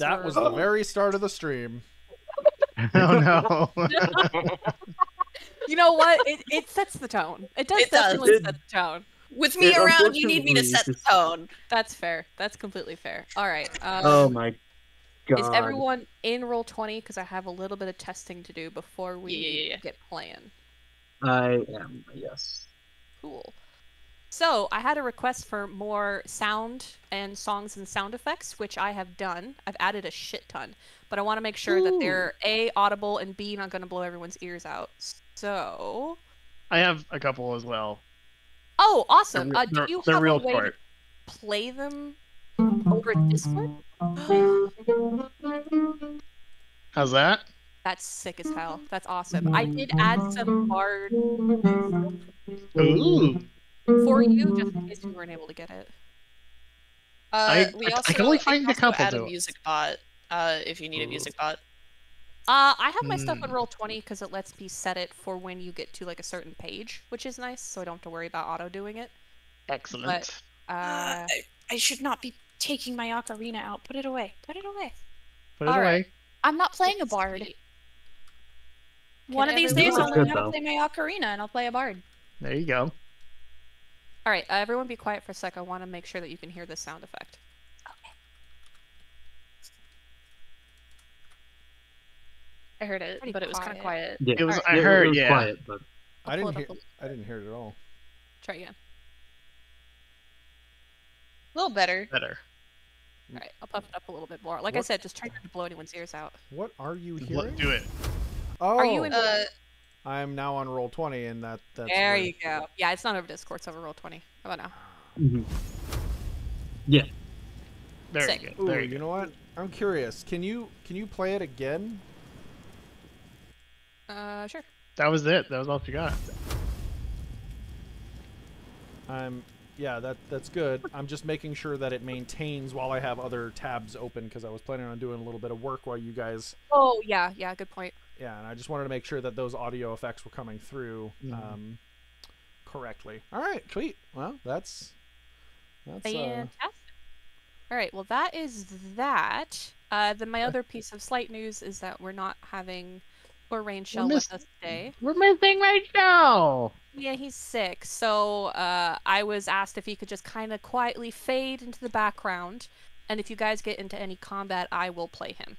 That was the very start of the stream. oh no. You know what? It, it sets the tone. It does It does. definitely It- set the tone. With me It around, you need me to set the tone. That's fair. That's completely fair. All right. Um, Oh my god. Is everyone in roll twenty? Because I have a little bit of testing to do before we Yeah, yeah, yeah. get playing. I am, yes. Cool. So I had a request for more sound and songs and sound effects, which I have done. I've added a shit ton, but I want to make sure that they're a audible and b not going to blow everyone's ears out. So, I have a couple as well. oh, They're, awesome! Uh, do they're- you have real a way short. to play them over Discord? How's that? That's sick as hell. That's awesome. I did add some bard Ooh. For you just in case you weren't able to get it. Uh, I- we I- I also, can only find a also couple, add a music bot. Uh, if you need a music bot. Uh, I have my stuff on Hmm. roll twenty because it lets me set it for when you get to like a certain page, which is nice, so I don't have to worry about auto doing it. Excellent. Uh, I, I should not be taking my ocarina out. Put it away. Put it away. Put it all away. right. I'm not playing a bard. see. One Can of these days, I'll learn how to play my ocarina, and I'll play a bard. There you go. All right, uh, everyone, be quiet for a sec. I want to make sure that you can hear this sound effect. Okay. I heard it, Pretty but it was kind of quiet. quiet. Yeah. It was. Alright. I Yeah, it heard. was Yeah. quiet, but I'll I didn't hear. I didn't hear it at all. Try again. A little better. Better. All right, I'll puff it up a little bit more. Like I said, just try not to blow anyone's ears out. What are you Let- hearing? Do it. Oh, Are you in? Uh, I'm now on roll twenty, and that that's there weird. you go. Yeah, it's not over Discord. It's over roll twenty. How about now? mhm. yeah. Very Sick. good. Ooh, Very you good. know what? I'm curious. Can you can you play it again? Uh, sure. That was it. That was all you got. I'm yeah, that that's good. I'm just making sure that it maintains while I have other tabs open because I was planning on doing a little bit of work while you guys Oh yeah, yeah. Good point. Yeah, and I just wanted to make sure that those audio effects were coming through Mhm. um, correctly. All right, sweet. Well, that's that's uh, Fantastic. All right. Well, that is that. Uh, then my other piece of slight news is that we're not having poor Rain Shell with us today. We're missing Rain Shell. Yeah, he's sick. So uh, I was asked if he could just kind of quietly fade into the background, and if you guys get into any combat, I will play him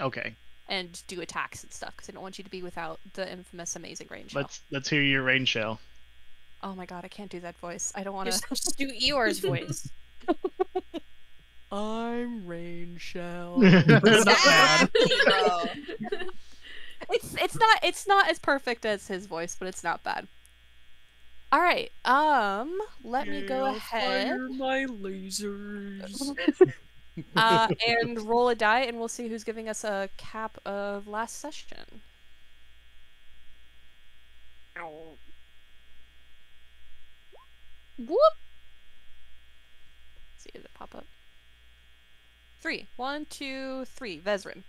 Okay. And do attacks and stuff because I don't want you to be without the infamous amazing Rain Shell. Let's let's hear your rain shell. Oh my god, I can't do that voice. I don't want to. just do Eeyore's voice. I'm Rain Shell. Exactly, bro. it's it's not it's not as perfect as his voice, but it's not bad. All right. Um, let me go ahead my lasers. uh, and roll a die, and we'll see who's giving us a cap of last session. Whoop. see, does it pop up? Three. One, two, three. Vezrin.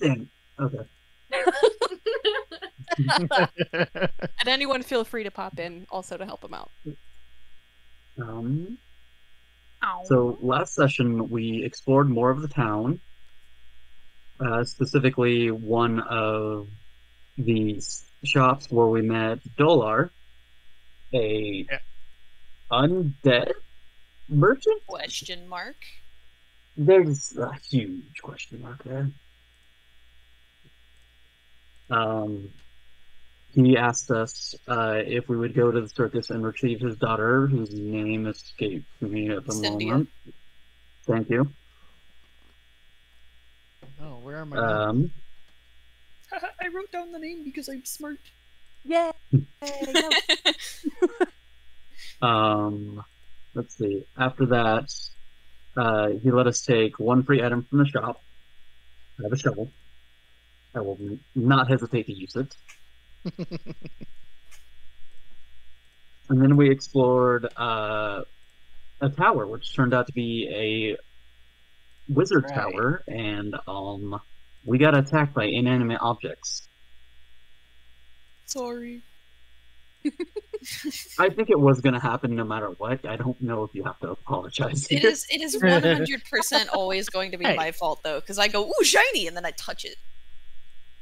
Damn. Okay. And anyone feel free to pop in also to help him out. Um, Ow. so last session we explored more of the town, uh, specifically one of the shops where we met Dolar, a Yeah. undead merchant. Question mark. There's a huge question mark there. Um, he asked us uh, if we would go to the circus and retrieve his daughter, whose name escaped me at the Cynthia. moment. Thank you. oh, where am I? Um, I wrote down the name because I'm smart. Yay! um, let's see. After that, uh, he let us take one free item from the shop. I have a shovel. I will not hesitate to use it. And then we explored uh, a tower, which turned out to be a wizard Right. tower, and um, we got attacked by inanimate objects. Sorry. I think it was gonna happen no matter what. I don't know if you have to apologize. It here. is. It is one hundred percent always going to be Hey. my fault though, because I go ooh shiny and then I touch it.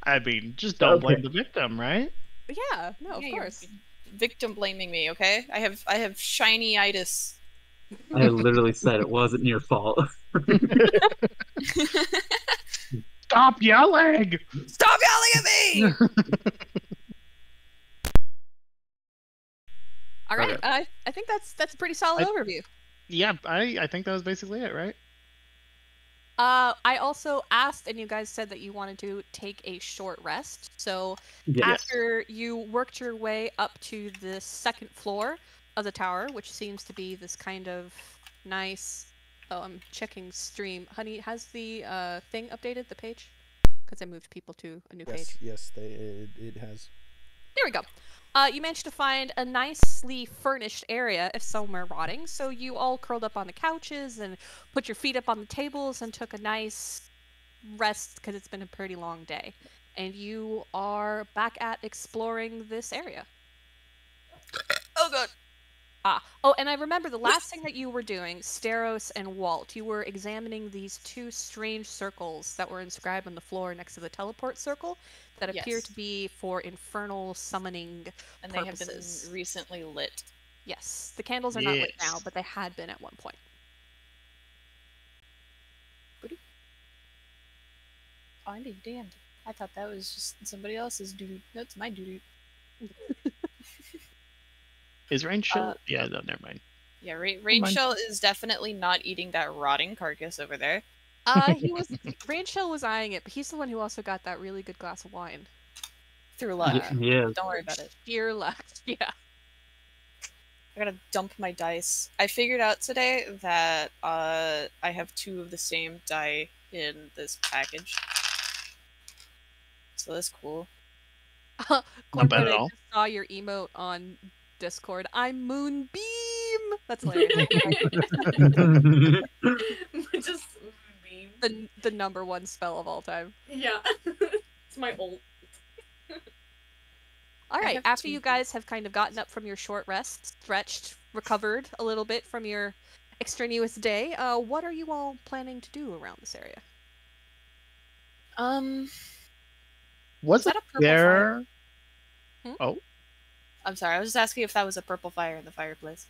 I mean, just don't blame the victim, right? Yeah, no, of Yeah, course. Victim blaming me, okay? I have I have shiny-itis. I literally said it wasn't your fault. Stop yelling! Stop yelling at me! All right, Okay. I I think that's that's a pretty solid I- overview. yeah, I I think that was basically it, right? Uh, I also asked, and you guys said that you wanted to take a short rest. So Yes. after you worked your way up to the second floor of the tower, which seems to be this kind of nice. Oh, I'm checking stream. Honey, has the uh, thing updated the page? Because I moved people to a new page. Yes, yes, it, it has. There we go. Uh, you managed to find a nicely furnished area, if somewhere rotting. So you all curled up on the couches and put your feet up on the tables and took a nice rest because it's been a pretty long day. And you are back at exploring this area. oh god. Ah, oh, and I remember the last thing that you were doing, Steros and Walt, you were examining these two strange circles that were inscribed on the floor next to the teleport circle that appear to be for infernal summoning And they have been recently lit. Yes, the candles are not lit now, but they had been at one point. I'm being damned. I thought that was just somebody else's dude. That's my dude. Is rain chill? Uh, yeah, no, never mind. Yeah, Ra- Rain. Shell is definitely not eating that rotting carcass over there. Uh, he was Rainshell was eyeing it, but he's the one who also got that really good glass of wine. Through luck. Yeah. yes. Don't worry about it. Sheer luck. Yeah. I gotta dump my dice. I figured out today that uh, I have two of the same die in this package. So that's cool. Not Corporate, bad at I all. just saw your emote on Discord. I'm Moonbeam. That's hilarious. Just beam. The the number one spell of all time. Yeah. it's my ult. All I right. have After two you guys have kind of gotten up from your short rest, stretched, recovered a little bit from your extraneous day, uh, what are you all planning to do around this area? Um, Was that a purple fire? Oh, I'm sorry. I was just asking if that was a purple fire in the fireplace.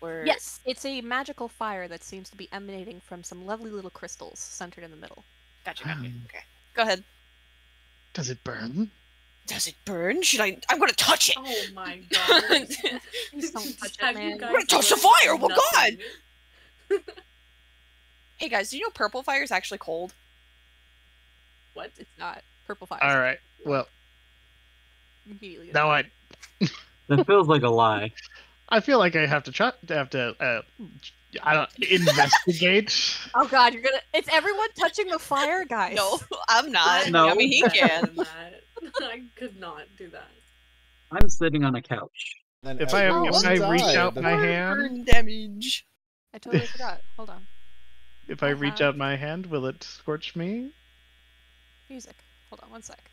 Or Yes, it's a magical fire that seems to be emanating from some lovely little crystals centered in the middle. Gotcha. gotcha. Um, Okay. Go ahead. Does it burn? Does it burn? Should I? I'm gonna touch it. Oh my god. Please don't touch it, Have you man. guys gonna touch the fire, oh my God! Hey guys, do you know purple fire is actually cold? What? It's not purple fire. All right. Well, Immediately. now I that feels like a lie. I feel like I have to try to have to uh, I don't investigate. Oh god, you're gonna. It's everyone touching the fire, guys. No, I'm not. No. I mean, he Better can. than that. I could not do that. I'm sitting on a couch. Then If I everyone if I reach out my hand, Burn damage. I totally forgot. Hold on. if I reach out my hand, will it scorch me? Music. Hold on one sec.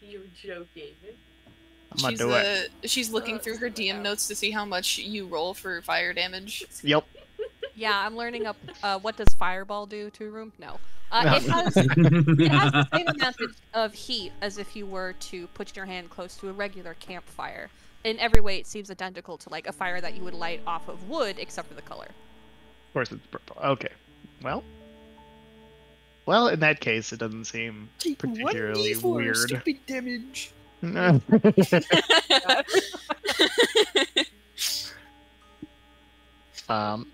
You're joking. I'm gonna She's do it. uh, she's looking through her DM notes to see how much you roll for fire damage. Yep. Yeah, I'm learning up. Uh, what does fireball do to a room? No. Uh, it has it has the same amount of- of heat as if you were to put your hand close to a regular campfire. In every way, it seems identical to like a fire that you would light off of wood, except for the color. Of course it's purple. Okay. Well. Well, in that case, it doesn't seem particularly weird. Stupid damage. um,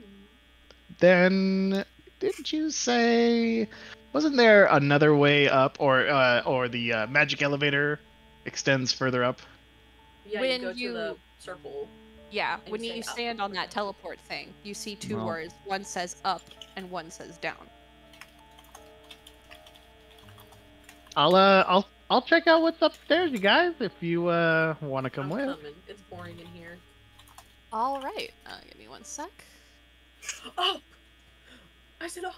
then didn't you say wasn't there another way up, or uh, or the uh, magic elevator extends further up? Yeah, When you go you- to the circle. Yeah, when you up stand or on that teleport thing, you see two Well- words. One says up and one says down. I'll uh, I'll I'll check out what's upstairs, you guys, if you uh want to come I'm with. coming. It's boring in here. All right. Uh, give me one sec. Up! I said up!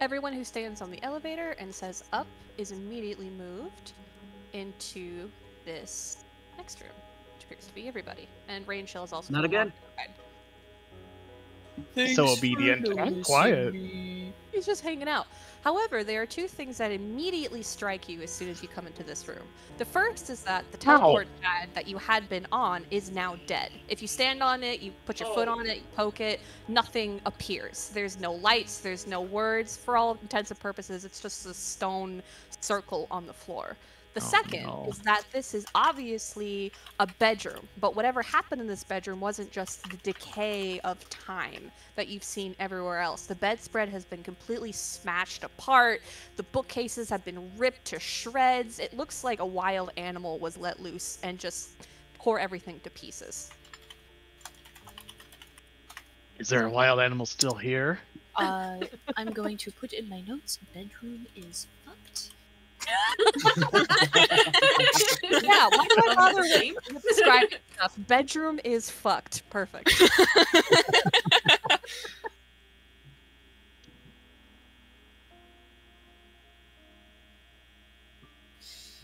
Everyone who stands on the elevator and says up is immediately moved into this next room, which appears to be everybody. And Rain Shell is also Not again. for the ride. So obedient. I'm quiet. He's just hanging out. However, there are two things that immediately strike you as soon as you come into this room. The first is that the Ow. teleport pad that you had been on is now dead. If you stand on it, you put your foot Oh. on it, you poke it, nothing appears. There's no lights, there's no words. For all intents and purposes, it's just a stone circle on the floor. The Oh, second no. is that this is obviously a bedroom, but whatever happened in this bedroom wasn't just the decay of time that you've seen everywhere else. The bedspread has been completely smashed apart, the bookcases have been ripped to shreds. It looks like a wild animal was let loose and just tore everything to pieces. Is there a wild animal still here? Uh, I'm going to put in my notes. Bedroom is fucked. Yeah, why do I bother Same. with describing stuff? Bedroom is fucked. Perfect.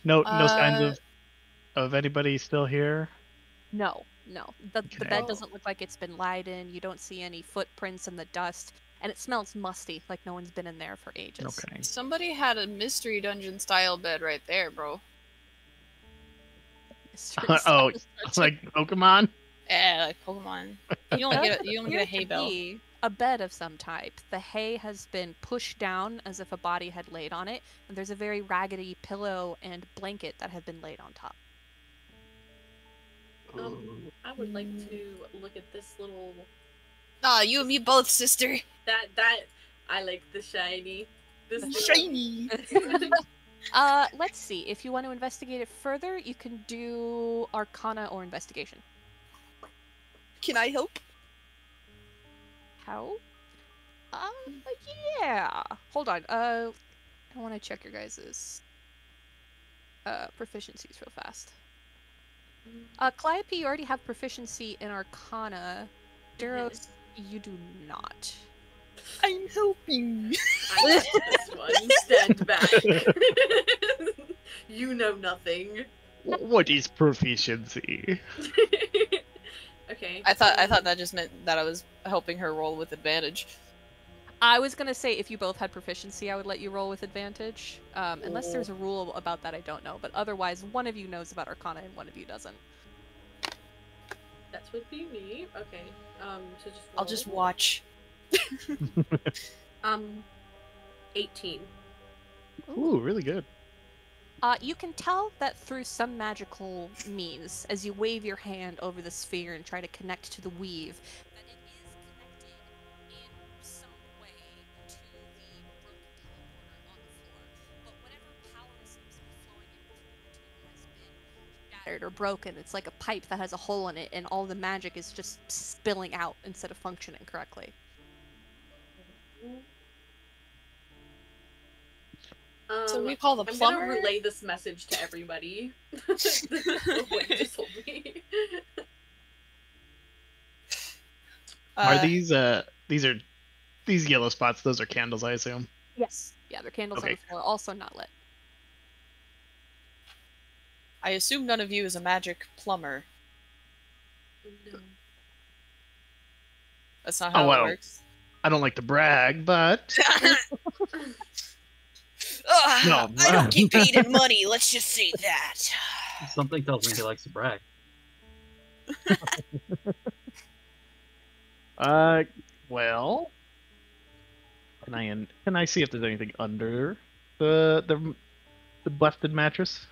No, no signs Uh, of of anybody still here. No, no. The, the bed doesn't look like it's been lied in. You don't see any footprints in the dust. And it smells musty, like no one's been in there for ages. Okay. Somebody had a mystery dungeon style bed right there, bro. Mystery oh, it's like Pokemon. Yeah, like Pokemon. You only get a, you only get a hay to bell. be A bed of some type. The hay has been pushed down as if a body had laid on it, and there's a very raggedy pillow and blanket that have been laid on top. Um, I would like to look at this little Ah, you and me both, sister. that that I like the shiny. This little- Shiny. Uh, let's see. If you want to investigate it further, you can do Arcana or Investigation. Can I help? How? Uh, yeah. Hold on. Uh, I want to check your guys's uh proficiencies real fast. Uh, Calliope, you already have proficiency in Arcana. Duros, you do not. I'm helping. I got this one. Stand back. you know nothing. What is proficiency? okay. I thought I thought that just meant that I was helping her roll with advantage. I was gonna say if you both had proficiency, I would let you roll with advantage. Um, unless Oh. there's a rule about that, I don't know. But otherwise, one of you knows about Arcana and one of you doesn't. That would be me. Okay. Um. So just. I'll just watch. Um. Eighteen. Ooh, really good. Uh, you can tell that through some magical means, as you wave your hand over the sphere and try to connect to the weave, shattered or broken. It's like a pipe that has a hole in it, and all the magic is just spilling out instead of functioning correctly. Um, So we call the plumber. I'm plumber. gonna relay this message to everybody. what you just told me. Are Uh, these uh these are these yellow spots? Those are candles, I assume. Yes. Yeah, they're candles on the floor, also not lit. I assume none of you is a magic plumber. No. That's not Oh, how well. it works. I don't like to brag, but Ugh, No. I don't get paid in money. Let's just say that. Something tells me he likes to brag. uh, well, can I in, can I see if there's anything under the the the busted mattress?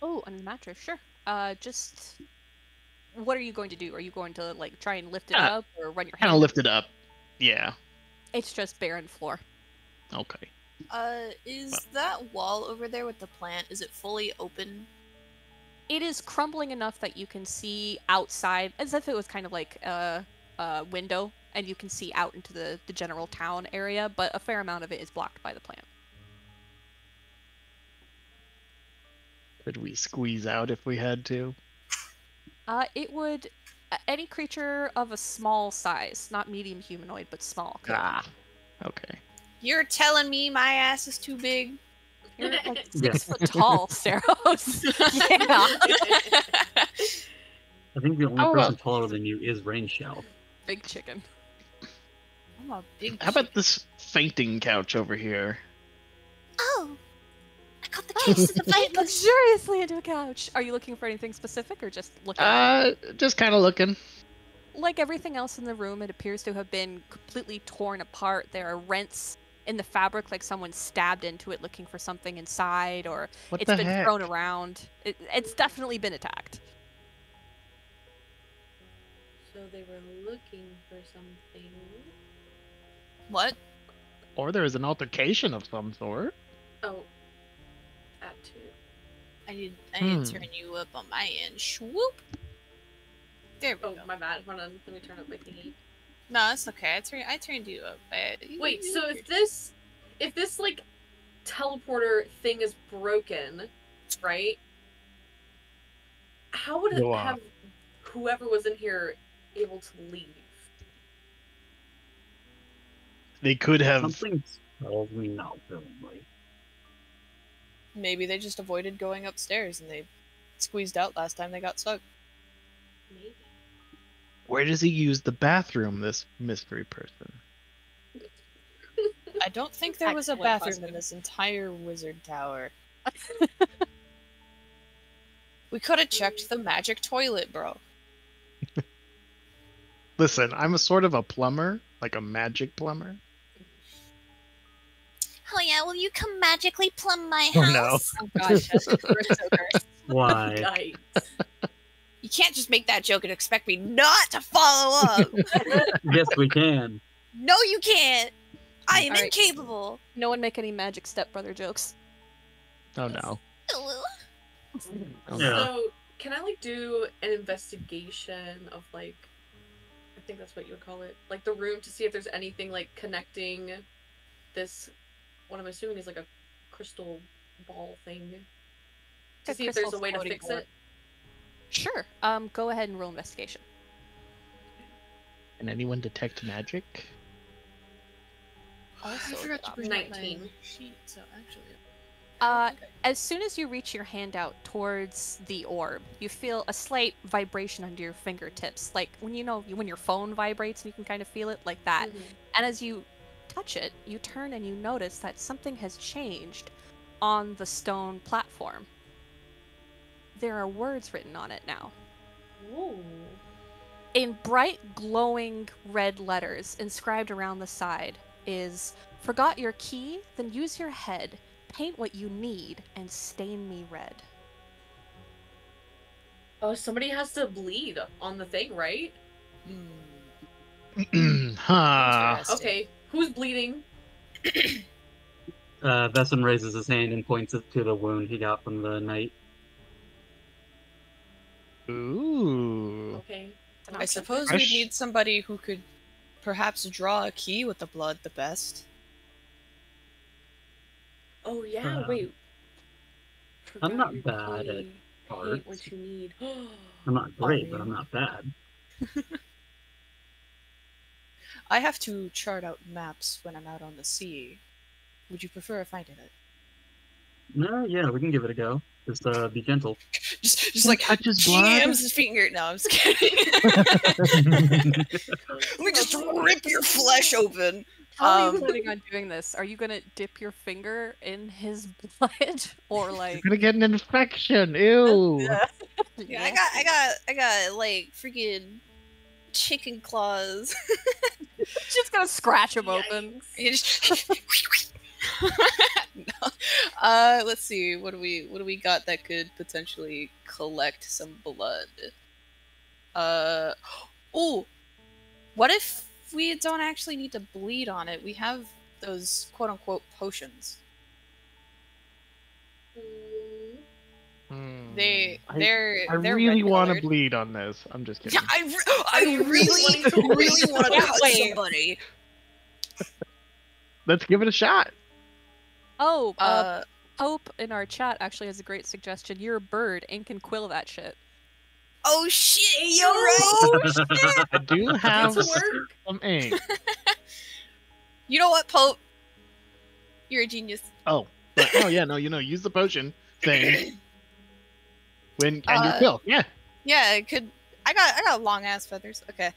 Oh, under the mattress, sure. Uh, just what are you going to do? Are you going to like try and lift it Uh, up or run your Kind of lift it up. Yeah. It's just barren floor. Okay. Uh, is that wall over there with the plant? Is it fully open? It is crumbling enough that you can see outside, as if it was kind of like a, a window, and you can see out into the the general town area. But a fair amount of it is blocked by the plant. Could we squeeze out if we had to? Uh, it would any creature of a small size, not medium humanoid, but small. Ah. Okay. You're telling me my ass is too big? You're like Yeah. six foot tall, Saros. yeah. I think the only How person taller than you is Rain Shell. Big chicken. I'm a big. How about this fainting couch over here? Oh, I got the case of the fight. Luxuriously into a couch. Are you looking for anything specific or just looking? Uh, just kind of looking. like everything else in the room, it appears to have been completely torn apart. There are rents in the fabric, like someone stabbed into it looking for something inside, or What it's the been heck? thrown around. It, it's definitely been attacked. So they were looking for something. What? Or there is an altercation of some sort. Oh, that too. I need. I need to Hmm. turn you up on my end. Swoop. There we Oh, go. my bad. Hold on. Let me turn up my thingy. No, it's okay. I turn. I turned you up. I, you- Wait. you- So if this, if this like teleporter thing is broken, right? How would it Go on. have whoever was in here able to leave? They could have. Something tells me not willingly. Maybe they just avoided going upstairs and they squeezed out last time they got stuck. Maybe. Where does he use the bathroom? This mystery person. I don't think there was a bathroom in this entire wizard tower. we could have checked the magic toilet, bro. Listen, I'm a sort of a plumber, like a magic plumber. Oh yeah, will you come magically plumb my Oh, house? no. Oh gosh, that's so cursed. Why? Yikes. You can't just make that joke and expect me not to follow up. yes, we can. No, you can't. I am All right. incapable. No one make any magic stepbrother jokes. Oh no. Ooh. Oh, Yeah. no. So can I like do an investigation of like, I think that's what you would call it, like the room to see if there's anything like connecting this, what I'm assuming is like a crystal ball thing, to A see if there's a way to fix board. it. Sure. Um, go ahead and roll investigation. Can anyone detect magic? Also, I forgot to bring 19. sheet, so actually. Uh, as soon as you reach your hand out towards the orb, you feel a slight vibration under your fingertips, like when you know when your phone vibrates and you can kind of feel it, like that. Mhm. And as you touch it, you turn and you notice that something has changed on the stone platform. There are words written on it now. Ooh. In bright, glowing red letters inscribed around the side is Forgot your key? Then use your head. Paint what you need and stain me red. Oh, somebody has to bleed on the thing, right? Hmm. huh. Okay, who's bleeding? Uh, Vesson raises his hand and points it to the wound he got from the knight. Ooh. Okay. I suppose we'd need somebody who could perhaps draw a key with the blood the best. Oh yeah, Uh, wait. I'm not your bad at key. Paint arts. what you need. I'm not great, but? I'm not bad. I have to chart out maps when I'm out on the sea. Would you prefer if I did it? No, yeah, we can give it a go. Just uh, be gentle. Just, just like touch his blood? jams his finger. No, I'm just kidding. Let me just rip your flesh open. How are you Um, planning on doing this? Are you gonna dip your finger in his blood, or You're like? gonna get an infection. Ew. Yeah, I got, I got, I got like freaking chicken claws. just gonna scratch him open. No. Uh, let's see. What do we, what do we got that could potentially collect some blood? Uh, oh, what if we don't actually need to bleed on it? We have those quote unquote potions. Mm. They, I- they're, I they're really want to bleed on this. I'm just kidding. Yeah, I, re- I really, really want to cut somebody. Let's give it a shot. Oh, uh, Uh, Pope in our chat actually has a great suggestion. You're a bird, ink and quill that shit. oh shit, you're right. I do have It's a work. some ink. You know what, Pope? You're a genius. Oh, but, oh yeah, no, you know, use the potion thing when and you Uh, kill. Yeah. Yeah, it could. I got I got long ass feathers. Okay.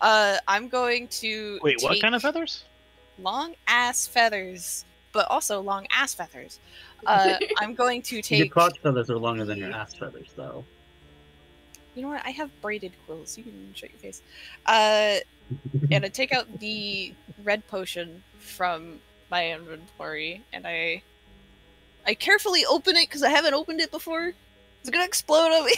Uh, I'm going to. Wait, what kind of feathers? Long ass feathers, but also long ass feathers. Uh, I'm going to take. Your take. crotch feathers are longer than your ass feathers, though. You know what? I have braided quills. You can shut your face. Uh, and I take out the red potion from my inventory, and I, I carefully open it because I haven't opened it before. It's gonna explode on me.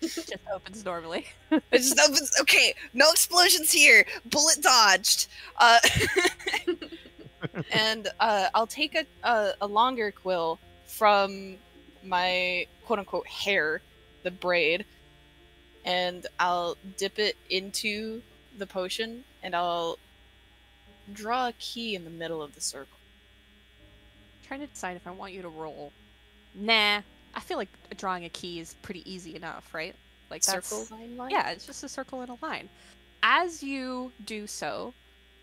Just opens normally. it just opens. Okay, no explosions here. Bullet dodged. Uh, and uh, I'll take a, a a longer quill from my quote unquote hair, the braid, and I'll dip it into the potion, and I'll draw a key in the middle of the circle. trying to decide if I want you to roll. Nah, I feel like drawing a key is pretty easy enough, right? Like that's Circle line line. yeah, it's just a circle and a line. As you do so,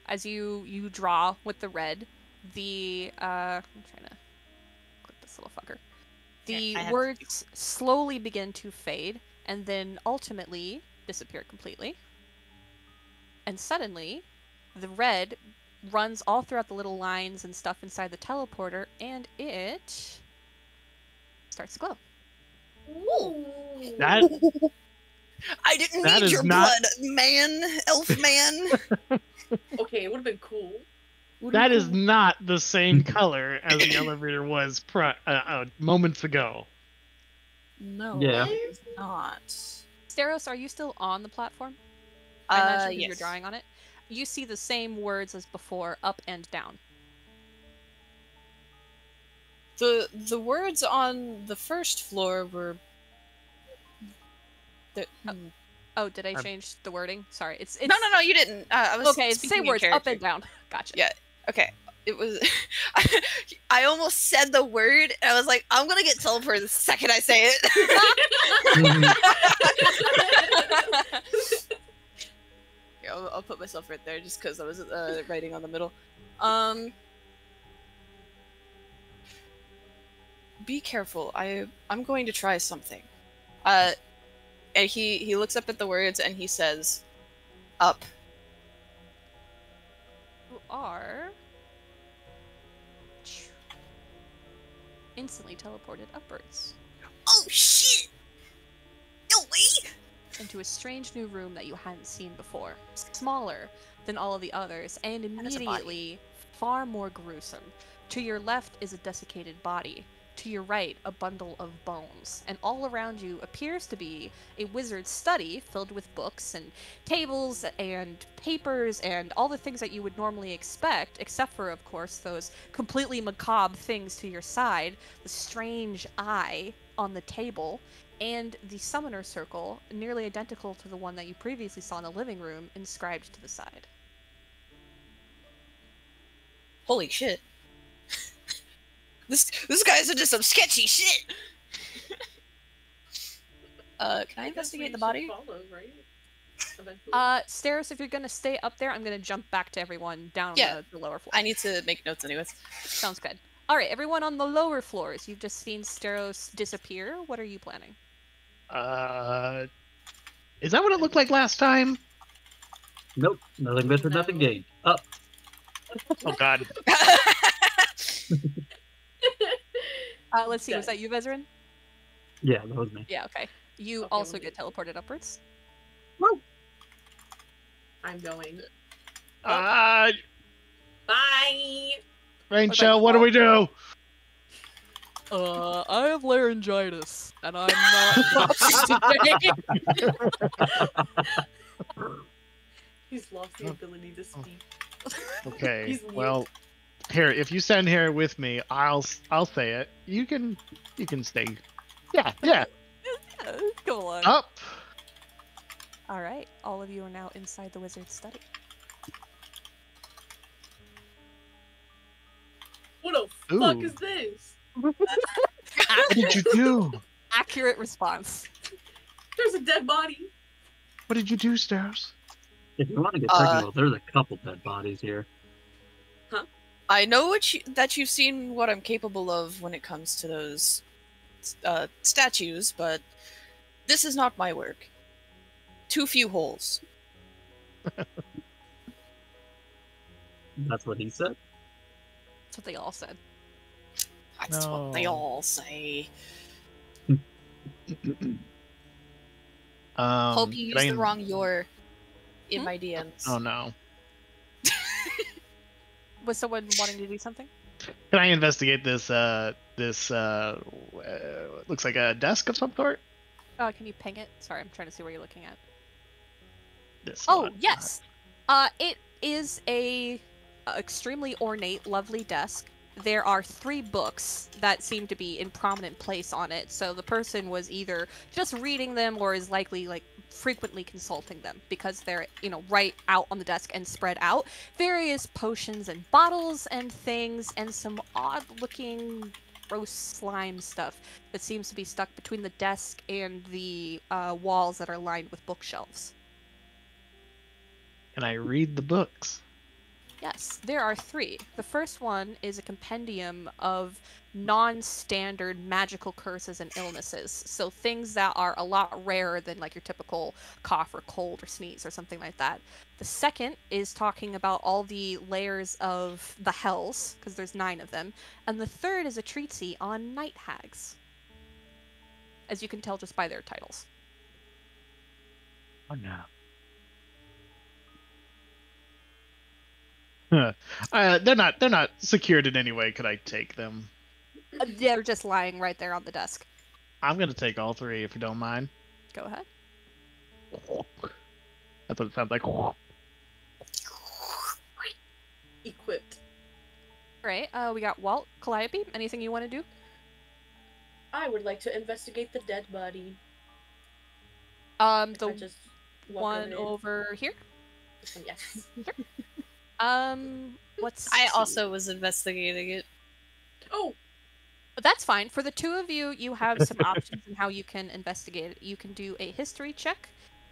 as you you draw with the red, the uh, I'm trying to click this little fucker. The I have to do- words slowly begin to fade and then ultimately disappear completely. And suddenly, the red runs all throughout the little lines and stuff inside the teleporter, and it starts to glow. That I didn't That need your not- blood, man, elf man. Okay, it would have been cool. that is not the same color as the elevator was pri- uh, uh, moments ago. no, Yeah. it's not. Steros, are you still on the platform? I Uh, imagine 'cause yes. you're drawing on it. You see the same words as before, up and down. The the words on the first floor were. The, hmm. Oh, did I change the wording? Sorry, it's, it's no, no, no, you didn't. Uh, I was Okay, Say the speaking same in words, up character. and down. Gotcha. Yeah. Okay, it was. I almost said the word, and I was like, I'm gonna get teleported the second I say it. Here, I'll, I'll put myself right there just because I was uh, writing on the middle. Um. Be careful. I I'm going to try something. Uh, and he he looks up at the words and he says, "Up." You are instantly teleported upwards Oh shit! No way! into a strange new room that you hadn't seen before. Smaller than all of the others, and is a body. immediately far more gruesome. To your left is a desiccated body. To your right, a bundle of bones. And all around you appears to be a wizard's study filled with books and tables and papers and all the things that you would normally expect, except for, of course, those completely macabre things to your side the strange eye on the table, and the summoner circle, nearly identical to the one that you previously saw in the living room, inscribed to the side. Holy shit. This this guy's into some sketchy shit. uh, can I guess we investigate the body? Follow, right? Uh, Steros, if you're gonna stay up there, I'm gonna jump back to everyone down Yeah. the, the lower floor. I need to make notes anyways. Sounds good. All right, everyone on the lower floors. You've just seen Steros disappear. What are you planning? Uh, is that what it looked like last time? Nope, nothing ventured, nothing gained. Up. Oh God. Uh, let's see. Was that you, Vezrin? Yeah, that was me. Yeah. Okay. You Okay, also we'll get do- teleported upwards. I'm going. Uh, Bye. Rain Okay, Shell, what do we do? Uh, I have laryngitis, and I'm not today. He's lost the ability to speak. Okay. He's mute. well, here, if you stand here with me, I'll s- I'll say it. You can you can stay. Yeah, yeah. Go on. Up. All right, all of you are now inside the wizard's study. What the fuck is this? What did you do? Accurate response. There's a dead body. What did you do, Stairs? If you want to get Uh, technical, there's a couple dead bodies here. I know what you, that you've seen what I'm capable of when it comes to those uh, statues, but this is not my work. Too few holes. That's what he said. That's what they all said. That's what they all say. Um, Hope you can I the wrong your in Hmm? my DMs. Oh no. Was someone wanting to do something? Can I investigate this? Uh, this uh, uh, looks like a desk of some sort. Uh, can you ping it? Sorry, I'm trying to see where you're looking at. This. Oh one. yes, uh, it is a a extremely ornate, lovely desk. There are three books that seem to be in prominent place on it. So the person was either just reading them or is likely like frequently consulting them because they're you know right out on the desk and spread out. Various potions and bottles and things and some odd looking gross slime stuff that seems to be stuck between the desk and the uh, walls that are lined with bookshelves. Can I read the books? Yes, there are three. The first one is a compendium of non standard magical curses and illnesses. So things that are a lot rarer than like your typical cough or cold or sneeze or something like that. The second is talking about all the layers of the hells, because there's nine of them. And the third is a treatise on night hags. As you can tell just by their titles. Oh no. Uh, they're not. They're not secured in any way. Could I take them? Uh, They're just lying right there on the desk. I'm gonna take all three if you don't mind. Go ahead. That's what it sounds like. Equipped. Right, uh, we got Walt, Calliope. Anything you want to do? I would like to investigate the dead body. Um, If the just one over it. here. This one, Yes. Um, let's. I also was investigating it. Oh, But that's fine. For the two of you, you have some options in how you can investigate it. You can do a history check,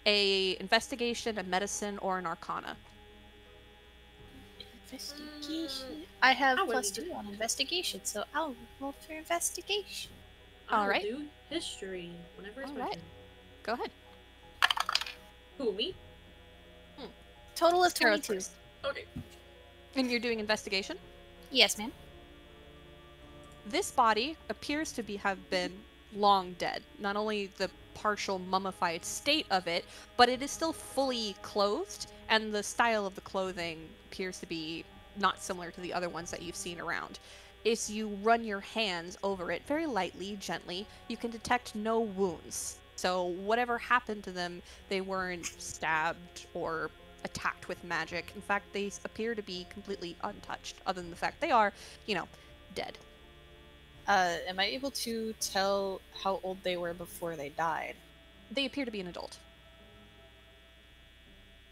a investigation, a medicine, or an arcana. Investigation. I have I plus wouldn't do two on investigation, so I'll roll for investigation. All I'll right. do history whenever it's All my Go ahead. Who me? Total of Sarah 22. first. Okay. And you're doing investigation. Yes, ma'am. This body appears to be have been long dead. Not only the partial mummified state of it, but it is still fully clothed, and the style of the clothing appears to be not similar to the other ones that you've seen around. If you run your hands over it very lightly, gently, you can detect no wounds. So whatever happened to them, they weren't stabbed or attacked with magic. In fact, they appear to be completely untouched, other than the fact they are, you know, dead. Uh, am I able to tell how old they were before they died? they appear to be an adult.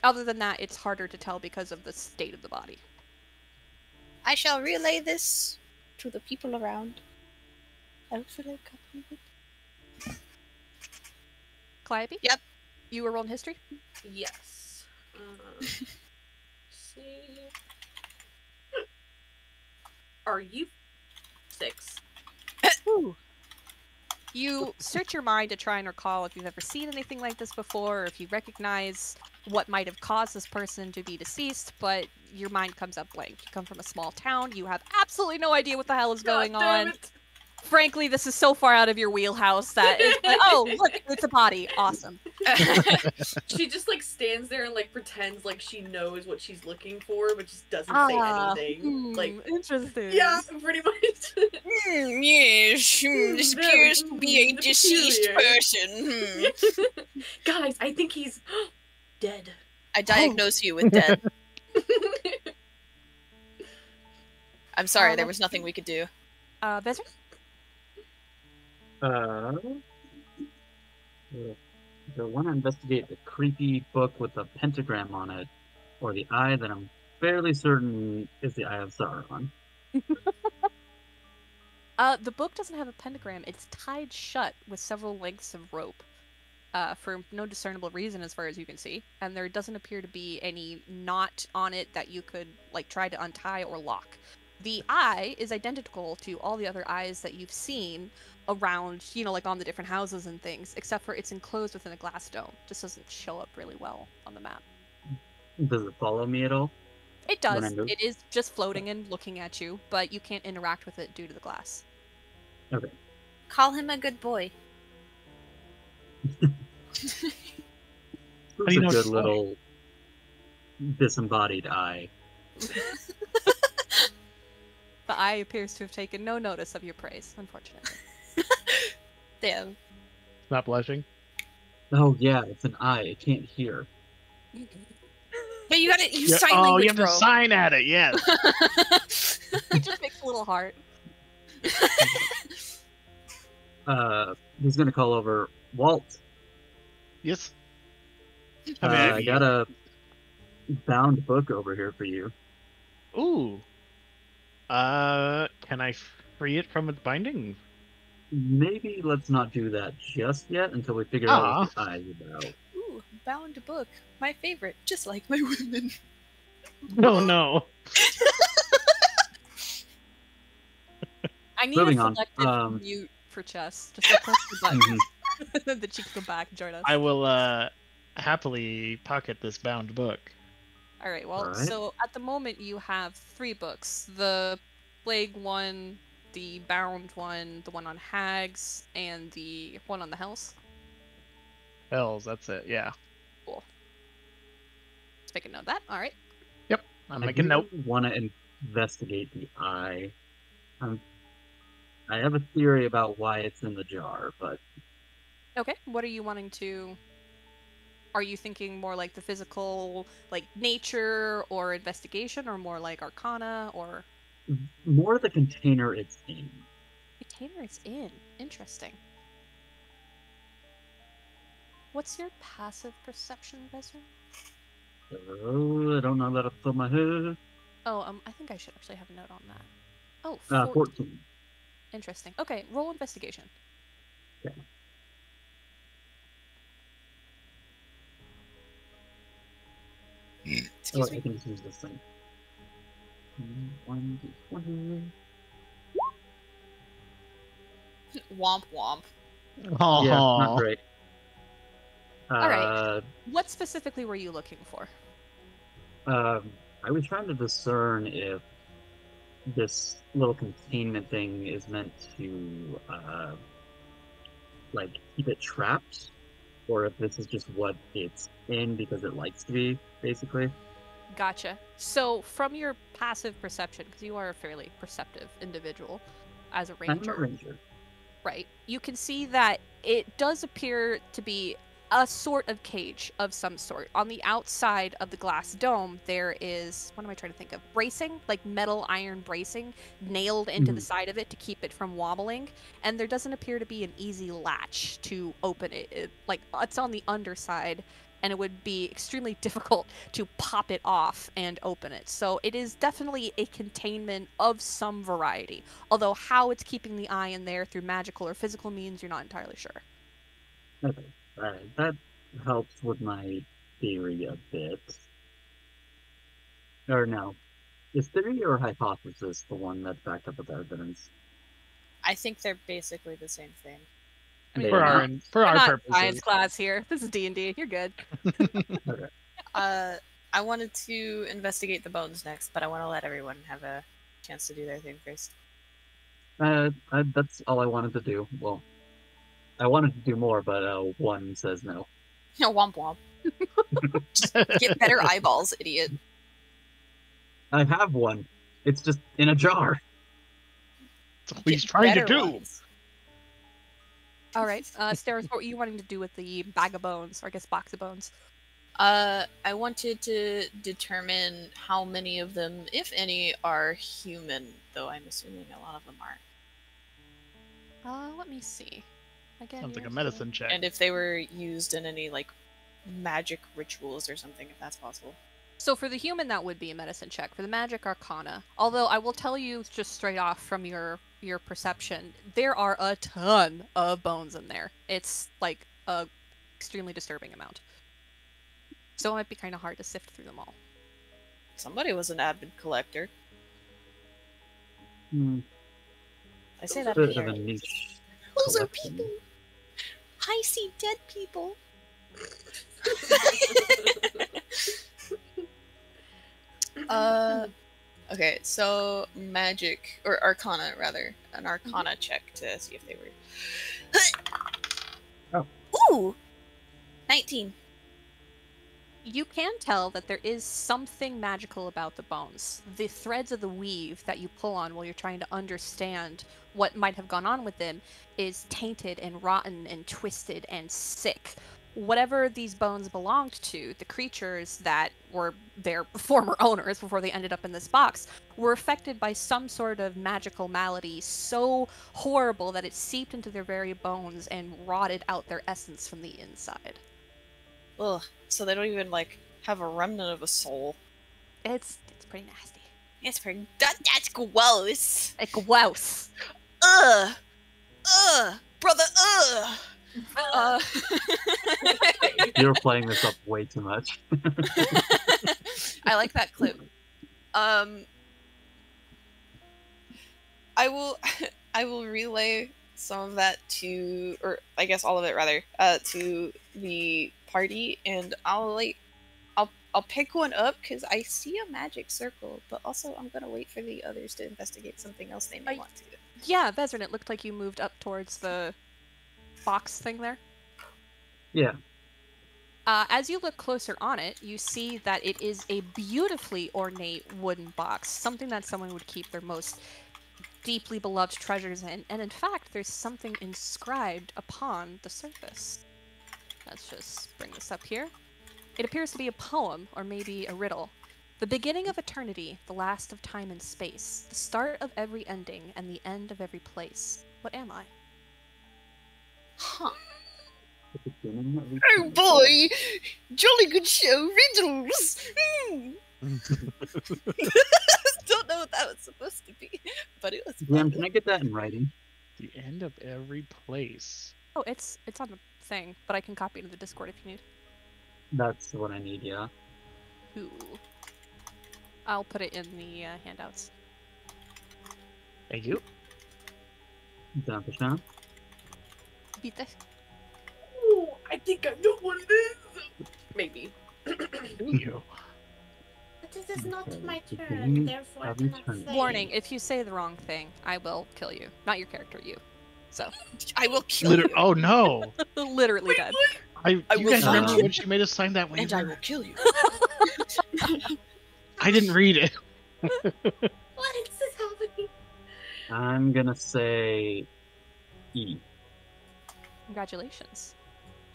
Other than that, it's harder to tell because of the state of the body. I shall relay this to the people around. Out for a couple of Calliope? Yep. You were rolling history? Yes. Uh, see. Are you six? You search your mind to try and recall if you've ever seen anything like this before, or if you recognize what might have caused this person to be deceased, but your mind comes up blank. You come from a small town, you have absolutely no idea what the hell is going God damn on. it. Frankly, this is so far out of your wheelhouse that it's like, oh, look, it's a body. Awesome. She just like stands there and like pretends like she knows what she's looking for, but just doesn't Ah, say anything. hmm, Like, interesting. yeah, pretty much. Hmm, yes, hmm, this appears to be a hmm, deceased peculiar. person. Hmm. Guys, I think he's dead. I diagnose you with dead. I'm sorry, there Um, was nothing we could do. Uh, Bezer? Uh, the one to investigate the creepy book with the pentagram on it, or the eye that I'm fairly certain is the Eye of Sauron. Uh, the book doesn't have a pentagram. It's tied shut with several lengths of rope, uh, for no discernible reason as far as you can see. And there doesn't appear to be any knot on it that you could like try to untie or lock. The eye is identical to all the other eyes that you've seen around, you know, like on the different houses and things, except for it's enclosed within a glass dome. Just doesn't show up really well on the map. Does it follow me at all? It does. It is just floating and looking at you, but you can't interact with it due to the glass. Okay. Call him a good boy. It's a good it's little disembodied eye. The eye appears to have taken no notice of your praise, unfortunately. Damn. Not blushing. Oh yeah, it's an eye. It can't hear. But you gotta use Yeah, sign oh, language, you have to sign at it. Yes. it just makes a little heart. Uh, he's gonna call over Walt. yes. Uh, I mean, I got a bound book over here for you. Ooh. Uh, can I free it from its binding? Maybe let's not do that just yet until we figure out what the eye is about. Ooh, bound book. My favorite. Just like my women. No, no. I need Moving a selective um, mute for chess. Just like press the button, Mhm. then she can come back and join us. I will uh happily pocket this bound book. All right. Well, Alright. so at the moment you have three books: the plague one, the bound one, the one on hags, and the one on the hells. Hells, that's it. Yeah. Let's make a note of that. All right. Yep, I'm I making do note. want to investigate the eye. I'm, I have a theory about why it's in the jar, but Okay. What are you wanting to? Are you thinking more like the physical, like nature or investigation, or more like arcana or more the container it's in. container it's in? Interesting. What's your passive perception, Bezra? Oh, I don't know that off the top of my head. Oh, um, I think I should actually have a note on that. Oh, Uh, 14. 14. Interesting. Okay, roll investigation. Oh, Excuse I me. can use this thing. One, two, twenty. Womp womp. Oh, Yeah, not great. Alright. Uh, What specifically were you looking for? Um, I was trying to discern if this little containment thing is meant to, uh, like, keep it trapped, or if this is just what it's in because it likes to be, basically. Gotcha. So, from your passive perception, because you are a fairly perceptive individual as a I'm a ranger, ranger. right? You can see that it does appear to be a sort of cage of some sort. On the outside of the glass dome, there is what am I trying to think of? Bracing, like metal iron bracing, nailed into the Mhm. side of it to keep it from wobbling. And there doesn't appear to be an easy latch to open it. it like it's on the underside. And it would be extremely difficult to pop it off and open it. So it is definitely a containment of some variety. Although how it's keeping the eye in there through magical or physical means, you're not entirely sure. Okay, alright, that helps with my theory a bit. Or no, is theory or hypothesis the one that's backed up with evidence? I think they're basically the same thing. I mean, for our not- for We're our not purposes. science class here. This is D and D. You're good. Uh, I wanted to investigate the bones next, but I want to let everyone have a chance to do their thing first. Uh, I, that's all I wanted to do. Well, I wanted to do more, but uh, one says no. No, womp womp. Get better eyeballs, idiot. I have one. It's just in a jar. That's what he's trying to do. ones. All right, uh, Steros, what were you wanting to do with the bag of bones, or I guess box of bones? Uh, I wanted to determine how many of them, if any, are human, though I'm assuming a lot of them aren't. Uh, let me see. Again, Sounds like a medicine check. And if they were used in any, like, magic rituals or something, if that's possible. So for the human, that would be a medicine check. For the magic arcana, although I will tell you just straight off from your your perception, there are a ton of bones in there. It's like a extremely disturbing amount. So it might be kind of hard to sift through them all. Somebody was an avid collector. Hmm, I say Those that are bit of a here. Those are people. I see dead people. Uh, okay, so magic or arcana rather, an arcana check to see if they were. Oh. Ooh, nineteen. You can tell that there is something magical about the bones. The threads of the weave that you pull on while you're trying to understand what might have gone on with them is tainted and rotten and twisted and sick. Whatever these bones belonged to, the creatures that were their former owners before they ended up in this box, were affected by some sort of magical malady so horrible that it seeped into their very bones and rotted out their essence from the inside. Ugh. So they don't even like have a remnant of a soul. It's it's pretty nasty. It's pretty. That, that's gross. Like gross. Ugh. Ugh. Brother. Ugh. Uh. You're playing this up way too much. I like that clip. Um, I will, I will relay some of that to, or I guess all of it rather, uh, to the party, and I'll like, I'll, I'll pick one up because I see a magic circle, but also I'm gonna wait for the others to investigate something else they may I- want to. Yeah, Vezrin, it looked like you moved up towards the box thing there. yeah. Uh, as you look closer on it, you see that it is a beautifully ornate wooden box, something that someone would keep their most deeply beloved treasures in. And in fact, there's something inscribed upon the surface. Let's just bring this up here. It appears to be a poem, or maybe a riddle. The beginning of eternity, the last of time and space, the start of every ending, and the end of every place. What am I? Huh. The beginning of each Oh one. boy, jolly good show, riddles. Hmm. Don't know what that was supposed to be, but it was. DM, fun. can I get that in writing? The end of every place. Oh, it's it's on the thing, but I can copy it to the Discord if you need. That's what I need, yeah. Ooh. I'll put it in the uh, handouts. Thank you. Down for Sean. Ooh, I think I know what it is. Maybe. You. But this is not my turn, therefore I cannot say. Warning: If you say the wrong thing, I will kill you. Not your character, you. So I will kill Liter- you, oh no! literally dead. I, I you will guys remember you. when she made us sign that and I will kill you. I didn't read it. What is this happening? I'm gonna say E. Congratulations.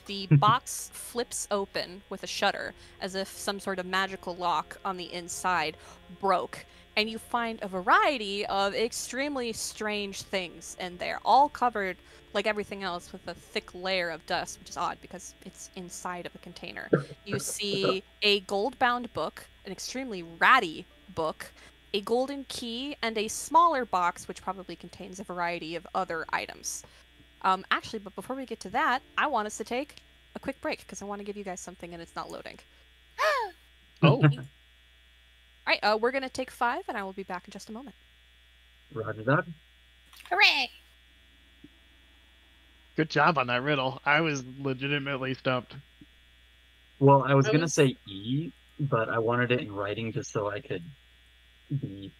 The box flips open with a shutter, as if some sort of magical lock on the inside broke, and you find a variety of extremely strange things in there, all covered, like everything else, with a thick layer of dust, which is odd because it's inside of a container. You see a gold bound book, an extremely ratty book, a golden key, and a smaller box, which probably contains a variety of other items. Um, actually, but before we get to that, I want us to take a quick break because I want to give you guys something and it's not loading. Oh, All right, uh, we're gonna take five, and I will be back in just a moment. Roger that. Hooray! good job on that riddle. I was legitimately stumped. Well, I was I gonna say E, but I wanted it in writing just so I could be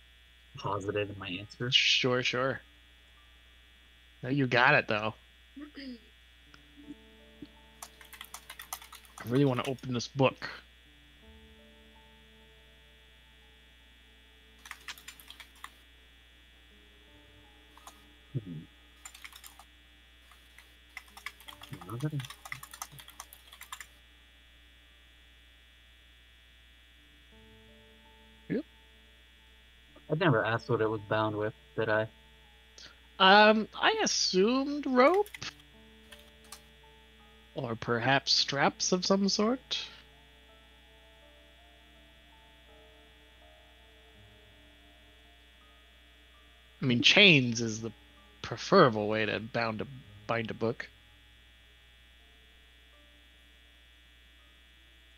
positive in my answer. Sure, sure. You got it though. I really want to open this book. Yep. I never asked what it was bound with, did I? Um, I assumed rope, or perhaps straps of some sort. I mean, chains is the preferable way to bound a bind a book.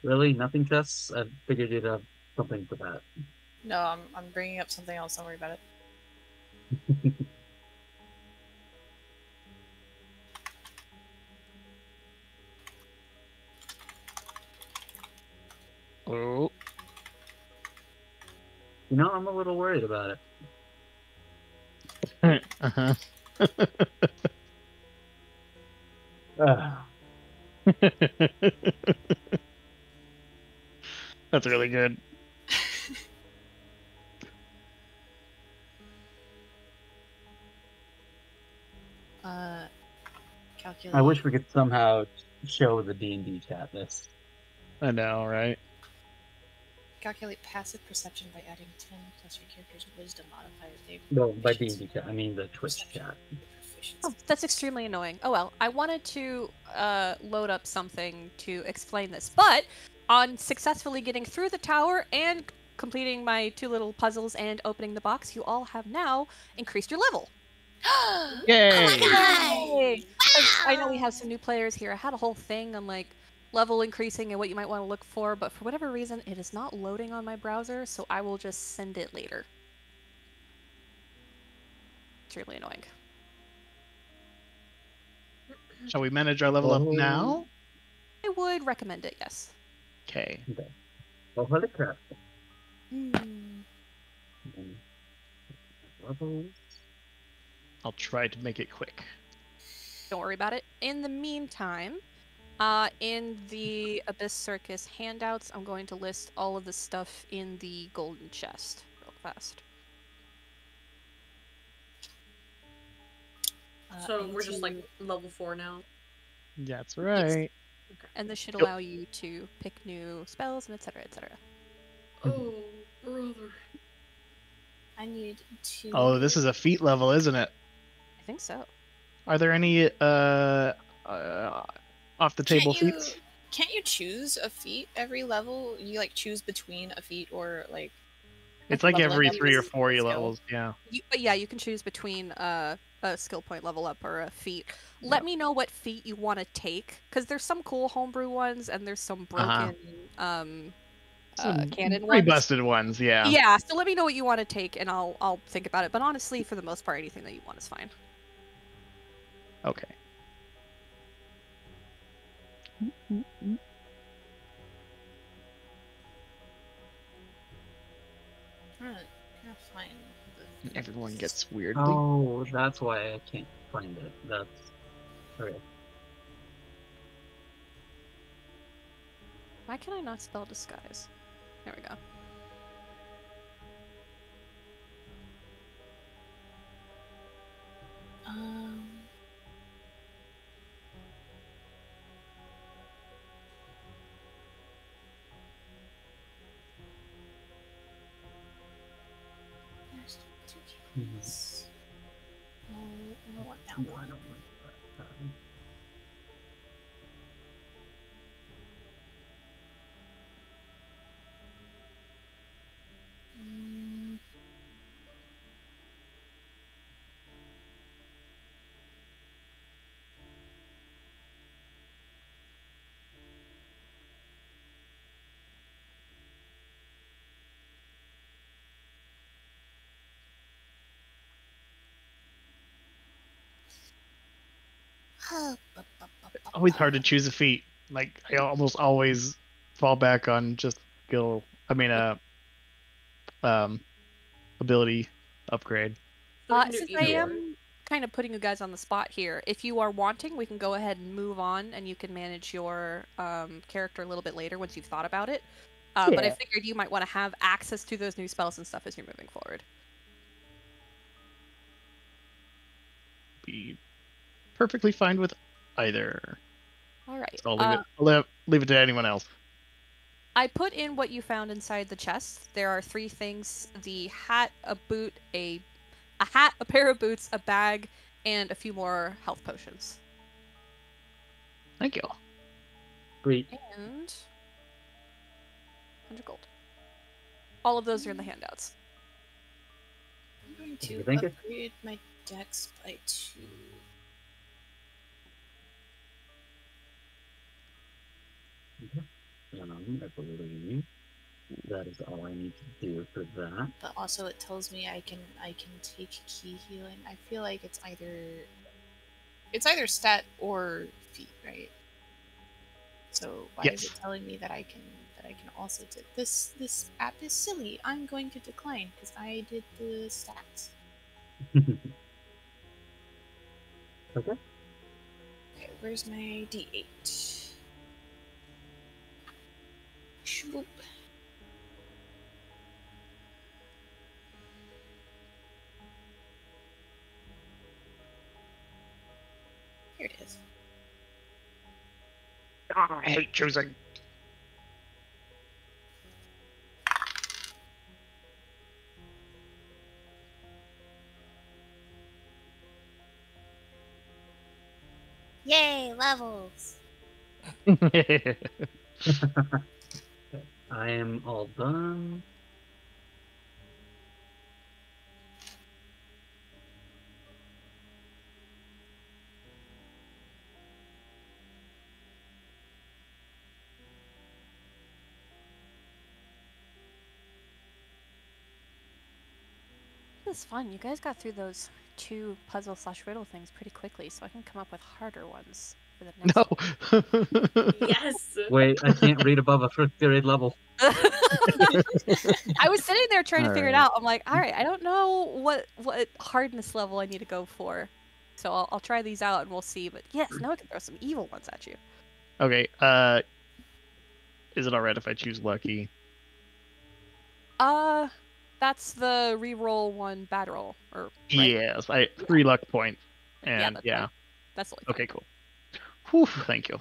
Really? Nothing, Tess? I figured you'd have something for that. No, I'm I'm bringing up something else. Don't worry about it. Oh, You know, I'm a little worried about it. uh-huh. Ah, That's really good. Uh, calculate. I wish we could somehow show the D and D chat this. I know, right? Calculate passive perception by adding 10 plus your character's wisdom modifier. They No, by D and D chat, I mean the Twitch chat. Oh, that's extremely annoying. Oh well, I wanted to uh, load up something to explain this, but on successfully getting through the tower and completing my two little puzzles and opening the box, you all have now increased your level. Yay! Yay! 'Cause I know we have some new players here. I had a whole thing on like level increasing and what you might want to look for, but for whatever reason, it is not loading on my browser, so I will just send it later. It's really annoying. Shall we manage our level up Oh. now? I would recommend it, yes. Okay. Okay. Oh, holy crap. Hmm. Levels. I'll try to make it quick. Don't worry about it. In the meantime, uh, in the Abyss Circus handouts, I'm going to list all of the stuff in the golden chest real fast. Uh, So we're just like level four now. That's right. Okay. And this should Yep. allow you to pick new spells and etc. etc. Oh, brother. I need to. Oh, this is a feat level, isn't it? I think so. Are there any uh, uh off the table Can't you, feats? can't you choose a feat every level? You like choose between a feat or like. It's like every three or four skill. levels. Yeah. You, but yeah, you can choose between uh, a skill point level up or a feat. Let me know what feat you want to take, because there's some cool homebrew ones and there's some broken Uh-huh. um, uh, Some canon ones. busted ones. Yeah. Yeah, so let me know what you want to take, and I'll I'll think about it. But honestly, for the most part, anything that you want is fine. Okay. I'm gonna, gonna find the Everyone gets weirdly. Oh, that's why I can't find it. That's okay. Why can I not spell disguise? There we go. Um. Always hard to choose a feat. Like I almost always fall back on just skill. I mean, uh, um, ability upgrade. So Uh, since I am kind of putting you guys on the spot here, if you are wanting, we can go ahead and move on, and you can manage your um, character a little bit later once you've thought about it. Uh, But I figured you might want to have access to those new spells and stuff as you're moving forward. Be perfectly fine with either. All right. So I'll leave uh, it. I'll leave, leave it to anyone else. I put in what you found inside the chest. There are three things: the hat, a boot, a a hat, a pair of boots, a bag, and a few more health potions. Thank you. Sweet. And 100 gold. All of those are in the handouts. I'm going you to think it- upgrade my dex by two. Um, I believe. that is all I need to do for that. But also, it tells me I can I can take key healing. I feel like it's either it's either stat or feet, right? So why is it telling me that I can that I can also do this? This app is silly. I'm going to decline because I did the stats. okay. Okay, where's my D8? Shoop. Here it is. Ah, I hate choosing. Yay, levels. I am all done. This is fun. You guys got through those two puzzle slash riddle things pretty quickly, so I can come up with harder ones for the next no. Yes. Wait, I can't read above a fifth grade level. I was sitting there trying to figure it out. I'm like, all right, I don't know what what hardness level I need to go for, so I'll, I'll try these out and we'll see. But yes, now I can throw some evil ones at you. okay. Uh, is it alright if I choose lucky? Uh, that's the reroll one bad roll, or right? Yes, I three luck points. Yeah, And that's yeah. That's totally. Okay, cool. Whew, thank you.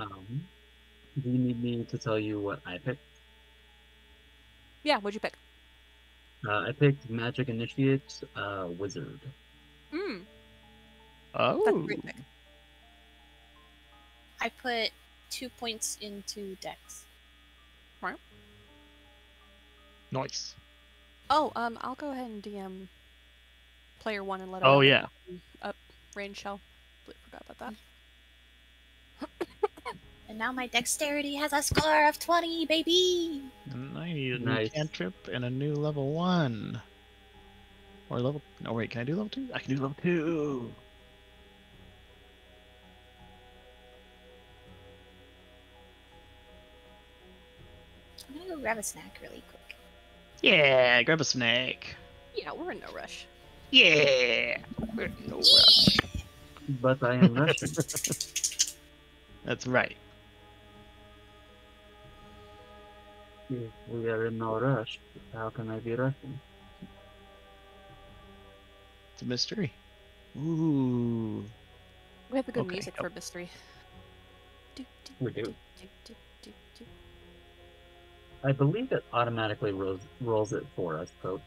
Um, do you need me to tell you what I picked? Yeah, what'd you pick? Uh, I picked Magic Initiate uh, Wizard. Hmm, Oh, that's a great pick. I put two points into Dex. Right. Nice. Oh, um, I'll go ahead and DM player one and let. Oh yeah. that Up range shell. Completely forgot about that. And now my dexterity has a score of 20, baby! And I need a Nice. new cantrip and a new level one. Or level. No, wait. Can I do level two? I can do level two. I'm gonna go grab a snack really quick. Yeah, grab a snack. Yeah, we're in no rush. Yeah. No rush. But I am rushing. That's right. if we are in no rush, how can I be rushing? It's a mystery. Ooh. We have the good Okay, music go. for mystery. Do, do, We do. do, do, do, do. I believe it automatically rolls, rolls it for us, Pope.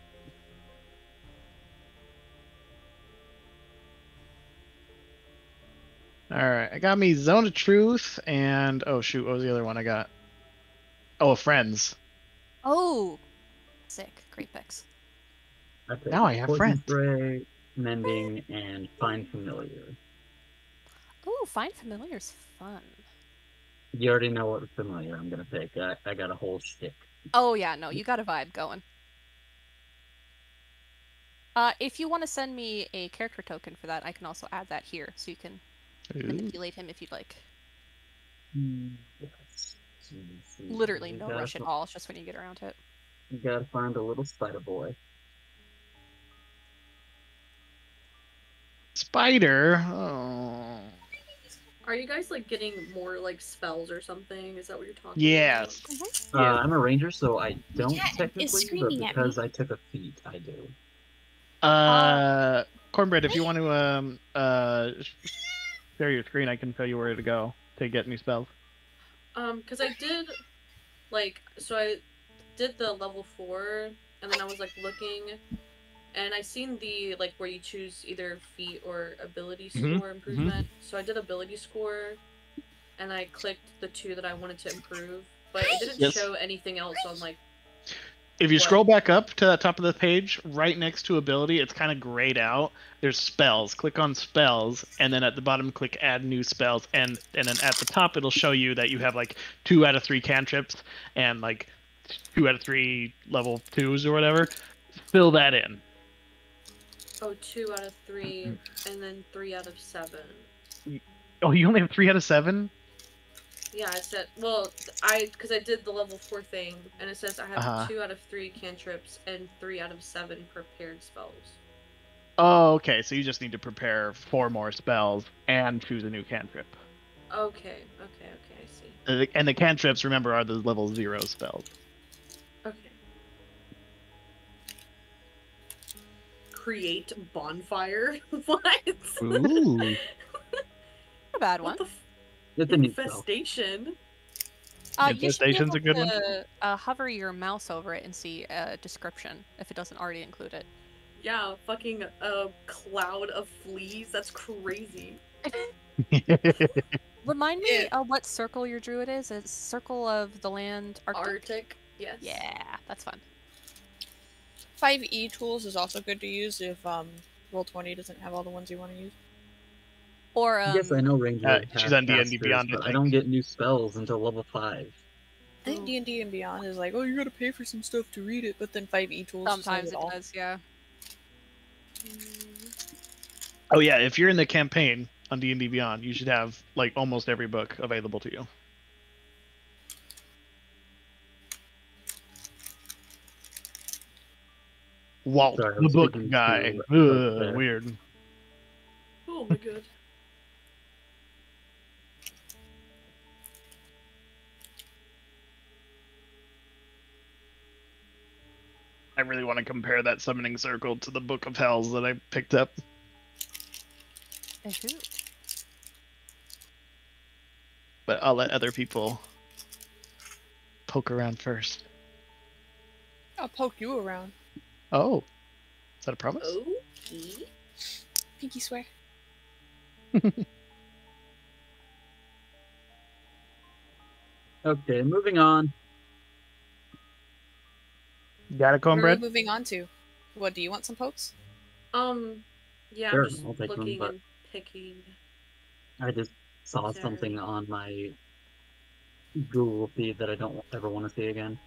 All right, I got me Zone of Truth and oh shoot, what was the other one I got? Oh, Friends. Oh, sick! Great picks. I picked Now I have friends. Spray, Mending, and Find Familiar. Oh, find familiar's fun. You already know what familiar I'm gonna pick. I, I got a whole stick. Oh yeah, no, you got a vibe going. Uh, if you want to send me a character token for that, I can also add that here, so you can Ooh. Manipulate him if you'd like. Yes. So let's see. Literally no rush at all. It's just when you get around to it. You gotta find a little spider boy. Spider. Oh. Are you guys like getting more like spells or something? Is that what you're talking Yes. Uh, Yeah. I'm a ranger, so I don't cat is technically, but screaming at me. because I took a feat, I do. Uh, Cornbread, if you want to um uh share your screen, I can tell you where to go to get new spells. Um, because I did, like, so I did the level four, and then I was like looking, and I seen the like where you choose either feat or ability Mhm, score improvement. So I did ability score, and I clicked the two that I wanted to improve, but it didn't Yes. show anything else on like. If you What? scroll back up to the top of the page, right next to ability, it's kind of grayed out. There's spells. Click on spells, and then at the bottom, click add new spells, and and then at the top, it'll show you that you have like two out of three cantrips and like two out of three level twos or whatever. Fill that in. Oh, two out of three, and then three out of seven. Oh, you only have three out of seven. Yeah, I said. Well, I because I did the level four thing, and it says I have Uh-huh. two out of three cantrips and three out of seven prepared spells. Oh, okay. So you just need to prepare four more spells and choose a new cantrip. Okay, okay, okay. I see. And the, cantrips, remember, are the level zero spells. Okay. Create bonfire. what? Ooh. A bad one. What the f- It's a neat spell. infestation? Uh, you should be Infestation's a able good one. Uh, hover your mouse over it and see a description if it doesn't already include it. Yeah, fucking a cloud of fleas. That's crazy. Remind me Yeah. uh, what circle your druid is. It's Circle of the Land Arctic. Arctic. Yes. Yeah, that's fun. 5e E tools is also good to use if um roll 20 doesn't have all the ones you want to use. Or um, yes, I know Ranger. uh, she's on D&D Beyond, I but I think. don't get new spells until level five. I think D&D and Beyond is like, oh, you gotta pay for some stuff to read it, but then 5e tools sometimes it it all. does. Yeah. Oh yeah, if you're in the campaign on D and D Beyond, you should have like almost every book available to you. Walt, Sorry, the book guy. Ugh, weird. Oh my god. I really want to compare that summoning circle to the Book of Hells that I picked up. But I'll let other people poke around first. I'll poke you around. Oh, is that a promise? Oh, okay. Pinky swear. Okay, moving on. Got it, What are we moving on to? What, do you want some pokes? Um. Yeah, Sure, I'm just I'll take one, looking but- and picking. I just saw Sorry. something on my Google feed that I don't ever want to see again.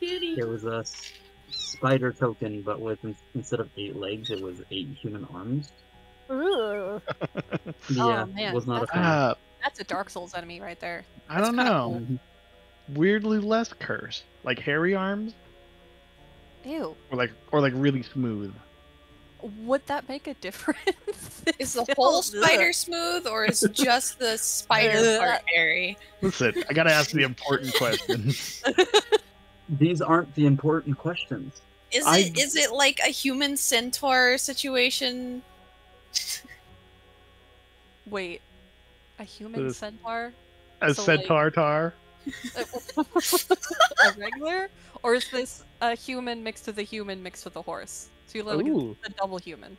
Kitty. It was a spider token, but with instead of eight legs, it was eight human arms. Ooh. Yeah, Oh, man, was not a that's- fan. Uh, That's a Dark Souls enemy right there. I don't know. cool. Weirdly less cursed, like hairy arms, Ew. or like or like really smooth. Would that make a difference? Is the whole spider smooth, or is just the spider part hairy? Listen, I gotta ask the important questions. These aren't the important questions. Is I- it is it like a human centaur situation? Wait, a human This- centaur? A So, like- centaur tar. a regular? Or is this a human mixed with a human mixed with a horse? So you look like a double human.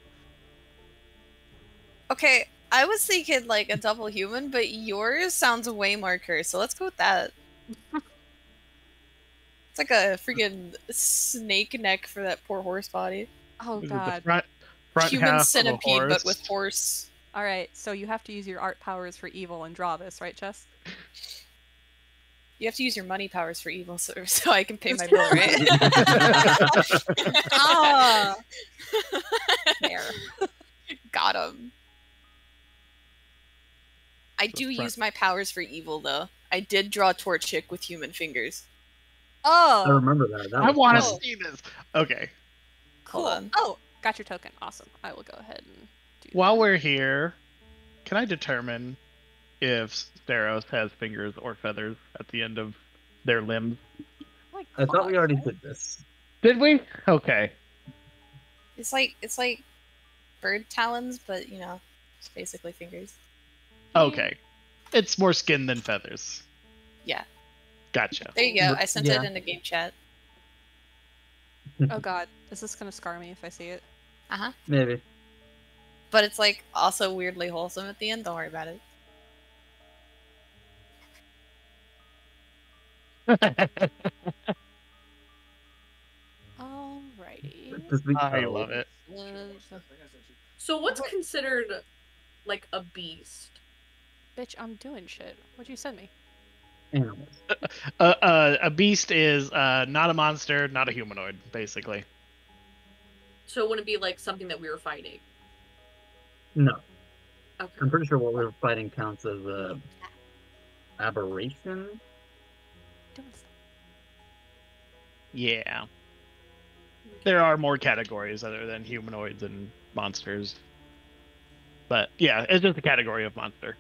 Okay, I was thinking like a double human, but yours sounds way more cursed, so let's go with that. it's like a freaking snake neck for that poor horse body. Oh Is it the god. front front Human centipede, but with horse. Alright, so you have to use your art powers for evil and draw this, right, Chess? You have to use your money powers for evil, so, so I can pay my bill, right? ah! There. Got him. I do front- use my powers for evil, though. I did draw Torch Chick with human fingers. Oh, I remember that. that I want to fun. see this. Okay. Cool. Hold on. Oh, got your token. Awesome. I will go ahead and do While we're here, can I determine if Steros has fingers or feathers at the end of their limbs? Like, I thought we already did this. Did we? Okay. It's like it's like bird talons, but you know, it's basically fingers. Okay. It's more skin than feathers. Yeah. Gotcha. There you go. I sent yeah. it in the game chat. Oh god, is this gonna scar me if I see it? Uh huh. Maybe. But it's like also weirdly wholesome at the end. Don't worry about it. Alrighty. I love it. So what's considered like a beast? bitch, I'm doing shit. What'd you send me? Animals. Uh, uh, a beast is uh, not a monster, not a humanoid, basically. So it wouldn't be like something that we were fighting. No, Okay. I'm pretty sure what we're fighting counts as a aberration. Yeah. There are more categories other than humanoids and monsters. But yeah, it's just a category of monster.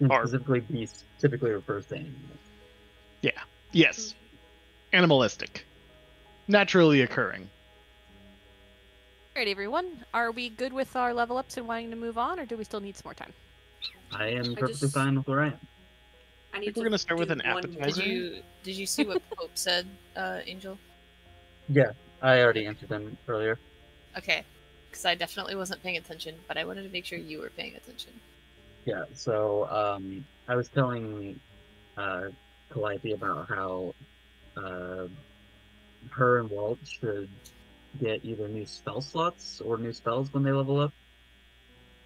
And Or- specifically, beast typically refers to animals. Yeah. Yes. Animalistic. Naturally occurring. Alright, everyone. Are we good with our level ups and wanting to move on, or do we still need some more time? I am perfectly just- fine with where I am. I think we're gonna start with an appetizer. Did you did you see what Pope said, uh, Angel? Yeah, I already answered them earlier. Okay, because I definitely wasn't paying attention, but I wanted to make sure you were paying attention. Yeah, so um, I was telling uh, Calliope about how uh, her and Walt should get either new spell slots or new spells when they level up.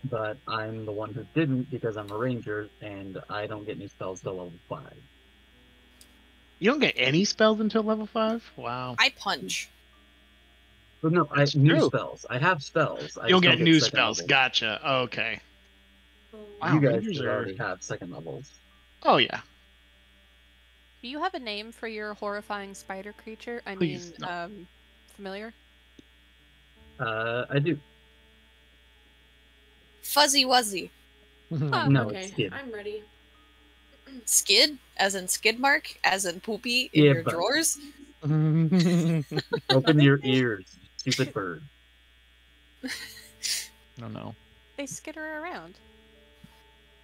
But I'm the one who didn't because I'm a ranger and I don't get new spells till level five. You don't get any spells until level 5? Wow. I punch. But no, I That's new true. spells. I have spells. I You'll just get don't new spells. levels. Gotcha. Okay. Wow, you guys are- already have second levels. Oh, yeah. Do you have a name for your horrifying spider creature? I Please, mean, no. um, familiar? Uh, I do. Fuzzy Wuzzy. Ah, No, okay, it's skid. I'm ready. Skid, as in skid mark, as in poopy in Yeah, your but- drawers. Open your ears, stupid bird. no, no. They skitter around.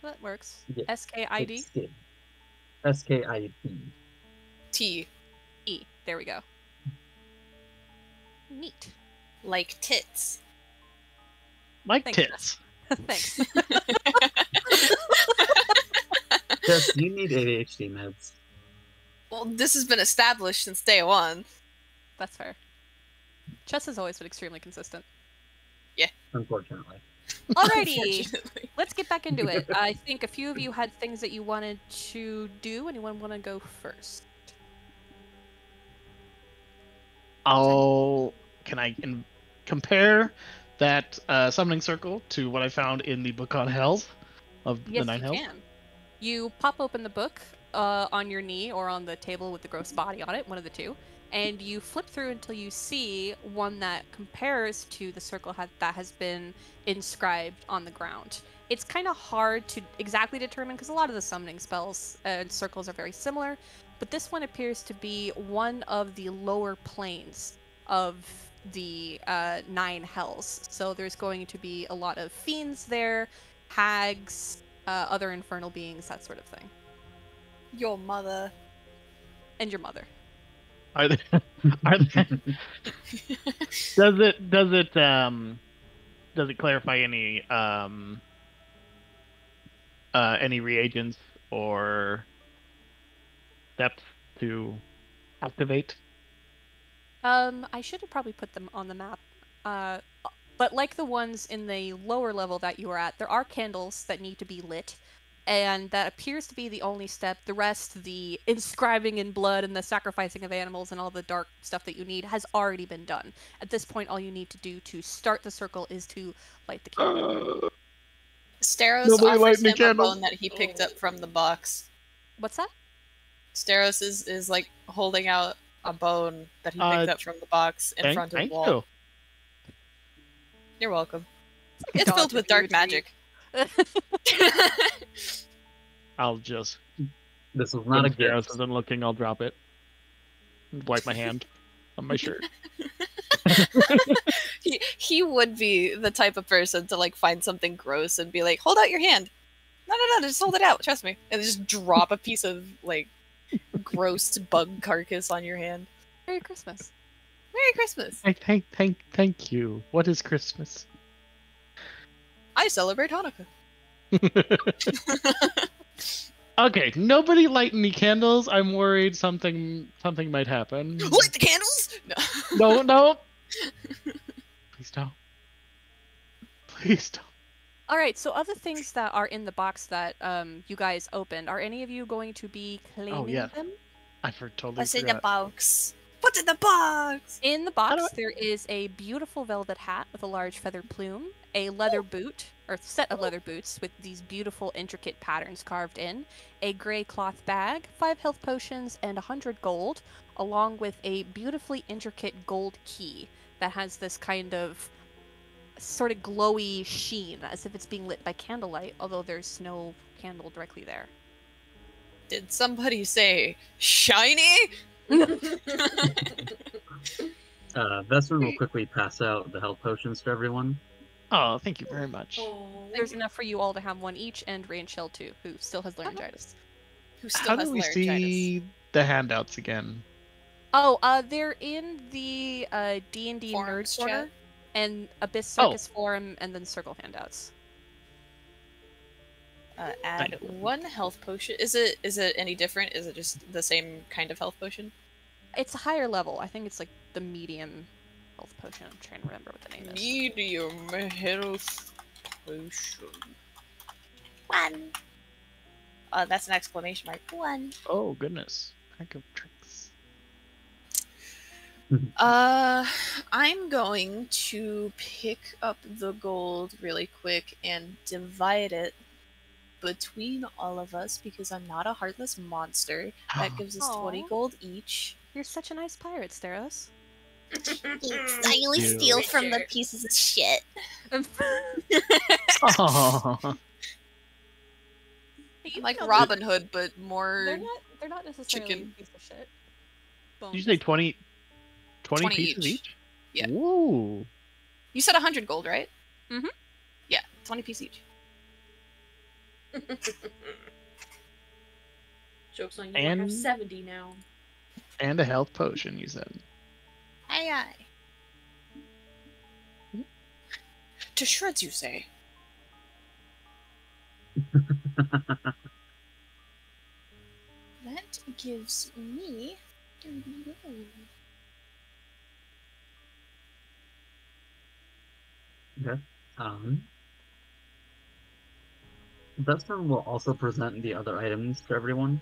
That works. Yeah, S K I D skid. S K I D. T, E. There we go. Neat. Like tits. Like Thanks, tits. Thanks. Jess, you need ADHD meds. Well, this has been established since day one. That's fair. Chess has always been extremely consistent. Yeah. Unfortunately. Alrighty, Unfortunately. let's get back into it. I think a few of you had things that you wanted to do. Anyone want to go first? I'll. Can I in, compare that uh, summoning circle to what I found in the book on Hells of Yes, the Nine you can. You pop open the book uh, on your knee or on the table with the gross body on it, one of the two, and you flip through until you see one that compares to the circle ha- that has been inscribed on the ground. It's kind of hard to exactly determine because a lot of the summoning spells and circles are very similar, but this one appears to be one of the lower planes of the uh, nine hells. So there's going to be a lot of fiends there, hags, uh, other infernal beings, that sort of thing, Your mother. and your mother. Are they, are they, does it does it um does it clarify any um uh any reagents or depth to activate? Um, I should have probably put them on the map. Uh, but like the ones in the lower level that you are at, there are candles that need to be lit, and that appears to be the only step. The rest, the inscribing in blood and the sacrificing of animals and all the dark stuff that you need, has already been done. At this point, all you need to do to start the circle is to light the candle. Steros Nobody offers light me him a candle. bone that he picked up from the box. What's that? Steros is, is like holding out a bone that he Uh, picked up from the box in Thank, front of thank Walt. you. You're welcome. like a It's filled with dark magic. I'll just This is not a when Gareth gift. isn't looking. I'll drop it. Wipe my hand on my shirt. he he would be the type of person to like find something gross and be like, "Hold out your hand." No, no, no, just hold it out. Trust me, and just drop a piece of like gross bug carcass on your hand. Merry Christmas. Merry Christmas! Thank, thank, thank, thank you. What is Christmas? I celebrate Hanukkah. Okay, nobody light any candles. I'm worried something something might happen. Light the candles. No. No, no. Please don't. Please don't. All right. So other things that are in the box that um you guys opened, are any of you going to be claiming Oh, yeah. them? I for totally What's in the box? What's in the box? In the box, I- there is a beautiful velvet hat with a large feather plume, a leather boot, or set of leather boots with these beautiful, intricate patterns carved in, a gray cloth bag, five health potions, and a hundred gold, along with a beautifully intricate gold key that has this kind of sort of glowy sheen, as if it's being lit by candlelight, although there's no candle directly there. Did somebody say shiny? Uh, Vestron will quickly pass out the health potions to everyone. Oh, thank you very much. Oh, There's enough for you all to have one each, and Rain Shell too, who still has laryngitis. Who still How has do we laryngitis? see the handouts again? Oh, uh, they're in the uh D and D Forums nerd corner chat? And Abyss Oh. Circus forum, and then Circle handouts. Uh, add one health potion. Is it is it any different? Is it just the same kind of health potion? It's a higher level. I think it's like the medium health potion. I'm trying to remember what the name is. Medium health potion. One. Uh, that's an exclamation mark. One. Oh goodness, pack of tricks. Uh, I'm going to pick up the gold really quick and divide it between all of us because I'm not a heartless monster. That gives us 20 gold each. You're such a nice pirate, Steros. I only Ew. steal from the pieces of shit. Oh, You Like Robin Hood, but They're more. not. They're not necessarily chicken. a piece of shit. did you say 20, 20, 20 pieces each. each? Yeah. Ooh. You said 100 gold, right? Mm Mhm. Yeah, 20 piece each. Jokes on you. I And- have 70 now. And a health potion, you said. Aye aye. To shreds, you say? That gives me. Um, Vestron will also present the other items to everyone.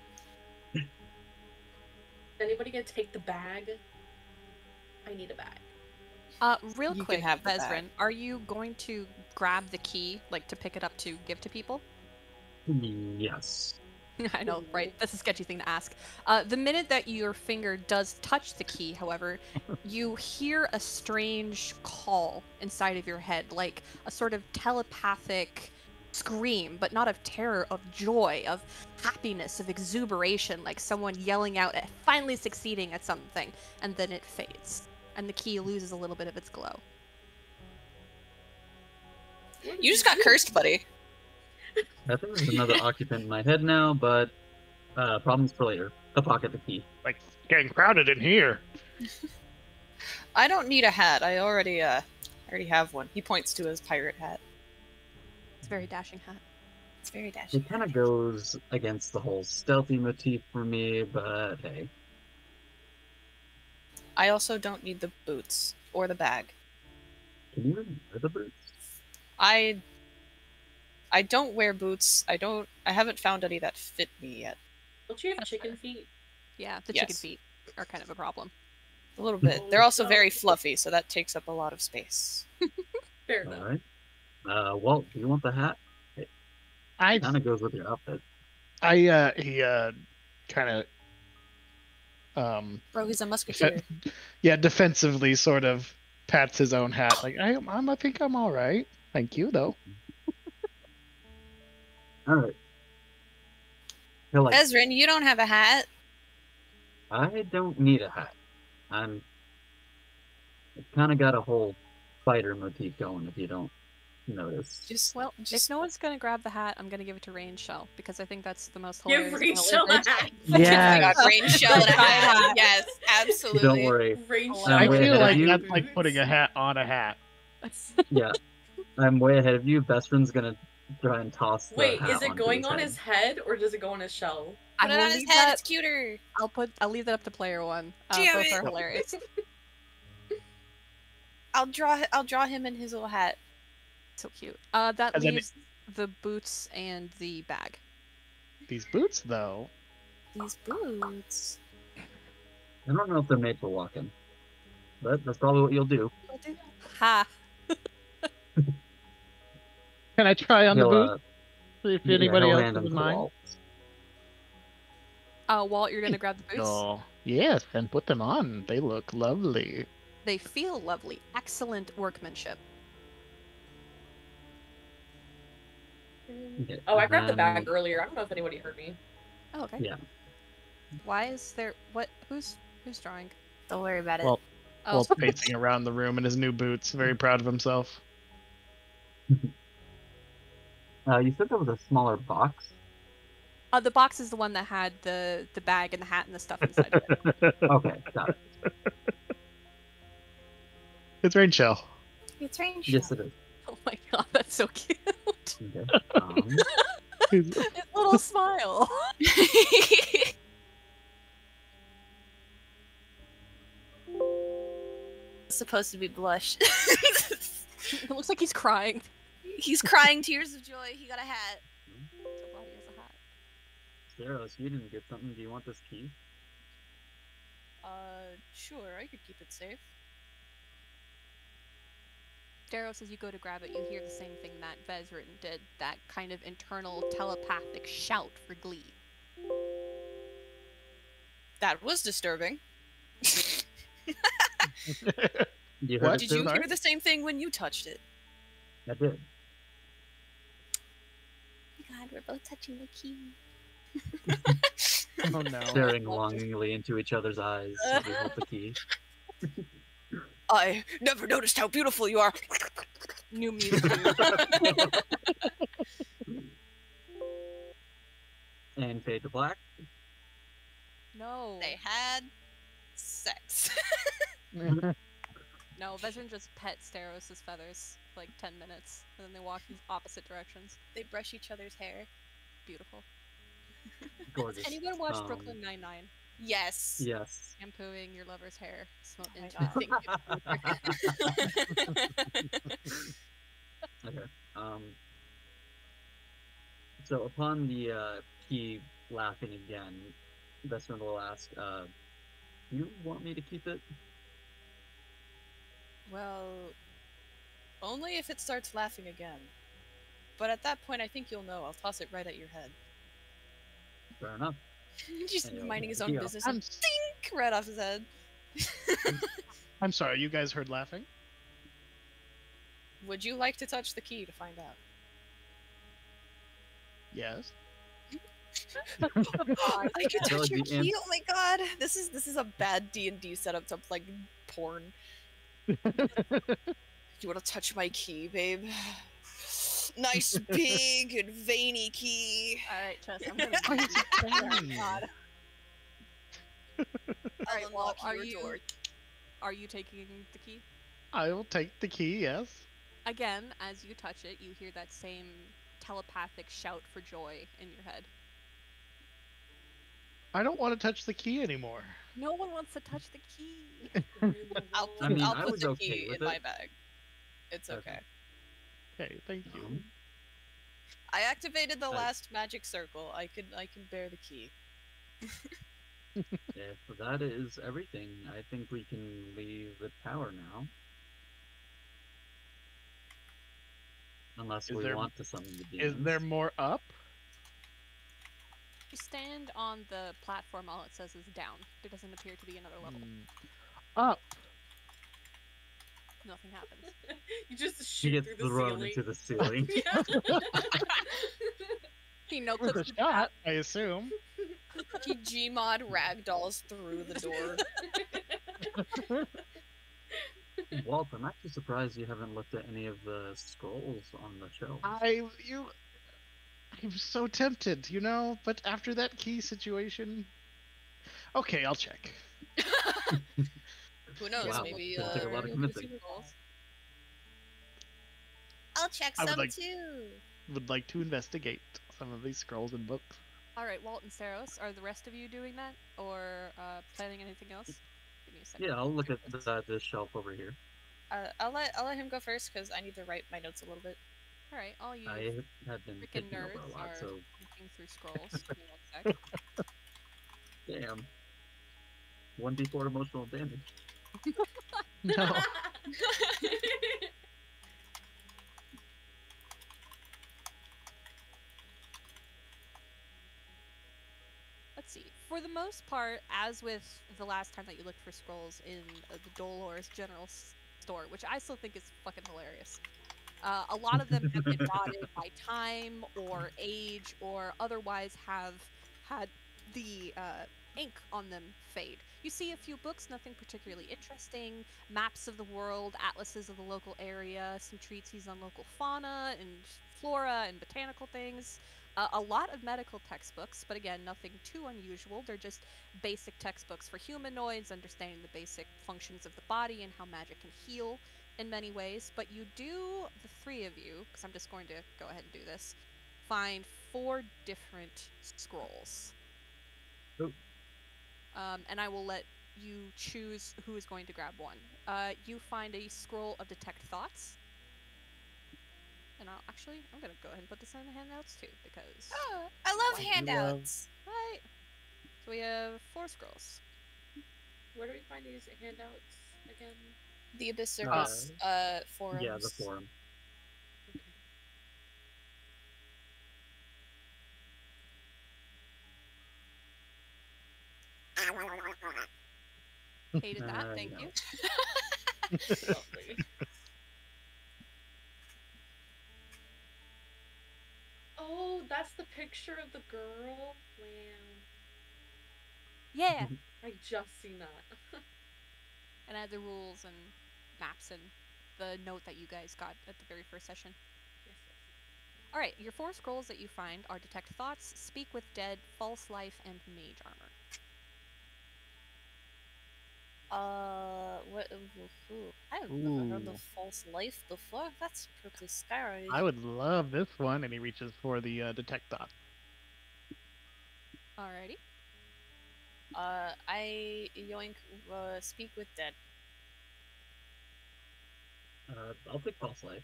Anybody gonna take the bag? I need a bag. Uh, real You can quick, have the are you going to grab the key, like to pick it up to give to people? Yes. I know, right? That's a sketchy thing to ask. Uh, the minute that your finger does touch the key, however, you hear a strange call inside of your head, like a sort of telepathic scream, but not of terror, of joy, of happiness, of exuberation, like someone yelling out at finally succeeding at something, and then it fades, and the key loses a little bit of its glow. You just got cursed, buddy. I think there's another occupant in my head now, but uh, problems for later. I'll pocket the key. Like getting crowded in here. I don't need a hat. I already uh, I already have one. He points to his pirate hat. It's a very dashing hat. It's very dashing. It kind of goes against the whole stealthy motif for me, but hey. I also don't need the boots or the bag. Can you even wear the boots? I I don't wear boots. I don't. I haven't found any that fit me yet. Don't you have chicken feet? Yeah, the chicken feet are kind of a problem. A little bit. They're also very fluffy, so that takes up a lot of space. Fair enough. Alright. Uh, Walt, do you want the hat? I Kind of goes with your outfit. I uh he uh kind of um Bro, he's a musketeer. yeah defensively sort of pats his own hat like I I'm, I think I'm all right. Thank you though. Alright. Feel like Ezrin, you don't have a hat. I don't need a hat. I'm. It's kind of got a whole fighter motif going. If you don't notice. Just Well, just if no one's gonna grab the hat, I'm gonna give it to Rain Shell because I think that's the most Give hilarious. Rain Shell a hat. Oh my Yeah. god, rain shell and a hat. hat. Yes, absolutely. Don't worry. Rain Oh, Shell I feel like you. that's like putting a hat on a hat. Yeah, I'm way ahead of you. Vestron's gonna try and toss. the Wait, hat is it going on his head or does it go on his shell? I Put it on his head. that. It's cuter. I'll put. I'll leave that up to player one. Uh, Damn both it. are hilarious. I'll draw. I'll draw him in his little hat. so cute. Uh, that And then leaves the boots and the bag. These boots, though. These boots. I don't know if they're made for walking, but that's probably what you'll do. Ha! Can I try on the He'll, boots? uh, if yeah, anybody he'll else hand has them to mine. Walt. Uh, Walt, you're gonna grab the boots. Oh, yes, and put them on. They look lovely. They feel lovely. Excellent workmanship. Oh, I grabbed the bag earlier. I don't know if anybody heard me. Oh, okay. Yeah. Why is there what? Who's who's drawing? Don't worry about it. Well, Oh, Walt's pacing around the room in his new boots, very proud of himself. Uh, you said there was a smaller box. uh, the box is the one that had the the bag and the hat and the stuff inside of it. Okay, got it. It's Rain Shell. It's rain Yes, it is. Oh my god, that's so cute. Okay. Um, His little smile. supposed to be blush. it looks like he's crying. He's crying tears of joy. He got a hat. So glad he has a hat. Steros, you didn't get something. Do you want this key? Uh, sure. I could keep it safe. Daros, as you go to grab it, you hear the same thing that Vezrin did. That kind of internal telepathic shout for glee. That was disturbing. You heard What? Did you hear the same thing when you touched it? I did. God, we're both touching the key. oh no. Staring longingly into each other's eyes as you hold the key. I never noticed how beautiful you are. New music. And fade to black. no. They had sex. No, Vezrin just pet Steros' feathers for like 10 minutes, and then they walk in opposite directions. they brush each other's hair. Beautiful. Gorgeous. Anyone watch Um, Brooklyn Nine-Nine? Yes. Yes. Shampooing your lover's hair. Smell Oh my into Okay. Um. So upon the uh, key laughing again, Vesper will ask, uh, "Do you want me to keep it?" Well, only if it starts laughing again. But at that point, I think you'll know. I'll toss it right at your head. Fair enough. Just Anyway, minding his yeah. own business I'm, and dink right off his head. I'm sorry, you guys heard laughing? Would you like to touch the key to find out? Yes. oh, I could touch your key. Oh my god, this is this is a bad D and D setup to like porn. you want to touch my key, babe? Nice big and veiny key. Alright, Chess, I'm gonna. Hey. God. I'll Alright, well, are your you door. are you taking the key? I will take the key, yes. Again, as you touch it, you hear that same telepathic shout for joy in your head. I don't want to touch the key anymore. No one wants to touch the key. I'll I put, mean, I'll put the okay key with in my bag. It's Okay. okay. Okay, thank you. Um, I activated the Nice. last magic circle. I can I can bear the key. if that is everything, I think we can leave the tower now. Unless Is we there- want to summon the Is there more up? You stand on the platform, all it says is down. There doesn't appear to be another level. Mm. Up. Nothing happens. you just He shoot gets through the thrown ceiling. into the ceiling. He no Worth clips a the bat. shot, I assume. He Gmod ragdolls through the door. Walt, I'm actually surprised you haven't looked at any of the scrolls on the shelf. I you I'm so tempted, you know, but after that key situation Okay, I'll check. Who knows? Wow, Maybe uh, took a lot of convincing. I'll check I would some like- too. would like to investigate some of these scrolls and books. All right, Walt and Steros, are the rest of you doing that or uh, planning anything else? Give me a second. Yeah, I'll look at the, this shelf over here. Uh, I'll let I'll let him go first because I need to write my notes a little bit. All right, all you I have been freaking thinking over a nerds lot, are so looking through scrolls. Give me one sec. damn. One d four emotional damage. No. Let's see. For the most part, as with the last time that you looked for scrolls in uh, the Dolores General Store, which I still think is fucking hilarious. Uh, a lot of them have been rotted by time or age or otherwise have had the uh, ink on them fade. You see a few books, nothing particularly interesting, maps of the world, atlases of the local area, some treatises on local fauna and flora and botanical things. Uh, a lot of medical textbooks, but again, nothing too unusual. They're just basic textbooks for humanoids, understanding the basic functions of the body and how magic can heal in many ways. But you do, the three of you, because I'm just going to go ahead and do this, find four different scrolls. Oh. Um, and I will let you choose who is going to grab one. Uh, you find a scroll of detect thoughts. And I'll actually, I'm gonna go ahead and put this in the handouts too, because Oh, I love Why do you handouts. right. So we have four scrolls. Where do we find these handouts again? The Abyss Circus uh, forums. Yeah, the forum. Okay. Hated that. Uh, Thank no. you. Oh, that's the picture of the girl. Wow. Yeah. I just seen that. and I had the rules and maps and the note that you guys got at the very first session. yes, All right, your four scrolls that you find are Detect Thoughts, Speak with Dead, False Life, and Mage Armor. Uh, what? ooh, ooh, I've never heard Ooh. of false life before. That's pretty scary. I would love this one, and he reaches for the uh, detect thought. Alrighty. Uh, I yoink. Uh, speak with dead. Uh, I'll take false life.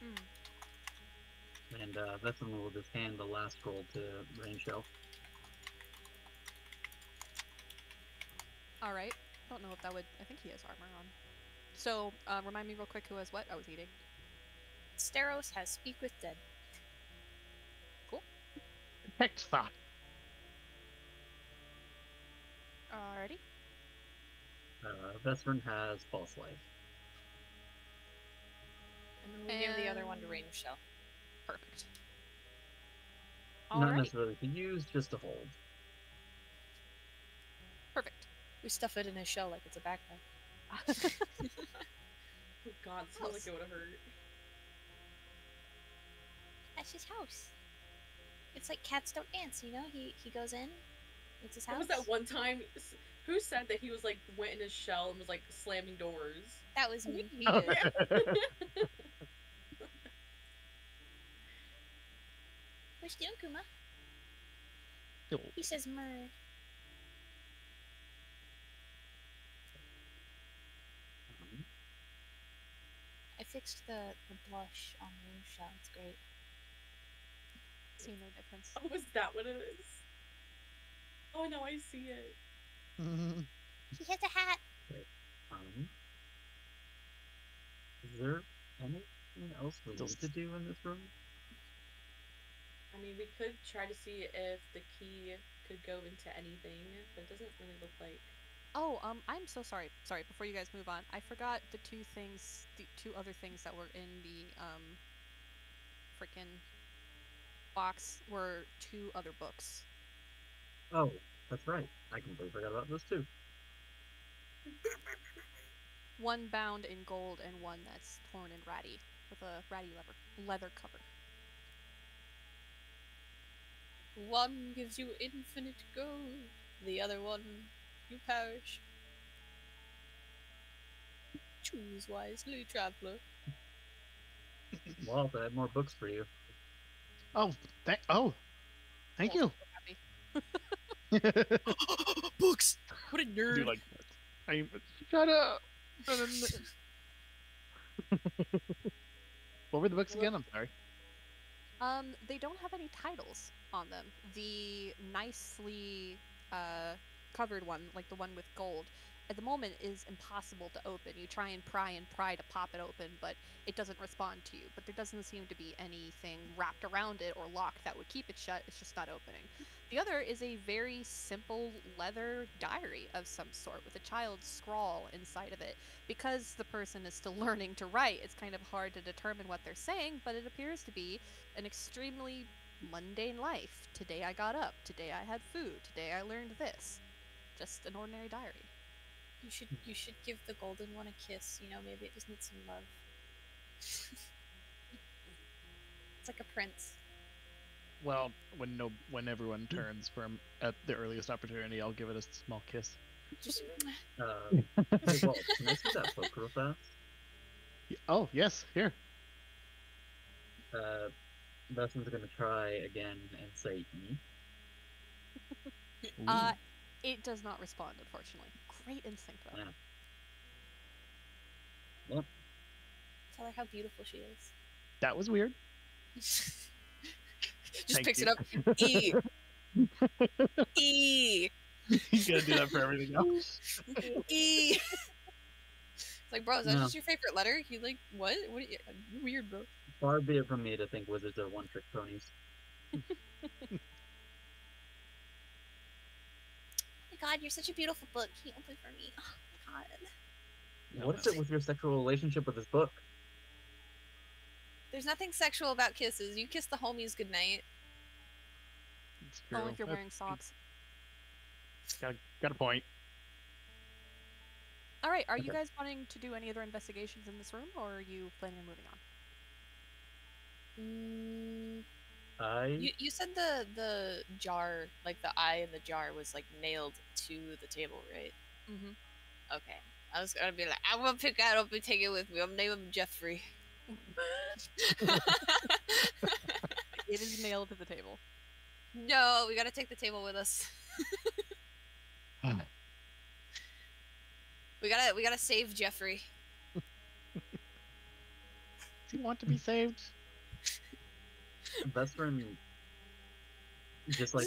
Hmm. And uh, that's when we'll just hand the last scroll to Rain Shell. All right. Don't know if that would. I think he has armor on. So, uh, remind me real quick who has what? I was eating. Steros has speak with dead. Detect thought. Alrighty. Uh, Vesperin has false life. And then we give the other one to And- Rain Shell. Perfect. Not Alrighty. necessarily to use, just to hold. Perfect. We stuff it in his shell like it's a backpack. Oh god, sounds like it would have hurt. That's his house. It's like cats don't dance, you know? He he goes in, it's his What house. was that one time? Who said that he was like went in his shell and was like slamming doors? That was me. He Oh. did. What's doing, Kuma? Oh. He says murr. Um, I fixed the, the blush on Rain Shell. It's great. See no difference. Oh, is that what it is? Oh no, I see it. Mhm. He has a hat. um, is there anything else we need to do in this room? I mean, we could try to see if the key could go into anything, but it doesn't really look like. Oh, um, I'm so sorry. Sorry. Before you guys move on, I forgot the two things, the two other things that were in the um, freaking box were two other books. Oh, that's right. I completely forgot about those too. One bound in gold and one that's torn and ratty with a ratty leather leather cover. One gives you infinite gold. The other one, you perish. Choose wisely, traveler. Walt, I have more books for you. Oh, thank. Oh, thank you. Happy. Books. What a nerd. Do like I shut up. what were the books again? I'm sorry. Um, they don't have any titles on them. The nicely uh, covered one, like the one with gold, at the moment is impossible to open. You try and pry and pry to pop it open, but it doesn't respond to you. But there doesn't seem to be anything wrapped around it or locked that would keep it shut. It's just not opening. The other is a very simple leather diary of some sort with a child's scrawl inside of it. Because the person is still learning to write, it's kind of hard to determine what they're saying, but it appears to be an extremely mundane life. Today I got up. Today I had food. Today I learned this. Just an ordinary diary. You should you should give the golden one a kiss. You know, maybe it just needs some love. it's like a prince. Well, when no, when everyone turns from at the earliest opportunity, I'll give it a small kiss. Just Uh, hey, Walt, can I see that book real fast? Oh yes, here. Uh, Dustin's gonna try again and say E. Uh, it does not respond, unfortunately. Great instinct, though. Yeah. tell her how beautiful she is. That was weird. just Thank picks you. it up. E. E. He's gonna do that for everything else. E. It's like, bro, is that No. just your favorite letter? You like what? What? Are you, weird, bro. Far be it from me to think wizards are one-trick ponies. Oh my god, you're such a beautiful book. Can you open for me? Oh my god. What is it with your sexual relationship with this book? There's nothing sexual about kisses. You kiss the homies goodnight. It's true. Only if you're wearing socks. Got, a, got a point. All right, are you guys wanting to do any other investigations in this room, or are you planning on moving on? Mm, I you you said the the jar, like the eye in the jar, was like nailed to the table, right? Mm-hmm. Okay. I was gonna be like, I'm gonna pick that up and take it with me. I'm naming him Jeffrey. It is nailed to the table. no, we gotta take the table with us. we gotta we gotta save Jeffrey. Do you want to be saved? Best friend just like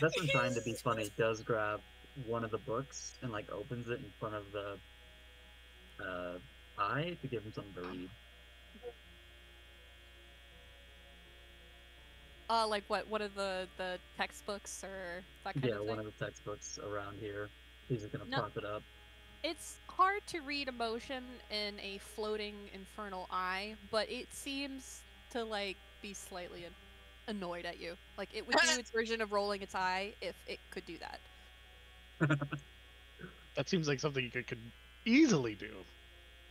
best friend trying to be funny does grab one of the books and like opens it in front of the uh eye to give him something to read. Uh, like what? What are the the textbooks or that kind Yeah, of thing? one of the textbooks around here. He's just gonna No. prop it up. It's hard to read emotion in a floating infernal eye, but it seems to like be slightly an- annoyed at you. Like it would do its version of rolling its eye if it could do that. That seems like something you could, could easily do.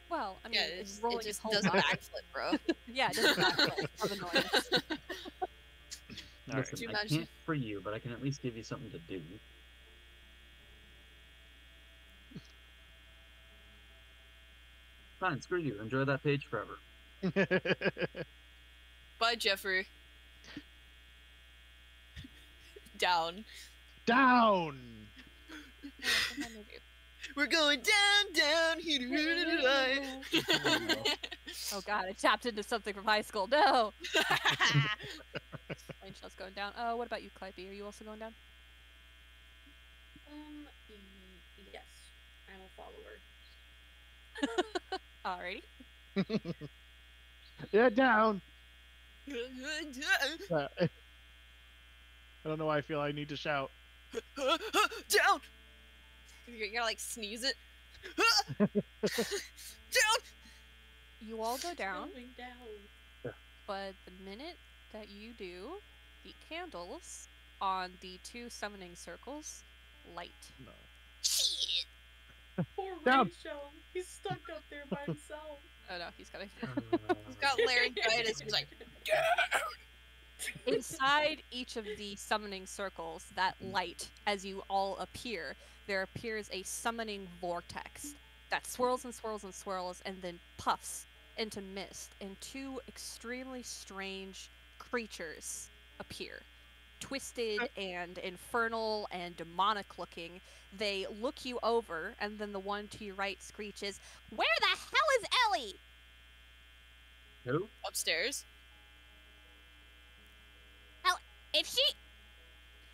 Well, I mean, yeah, it it's just, rolling it its just whole does a eye. backflip, bro. Yeah, it does a backflip of annoyance. All right. Listen, you I can't for you, but I can at least give you something to do. Fine, screw you. Enjoy that page forever. Bye, Jeffrey. Down. Down. We're going down, down, here. oh god, I tapped into something from high school. No. Rain Shell's going down. Oh, what about you, Clype? Are you also going down? Um, yes, I'm a follower. Alrighty. Yeah, down. Uh, I don't know why I feel I need to shout. down. You gotta like sneeze it. down. You all go down, Going down. but the minute that you do, the candles on the two summoning circles light. No. Shit. Poor Rachel. He's stuck up there by himself. Oh no, he's got a He's got laryngitis. He's like, Inside each of the summoning circles, that light, as you all appear, there appears a summoning vortex. that swirls and swirls and swirls and then puffs into mist, and two extremely strange creatures appear. Twisted and infernal and demonic looking. They look you over, and then the one to your right screeches, Where the hell is Ellie? Who? Upstairs. If she.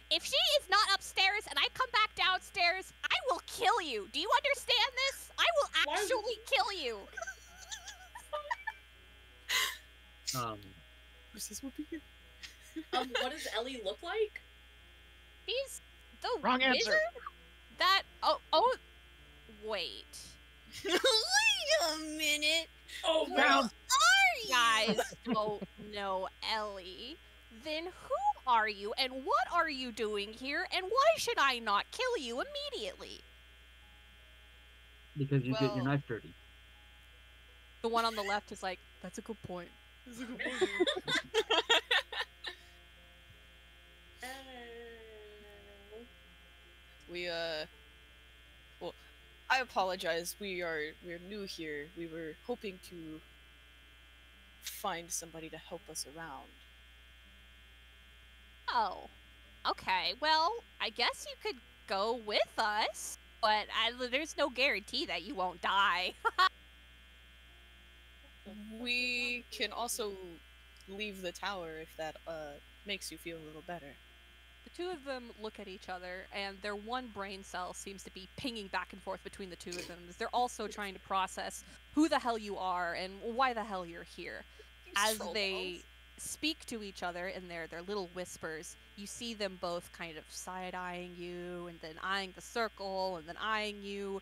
If she is not upstairs and I come back downstairs, I will kill you. Do you understand this? I will Why would actually kill you. Um, Versus will be here. Um, what does Ellie look like? He's the Wrong answer. That oh oh wait. Wait a minute. Oh, Round. Are you? Guys don't know Ellie. Then who are you and what are you doing here and why should I not kill you immediately? because you get your knife dirty. The one on the left is like, that's a good point. Oh. We uh well I apologize. We are we're new here. We were hoping to find somebody to help us around. Oh, okay. Well, I guess you could go with us, but I, there's no guarantee that you won't die. We can also leave the tower if that uh makes you feel a little better. The two of them look at each other, and their one brain cell seems to be pinging back and forth between the two of them. As they're also trying to process who the hell you are and why the hell you're here. These As they balls. speak to each other in their, their little whispers, you see them both kind of side eyeing you, and then eyeing the circle, and then eyeing you.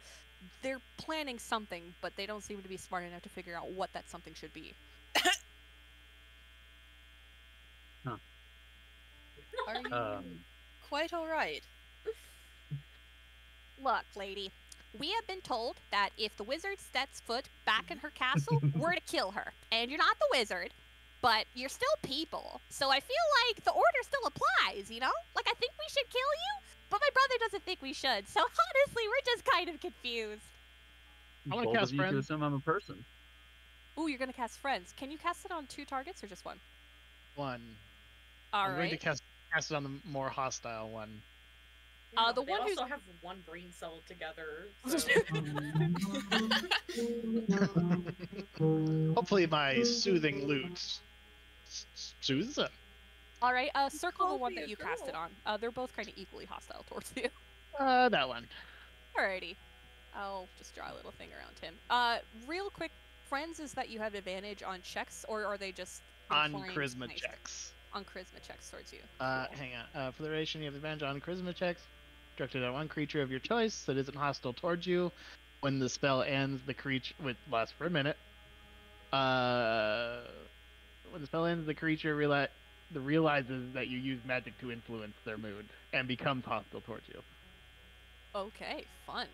They're planning something, but they don't seem to be smart enough to figure out what that something should be. Are you Um, quite alright? Look, lady, we have been told that if the wizard sets foot back in her castle, we're to kill her. And you're not the wizard, but you're still people. So I feel like the order still applies, you know? Like, I think we should kill you, but my brother doesn't think we should. So honestly, we're just kind of confused. I wanna bold cast of you to friends. assume I'm a person. Ooh, you're gonna cast friends. Can you cast it on two targets or just one? One. All I'm going to right. cast, cast it on the more hostile one. Uh, the they one who's- also have one brain cell together. Hopefully, my soothing loot s- s- soothes them. All right. Uh, circle the one that a you cast it on. Uh, they're both kind of equally hostile towards you. Uh, that one. Alrighty. I'll just draw a little thing around him. Uh, real quick, friends, is that you have advantage on checks, or are they just On inclined charisma nice? checks. On charisma checks towards you. Uh, hang on. Uh, for the duration, you have advantage on charisma checks. Directed at one creature of your choice that isn't hostile towards you. When the spell ends, the creature would last for a minute. Uh, when the spell ends, the creature reali- the realizes that you use magic to influence their mood and becomes hostile towards you. Okay, fun.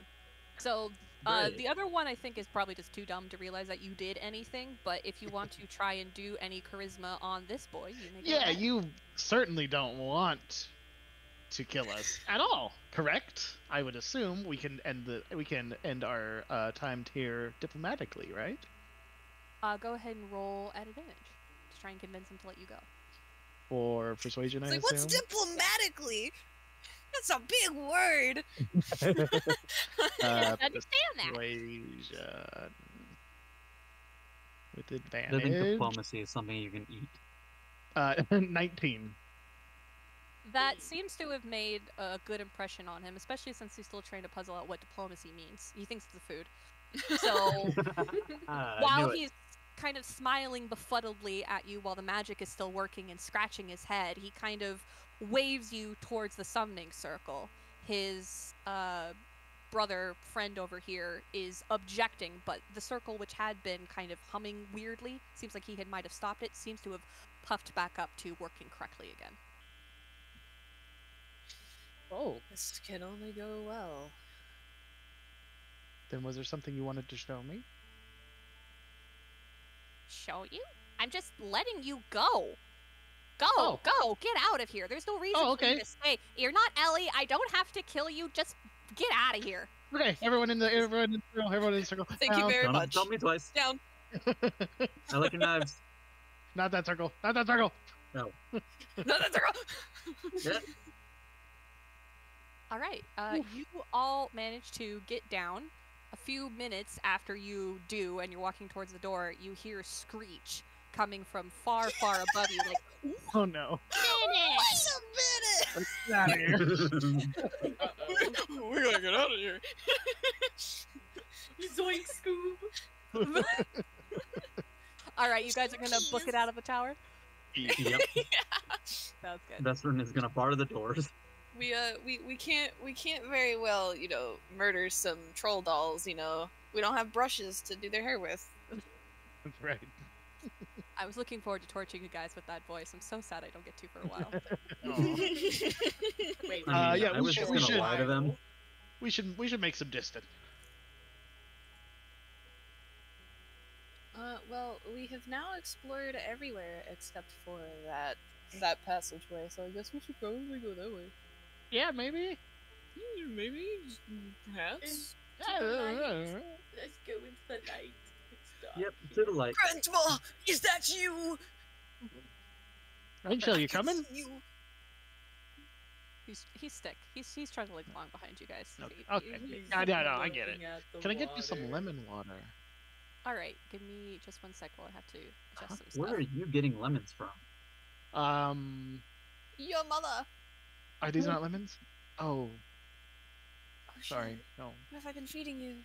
So, uh, the other one I think is probably just too dumb to realize that you did anything. But if you want to try and do any charisma on this boy, you may. go Yeah, you certainly don't want to kill us at all, correct? I would assume we can end the we can end our uh, time here diplomatically, right? Uh, go ahead and roll at advantage to try and convince him to let you go. Or persuasion, It's I like, what's assume. diplomatically? That's a big word. Uh, Understand that? persuasion with Living advantage. diplomacy is something you can eat. Uh, nineteen. That seems to have made a good impression on him, especially since he's still trying to puzzle out what diplomacy means. He thinks it's the food. So I while he's kind of smiling befuddledly at you while the magic is still working and scratching his head, he kind of waves you towards the summoning circle. His uh, brother friend over here is objecting, but the circle, which had been kind of humming weirdly, seems like he had might have stopped it, seems to have puffed back up to working correctly again. Oh, This can only go well. then was there something you wanted to show me? Show you? I'm just letting you go. Go, Oh. go, get out of here. There's no reason Oh, for you to stay. You're not Ellie. I don't have to kill you. Just get out of here. Okay, everyone in the everyone in the circle. Everyone in the circle. Thank you Down. very Don't much. tell me twice. Down. I like your knives. Not that circle. Not that circle. No, that's a Yeah. All right. Uh, you all manage to get down. A few minutes after you do, and you're walking towards the door, you hear a screech coming from far, far above you. Like, Oh no. Minutes. Wait Get out of here. Uh-oh. a minute! we gotta get out of here. Zoink Scoob. all right, you guys are gonna book it out of the tower. yep. yeah. Sounds good. Veteran is gonna bar the doors. We uh we, we can't we can't very well you know murder some troll dolls you know we don't have brushes to do their hair with. That's right. I was looking forward to torturing you guys with that voice. I'm so sad I don't get to for a while. Aw. Wait. Uh, I mean, yeah, I we was should- just we gonna should- lie to them. we should we should make some distance. Uh well we have now explored everywhere except for that that passageway so I guess we should probably go that way. Yeah, maybe. Hmm, Maybe perhaps. Let's go into the night. It's dark. Yep, to the light. Grandma, is that you? Angel, you coming? You. He's he's stick. He's he's trundling along behind you guys. Okay. He- Okay. he- He's I know, no, I get it. at the Can I get you some lemon water? All right, give me just one sec while I have to adjust some stuff. Where are you getting lemons from? Um, Your mother. are these not lemons? Oh, Oh, shit. sorry. No. What have I been feeding you?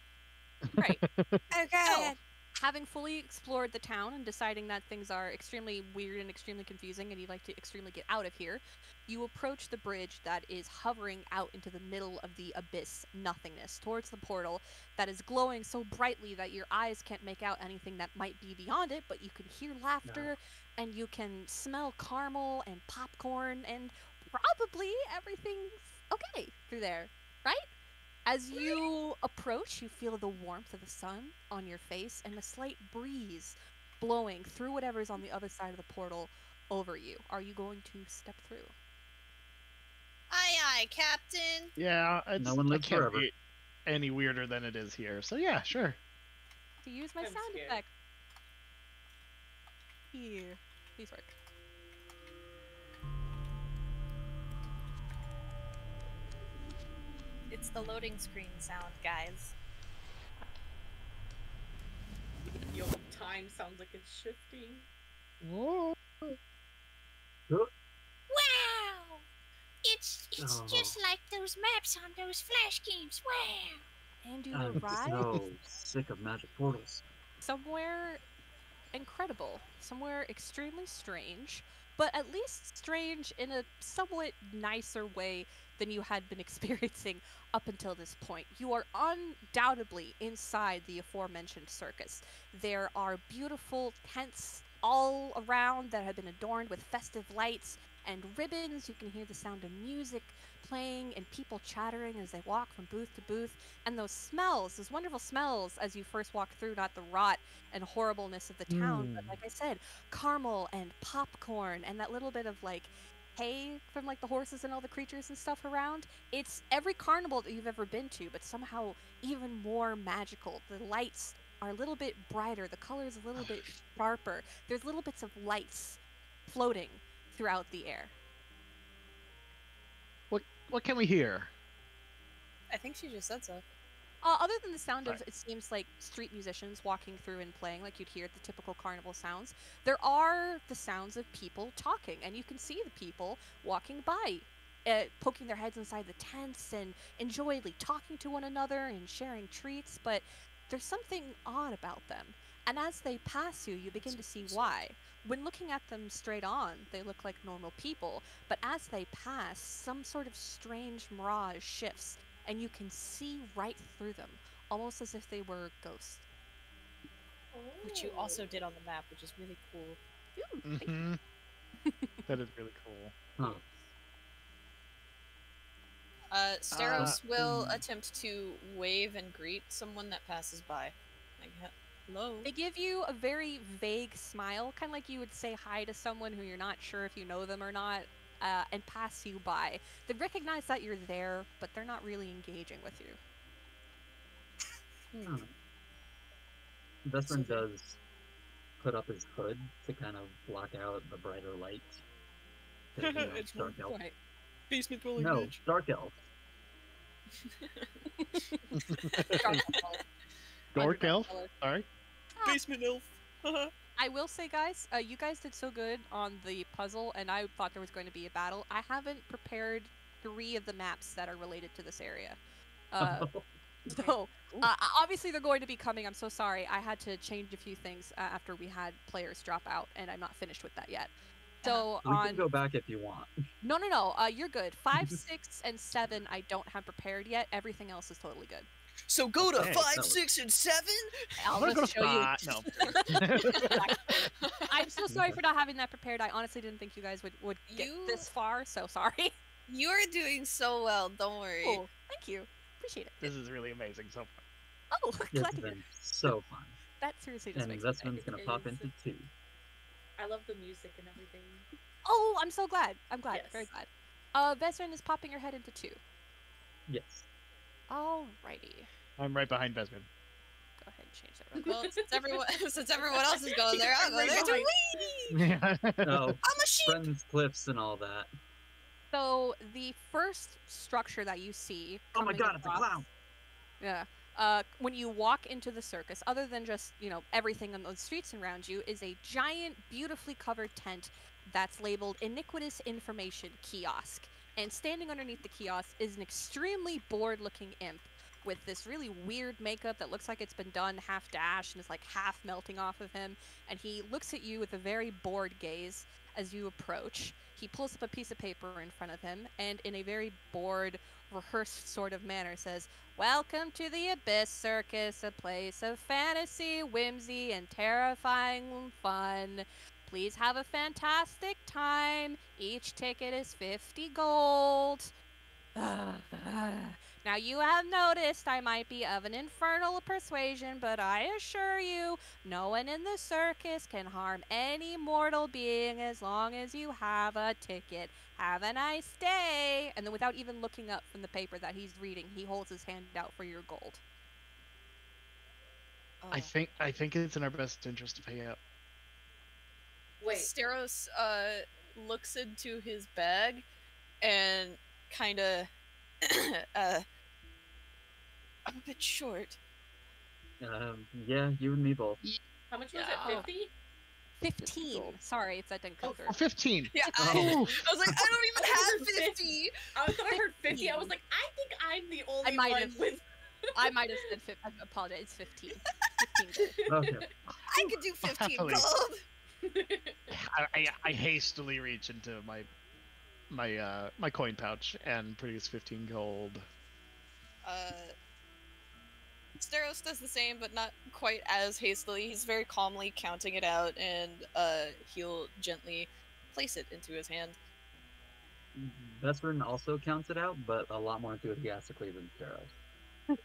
Right. Oh god. Having fully explored the town and deciding that things are extremely weird and extremely confusing and you'd like to extremely get out of here, you approach the bridge that is hovering out into the middle of the abyss nothingness towards the portal that is glowing so brightly that your eyes can't make out anything that might be beyond it, but you can hear laughter and you can smell caramel and popcorn and probably everything's okay through there, right? As you approach, you feel the warmth of the sun on your face and a slight breeze blowing through whatever's on the other side of the portal over you. Are you going to step through? Aye aye, Captain. Yeah, it's, No one it lives can't forever. be any weirder than it is here. So yeah, sure. To use my I'm sound scared. effect. Here. Please work. It's the loading screen sound, guys. Yo, time sounds like it's shifting. Wow! It's it's Oh. just like those maps on those flash games. Wow! And you I'm arrive so sick of magic portals. somewhere incredible, somewhere extremely strange, but at least strange in a somewhat nicer way than you had been experiencing up until this point. You are undoubtedly inside the aforementioned circus. There are beautiful tents all around that have been adorned with festive lights and ribbons. You can hear the sound of music playing and people chattering as they walk from booth to booth. And those smells, those wonderful smells as you first walk through, not the rot and horribleness of the town, but hmm. like I said, caramel and popcorn and that little bit of like hay from like the horses and all the creatures and stuff around. It's every carnival that you've ever been to, but somehow even more magical. The lights are a little bit brighter, the colors a little bit sharper. There's little bits of lights floating throughout the air. What can we hear? I think she just said so. Uh, other than the sound of it seems like street musicians walking through and playing like you'd hear at the typical carnival sounds there are the sounds of people talking and you can see the people walking by uh, poking their heads inside the tents and enjoyably talking to one another and sharing treats but there's something odd about them. And as they pass you you begin to see why. When looking at them straight on they look like normal people but as they pass some sort of strange mirage shifts and you can see right through them, almost as if they were ghosts. Which you also did on the map, which is really cool. Ooh, thank you. hmm that is really cool. Huh. Uh, Steros will mm. attempt to wave and greet someone that passes by. Like, hello. They give you a very vague smile, kind of like you would say hi to someone who you're not sure if you know them or not, uh, and pass you by. They recognize that you're there, but they're not really engaging with you. Hmm. Vesper does put up his hood to kind of block out the brighter light. 'Cause, you know, It's dark elf. Right. Basement dwelling No, bitch. dark elf. Dork elf. Sorry. Basement elf. I will say, guys, uh, you guys did so good on the puzzle, and I thought there was going to be a battle. I haven't prepared three of the maps that are related to this area. Uh, so, uh, obviously, they're going to be coming. I'm so sorry. I had to change a few things uh, after we had players drop out, and I'm not finished with that yet. So, we can go back if you want. No, no, no. Uh, you're good. Five, six, and seven, I don't have prepared yet. Everything else is totally good. So go to Okay, five, that was- six, and seven. I'll I'm gonna just go show you. No. I'm so sorry for not having that prepared. I honestly didn't think you guys would, would get You- this far, so sorry. You are doing so well. Don't worry. Oh, thank you. Appreciate it. This is really amazing so far. Oh, glad to hear. so fun. That seriously just And makes me Vesper's happy. gonna pop into two. I love the music and everything. Oh, I'm so glad. I'm glad. Very glad. Uh, Vesrin is popping her head into two. Yes. Alrighty. I'm right behind Vesman. Go ahead and change that. Real quick. Well, since everyone since everyone else is going there, I'll go Right there too. behind. Yeah. Oh, I'm a sheep. friends, cliffs, and all that. So the first structure that you see. Oh my coming god, it's a clown! Yeah. Uh, when you walk into the circus, other than just, you know, everything on the streets around you, is a giant, beautifully covered tent that's labeled Iniquitous Information Kiosk. And standing underneath the kiosk is an extremely bored looking imp with this really weird makeup that looks like it's been done half to ash and is like half melting off of him. And he looks at you with a very bored gaze as you approach. He pulls up a piece of paper in front of him and, in a very bored, rehearsed sort of manner, says, Welcome to the Abyss Circus, a place of fantasy, whimsy, and terrifying fun. Please have a fantastic time. Each ticket is 50 gold. Ah, ah, ah. Now, you have noticed I might be of an infernal persuasion, but I assure you, no one in the circus can harm any mortal being as long as you have a ticket. Have a nice day. And then, without even looking up from the paper that he's reading, he holds his hand out for your gold. I think I think it's in our best interest to pay up. Wait, Steros uh, looks into his bag and kind of. uh, I'm a bit short. Um, yeah, you and me both. how much was Yeah. it? Fifty? 15. Sorry if that didn't come Oh, through. Oh, 15. Yeah, I, Oh. I was like, I don't even have 50. I thought I heard fifty. I was like, I think I'm the only might one have- with. I might have said 15. I apologize. It's 15. 15. Okay. I could do 15 gold. I, I, I hastily reach into my my uh my coin pouch and produce 15 gold. Uh, Steros does the same, but not quite as hastily. He's very calmly counting it out, and uh, he'll gently place it into his hand. Vesperin also counts it out, but a lot more enthusiastically than Steros.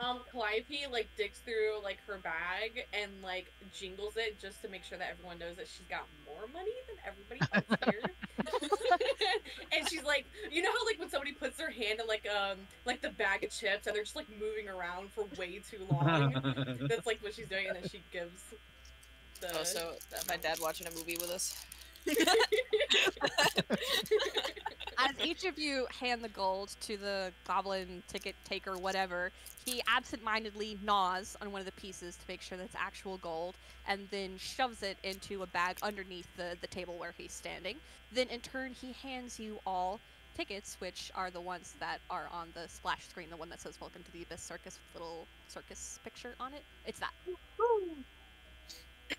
Um, Calliope like digs through like her bag and like jingles it just to make sure that everyone knows that she's got more money than everybody else here. and she's like, you know how like when somebody puts their hand in like um like the bag of chips and they're just like moving around for way too long. That's like what she's doing, and then she gives. The, Oh, so my dad watching a movie with us. As each of you hand the gold to the goblin ticket taker, whatever, he absentmindedly gnaws on one of the pieces to make sure that's actual gold, and then shoves it into a bag underneath the, the table where he's standing. Then, in turn, he hands you all tickets, which are the ones that are on the splash screen, the one that says "Welcome to the Abyss Circus" with little circus picture on it. It's that.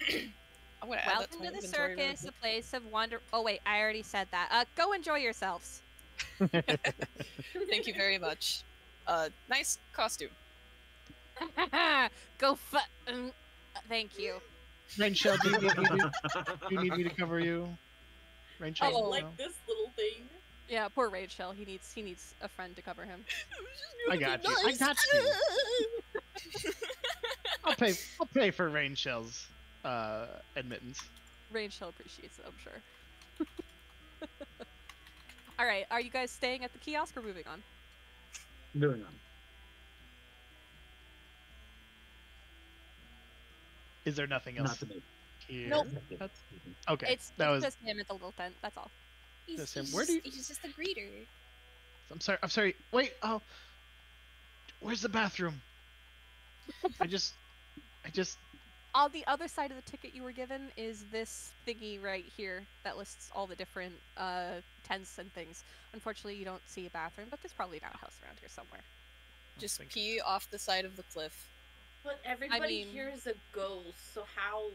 I'm gonna Welcome my to the inventory really circus, a place of wonder. Oh wait, I already said that. Uh, go enjoy yourselves. Thank you very much. Uh, nice costume. Go fu- mm, thank you. Rain Shell, do you need me to, do you need me to cover you? Rain I Shell, Oh. like this little thing. Yeah, poor Rain Shell. He needs he needs a friend to cover him. I got you. I got you. I'll pay. I'll pay for Rain Shell's uh, admittance. Rain Shell appreciates it, I'm sure. All right, are you guys staying at the kiosk or moving on? Moving on. Is there nothing Not else to me. here? Nope. That's okay. It's, that it's was. just him at the little tent. That's all. He's, Just him. he's Where do you- he's just a greeter. I'm sorry. I'm sorry. Wait. Oh, where's the bathroom? I just, I just. On the other side of the ticket you were given is this thingy right here that lists all the different uh, tents and things. Unfortunately, you don't see a bathroom, but there's probably a house around here somewhere. Just Thank pee off the side of the cliff. But everybody mean- here is a ghost, so how?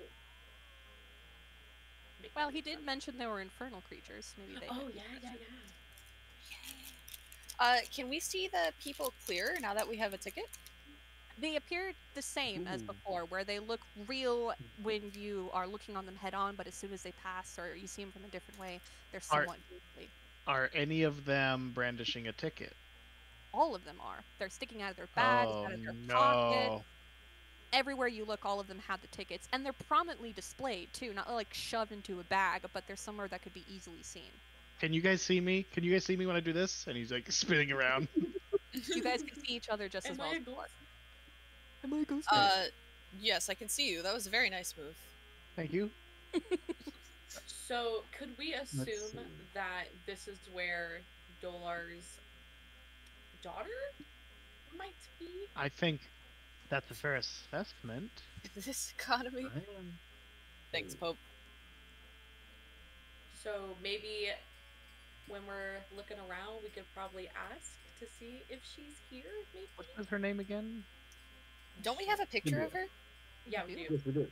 Make Well, he did sense. mention there were infernal creatures. Maybe they. Oh could be yeah, yeah, yeah. Uh, can we see the people clear now that we have a ticket? They appear the same as mm. before, where they look real mm. when you are looking on them head on, but as soon as they pass or you see them from a different way, they're Are- somewhat goofy. Are any of them brandishing a ticket? All of them are. They're sticking out of their bags, oh out of their no! pockets. Everywhere you look, all of them have the tickets, and they're prominently displayed too, not like shoved into a bag, but they're somewhere that could be easily seen. Can you guys see me? Can you guys see me when I do this? And he's like spinning around. You guys can see each other just as Am well. I a as before. Ghost? Am I a ghost? Uh, yes, I can see you. That was a very nice move. Thank you. So could we assume that this is where Dolar's daughter might be? I think that's a fair assessment. In this economy. Thanks, Pope. So maybe when we're looking around, we could probably ask to see if she's here. Maybe. What was her name again? Don't we have a picture of her? Yeah, we do. Yes, we do.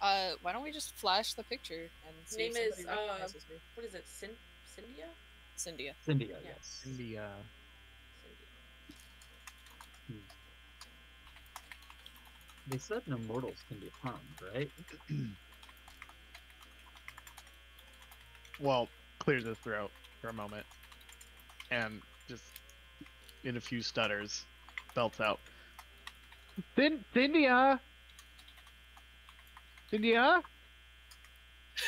Uh, why don't we just flash the picture and see Name if is, uh, recognizes her? What is it? Cyn- Cynthia? Cyndia. Cindy, Yeah. yes. Cindy. Uh, Cynthia. They said no mortals can be harmed, right? well, clears his throat for a moment, and just in a few stutters, belts out. Cyn- Cynthia. Cynthia.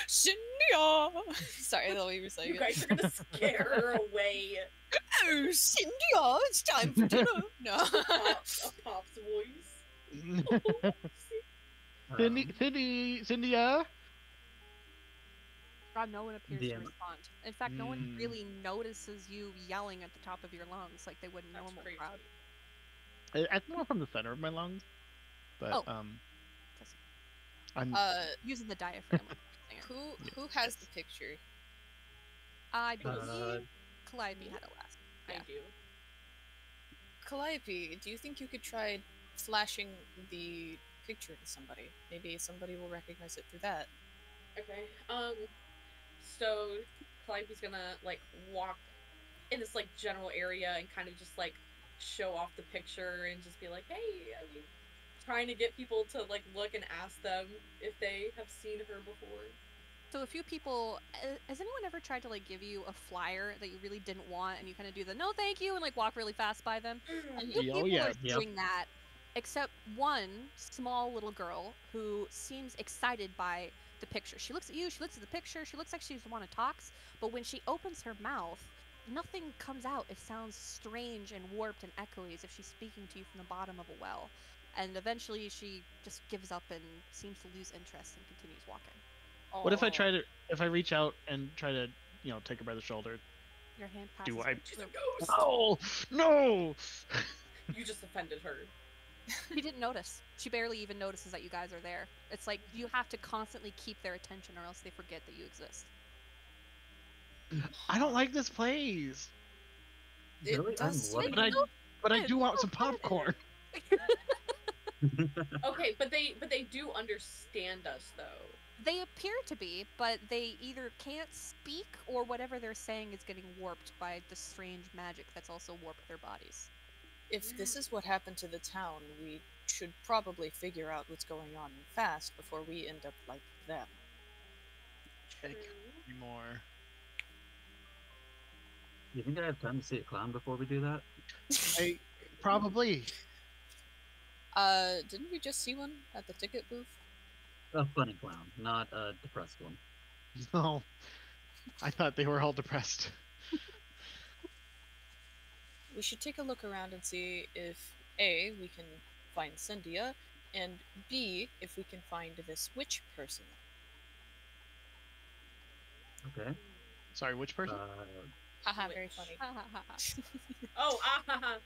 Cyndia! Sorry, let me recite You it. guys are gonna scare her away. Oh, Cyndia, it's time for dinner. no. Pop, a pop's voice. Cindy, Um, Cindy, Cynthia. God, no one appears The to respond. In fact, no one Mm. really notices you yelling at the top of your lungs like they would in a That's normal crazy. crowd. I- It's more from the center of my lungs, but Oh. um, I'm Uh, using the diaphragm. who who has the picture? I Uh, believe Calliope had it last. I Yeah. do. Calliope, do you think you could try flashing the picture to somebody? Maybe somebody will recognize it through that. Okay. Um. So Calliope's gonna like walk in this like general area and kind of just like show off the picture and just be like, "Hey, I mean," trying to get people to like look and ask them if they have seen her before. So a few people, uh, has anyone ever tried to like give you a flyer that you really didn't want, and you kind of do the no thank you and like walk really fast by them? A few Yeah, oh, people yeah, are yeah. doing that, except one small little girl who seems excited by the picture. She looks at you, she looks at the picture, she looks like she the one who talks, but when she opens her mouth, nothing comes out. It sounds strange and warped and echoey as if she's speaking to you from the bottom of a well. And eventually she just gives up and seems to lose interest and continues walking. What if I Oh. try to if I reach out and try to you know take her by the shoulder? Your hand passes. Do I? She's a ghost. No, no. You just offended her. She didn't notice. She barely even notices that you guys are there. It's like you have to constantly keep their attention or else they forget that you exist. I don't like this place, It Really? I'm does loving but I but I do want some popcorn. Okay, but they but they do understand us though. They appear to be, but they either can't speak or whatever they're saying is getting warped by the strange magic that's also warped their bodies. If this is what happened to the town, we should probably figure out what's going on fast before we end up like them. Check more. You think I have time to see a clown before we do that? I probably. Uh, didn't we just see one at the ticket booth? A funny clown, not a depressed one. No, I thought they were all depressed. We should take a look around and see if A, we can find Cyndia, and B, if we can find this witch person. Okay. Sorry, which person? Uh, Haha, very funny. Oh, ah, ha, ha.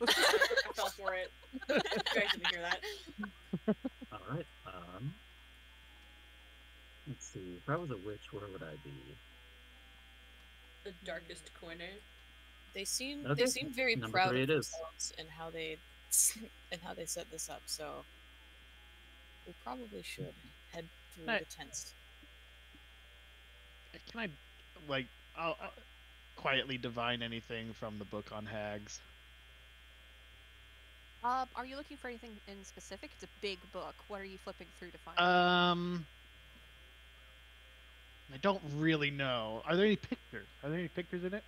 I fell for it. You guys didn't hear that. all right. Um, let's see. If I was a witch, where would I be? The darkest corner. They seem they seem very Number proud three of it is. themselves and how they and how they set this up. So we probably should head through Hey. the tents. Can I, like, I'll, I'll quietly divine anything from the book on hags? Uh, are you looking for anything in specific? It's a big book. What are you flipping through to find? Um, I don't really know. Are there any pictures? Are there any pictures in it?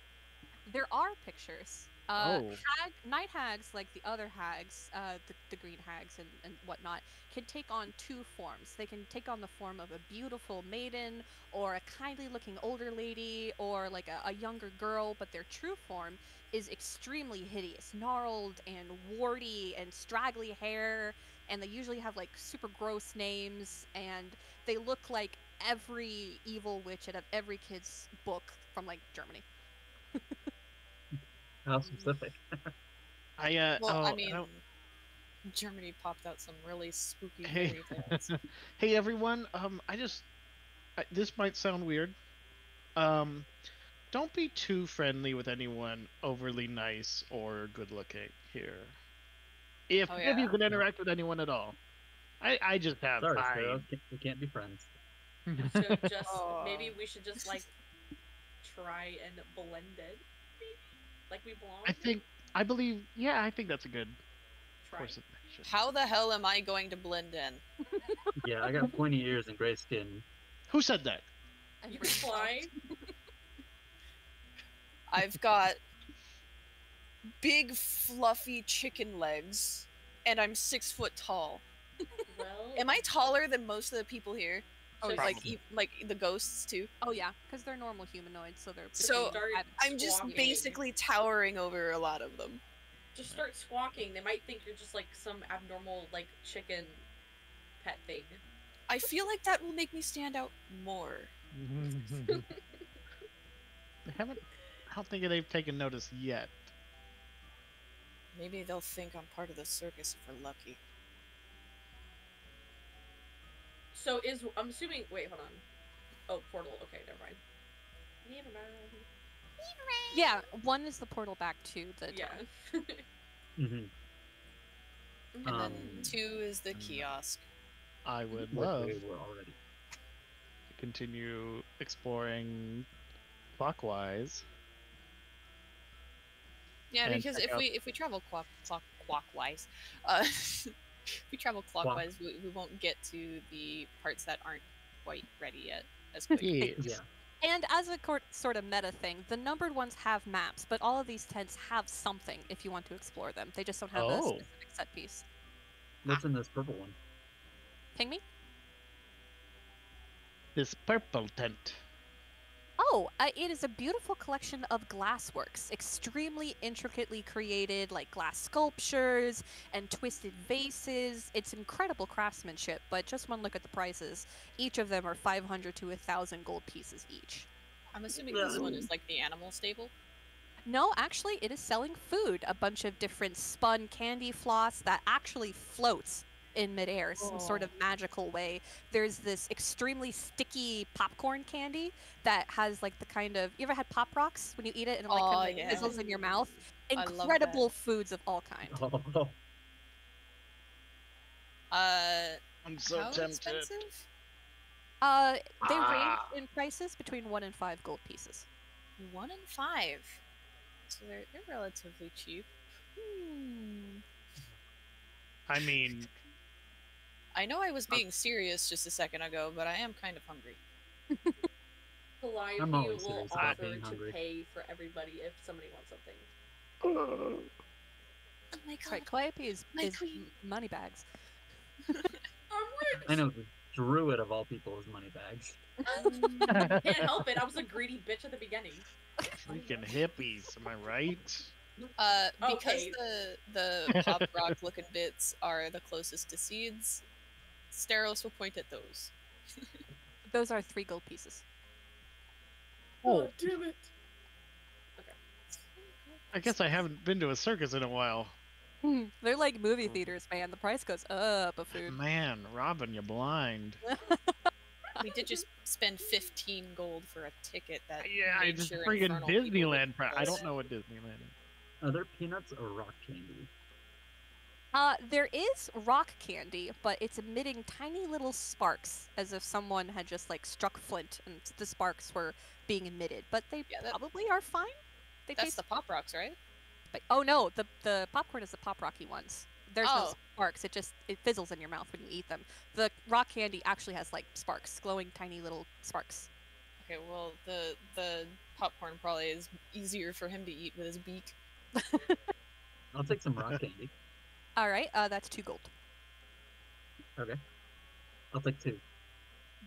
There are pictures. Uh, Oh. hag, night hags, like the other hags, uh, the, the green hags and, and whatnot, can take on two forms. They can take on the form of a beautiful maiden, or a kindly looking older lady, or like a, a younger girl, but their true form is extremely hideous, gnarled and warty and straggly hair, and they usually have like super gross names, and they look like every evil witch out of every kid's book from like Germany. How specific? I uh. Well, oh, I mean, don't- Germany popped out some really spooky Hey. fairy tales. hey everyone. Um, I just. I, this might sound weird. Um, don't be too friendly with anyone overly nice or good looking here. If Oh, if you can interact with anyone at all. I I just have Sorry, I- Sparrow. Can't- We can't be friends. So just Aw. maybe we should just like try and blend it, maybe like we belong. I think I believe yeah, I think that's a good try. course of action. How the hell am I going to blend in? Yeah, I got pointy ears and gray skin. Who said that? And You bring can fly. I've got big fluffy chicken legs, and I'm six foot tall. Well, Am I taller than most of the people here? Oh, Just- like e- like the ghosts too. Oh yeah, because they're normal humanoids, so they're. So, between I'm just Squawking. basically towering over a lot of them. just start squawking. They might think you're just like some abnormal like chicken pet thing. I feel like that will make me stand out more. They haven't I don't think they've taken notice yet. Maybe they'll think I'm part of the circus if we're lucky. So is I'm assuming. Wait, hold on. Oh, portal. Okay, never mind. Never mind. Yeah, one is the portal back to the. Yeah. town. hmm And Um, then two is the kiosk. I would love we to were already. continue exploring clockwise. Yeah, because if out- we if we travel clock clock clockwise, uh, if we travel clockwise, we, we won't get to the parts that aren't quite ready yet as quick. Yes. Yeah. And as a cor- sort of meta thing, the numbered ones have maps, but all of these tents have something if you want to explore them. They just don't have a Oh. specific set piece. What's ah. in this purple one? Ping me. This purple tent. Oh, uh, it is a beautiful collection of glassworks, extremely intricately created, like glass sculptures and twisted vases. It's incredible craftsmanship, but just one look at the prices. Each of them are 500 to 1,000 gold pieces each. I'm assuming this one is like the animal stable. No, actually, it is selling food. A bunch of different spun candy floss that actually floats in midair, some sort Oh. of magical way. There's this extremely sticky popcorn candy that has like the kind of. You ever had Pop Rocks when you eat it and it like Oh, kind of yeah. fizzles in your mouth? I love. Incredible foods of all kinds. Oh, Uh, I'm so how tempted. expensive? Uh, they Ah. range in prices between one and five gold pieces. One and five. So they're they're relatively cheap. Hmm. I mean, I know I was being serious just a second ago, but I am kind of hungry. Calliope will offer to hungry. pay for everybody if somebody wants something. Oh my That's right, Calliope is, My is queen. money bags. I'm rich. I know the druid of all people is money bags. i Can't help it. I was a greedy bitch at the beginning. freaking hippies, am I right? Uh, because Okay. the the pop rock looking bits are the closest to seeds, Steros will point at those. Those are three gold pieces. Oh, damn it. I guess I haven't been to a circus in a while. Hmm, they're like movie hmm. theaters, man. The price goes up of food. Man, Robin, you're blind. We did just spend 15 gold for a ticket that Yeah, I just sure friggin' Disneyland. didn't I don't know what Disneyland is. Are there peanuts or rock candy? Uh, there is rock candy, but it's emitting tiny little sparks, as if someone had just like struck flint and the sparks were being emitted. But they Yeah, that- probably are fine. They That's taste. the pop rocks, right? But, oh no, the the popcorn is the pop rocky ones. There's no Oh. sparks. It just it fizzles in your mouth when you eat them. The rock candy actually has like sparks, glowing tiny little sparks. Okay, well the the popcorn probably is easier for him to eat with his beak. I'll take some rock candy. All right, uh, that's two gold. Okay. I'll take two.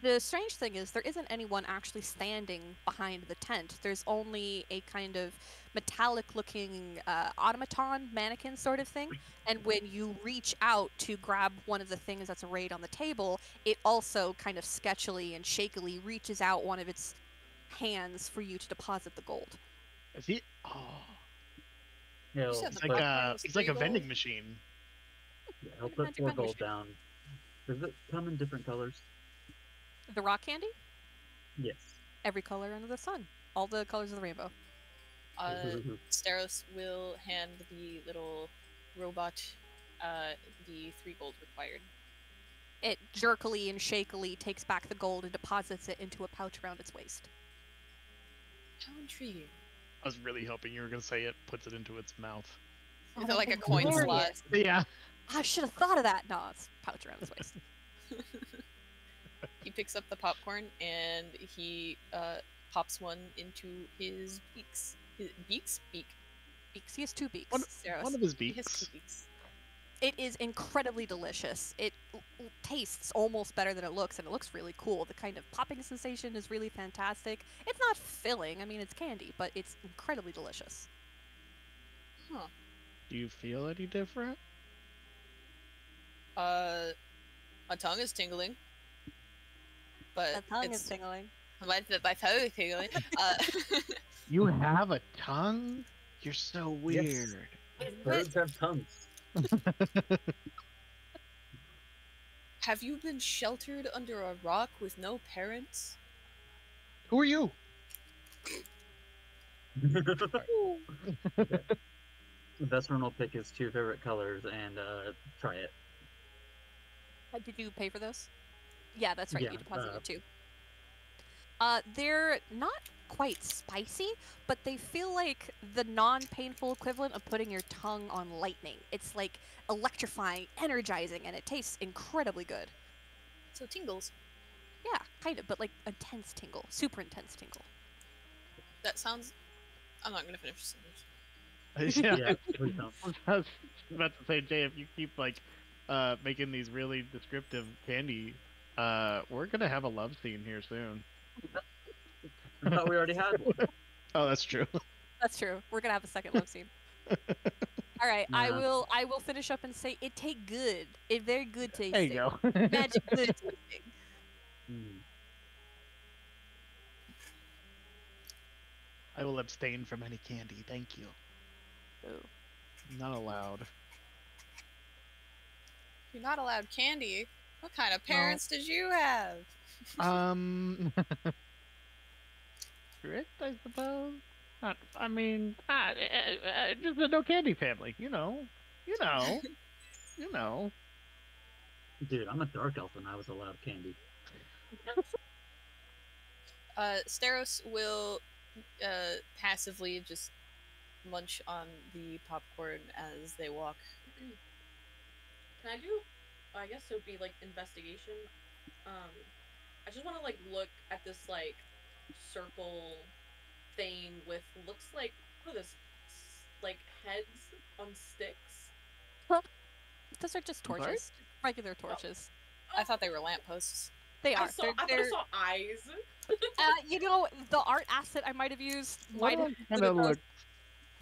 The strange thing is, there isn't anyone actually standing behind the tent. There's only a kind of metallic looking uh, automaton mannequin sort of thing. And when you reach out to grab one of the things that's arrayed on the table, it also kind of sketchily and shakily reaches out one of its hands for you to deposit the gold. Is he? Oh, He'll said he's the like put, popcorn a was like a vending machine. Yeah, he'll put four vending gold down. Does it come in different colors? The rock candy? Yes. Every color under the sun. All the colors of the rainbow. Uh, Steros will hand the little robot uh, the three gold required. It jerkily and shakily takes back the gold and deposits it into a pouch around its waist. How intriguing! I was really hoping you were gonna say it puts it into its mouth. Is it like a coin slot? Yeah. I should have thought of that. No, it's a pouch around his waist. He picks up the popcorn and he uh, pops one into his beaks. His beaks? Beak. Beaks. He has two beaks. One- One of his He has beaks. two beaks. It is incredibly delicious. It l- l- tastes almost better than it looks, and it looks really cool. The kind of popping sensation is really fantastic. It's not filling. I mean, it's candy, but it's incredibly delicious. Huh. Do you feel any different? Uh, my tongue is tingling. But The tongue it's, is tingling. My, my tongue is tingling. Uh, You have a tongue? You're so Yes. weird. Birds have tongues. have you been sheltered under a rock with no parents? Who are you? The best one will pick his two favorite colors and uh, try it. Uh, Did you pay for those? Yeah, that's right. Yeah, you deposited uh, two. Uh, they're not quite spicy, but they feel like the non-painful equivalent of putting your tongue on lightning. It's like electrifying, energizing, and it tastes incredibly good. So tingles. Yeah, kind of, but like intense tingle, super intense tingle. That sounds. I'm not gonna finish this yeah. Yeah, please don't. I was about to say, Jay, if you keep like uh, making these really descriptive candy, uh, we're gonna have a love scene here soon. I thought we already had one. Oh, that's true. That's true. We're gonna have a second love scene. All right, I will. I will finish up and say it take good. It very good tasting. There you go. Magic good tasting. I will abstain from any candy. Thank you. Ooh. Not allowed. You're not allowed candy. What kind of parents did you have? Um, strict, I suppose. Not. I mean, uh, uh, uh, just a no candy family. You know. You know. you know. Dude, I'm a dark elf and I was allowed candy. Uh, Steros will uh, passively just munch on the popcorn as they walk. Can I do? I guess it would be like investigation. Um, I just want to like look at this like circle thing with looks like what are this like heads on sticks. Huh? Those are just I'm sorry? torches, regular torches. I thought they were lampposts. They I are. saw. they're, I thought they're- saw eyes. uh, you know, the art asset I might have used might have Kind been of look.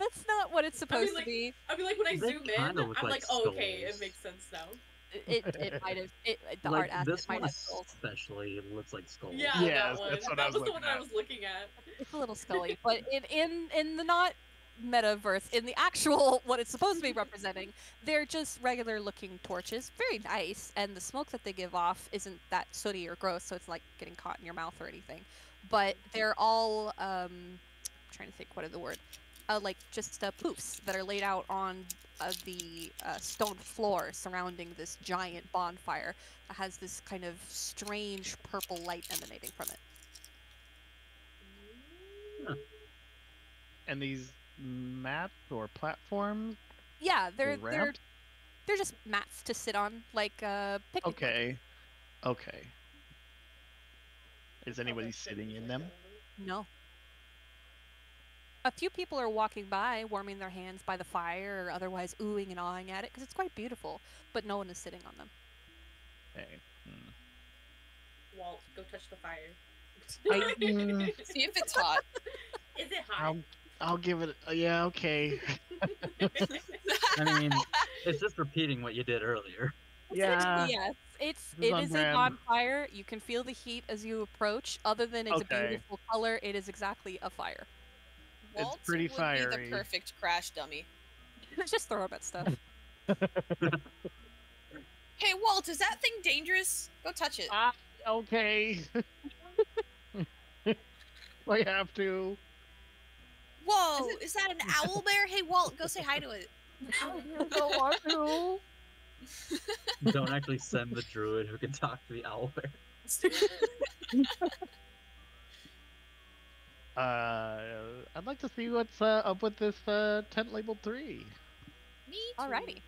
That's not what it's supposed like, to be. I mean, like when I They zoom in, I'm like, like oh, okay, it makes sense now. It it might have it the like art asset this might one have skulls. especially it looks like skulls. Yeah, Yeah, that one. that's what that I was was the one looking I at. was looking at. It's a little scully, but in in in the not metaverse, in the actual what it's supposed to be representing, they're just regular looking torches, very nice, and the smoke that they give off isn't that sooty or gross, so it's like getting caught in your mouth or anything. But they're all um, I'm trying to think what is the word, uh, like just uh, poofs that are laid out on uh, the uh, stone floor surrounding this giant bonfire that has this kind of strange purple light emanating from it. And these mats or platforms. Yeah, they're they're ramps? they're just mats to sit on, like uh picnic. Okay. Okay. Is anybody sitting in them? No. A few people are walking by, warming their hands by the fire, or otherwise oohing and awing at it, because it's quite beautiful. But no one is sitting on them. Hey. Hmm. Walt, go touch the fire. I- mm, See if it's hot. Is it hot? I'll, I'll give it. uh, Yeah. Okay. I mean, it's just repeating what you did earlier. Yeah. yes, it's This is on is a brand. bonfire. You can feel the heat as you approach. Other than it's Okay. a beautiful color, it is exactly a fire. It's pretty would be fiery. the perfect crash dummy. just throw up at stuff. Hey, Walt, is that thing dangerous? Go touch it. Ah, okay. I have to. Whoa, is, that an owl bear? Hey, Walt, go say hi to it. I don't want to. Don't actually send the druid who can talk to the owl bear. Uh, I'd like to see what's uh, up with this uh, tent labeled three. Me too. Alrighty.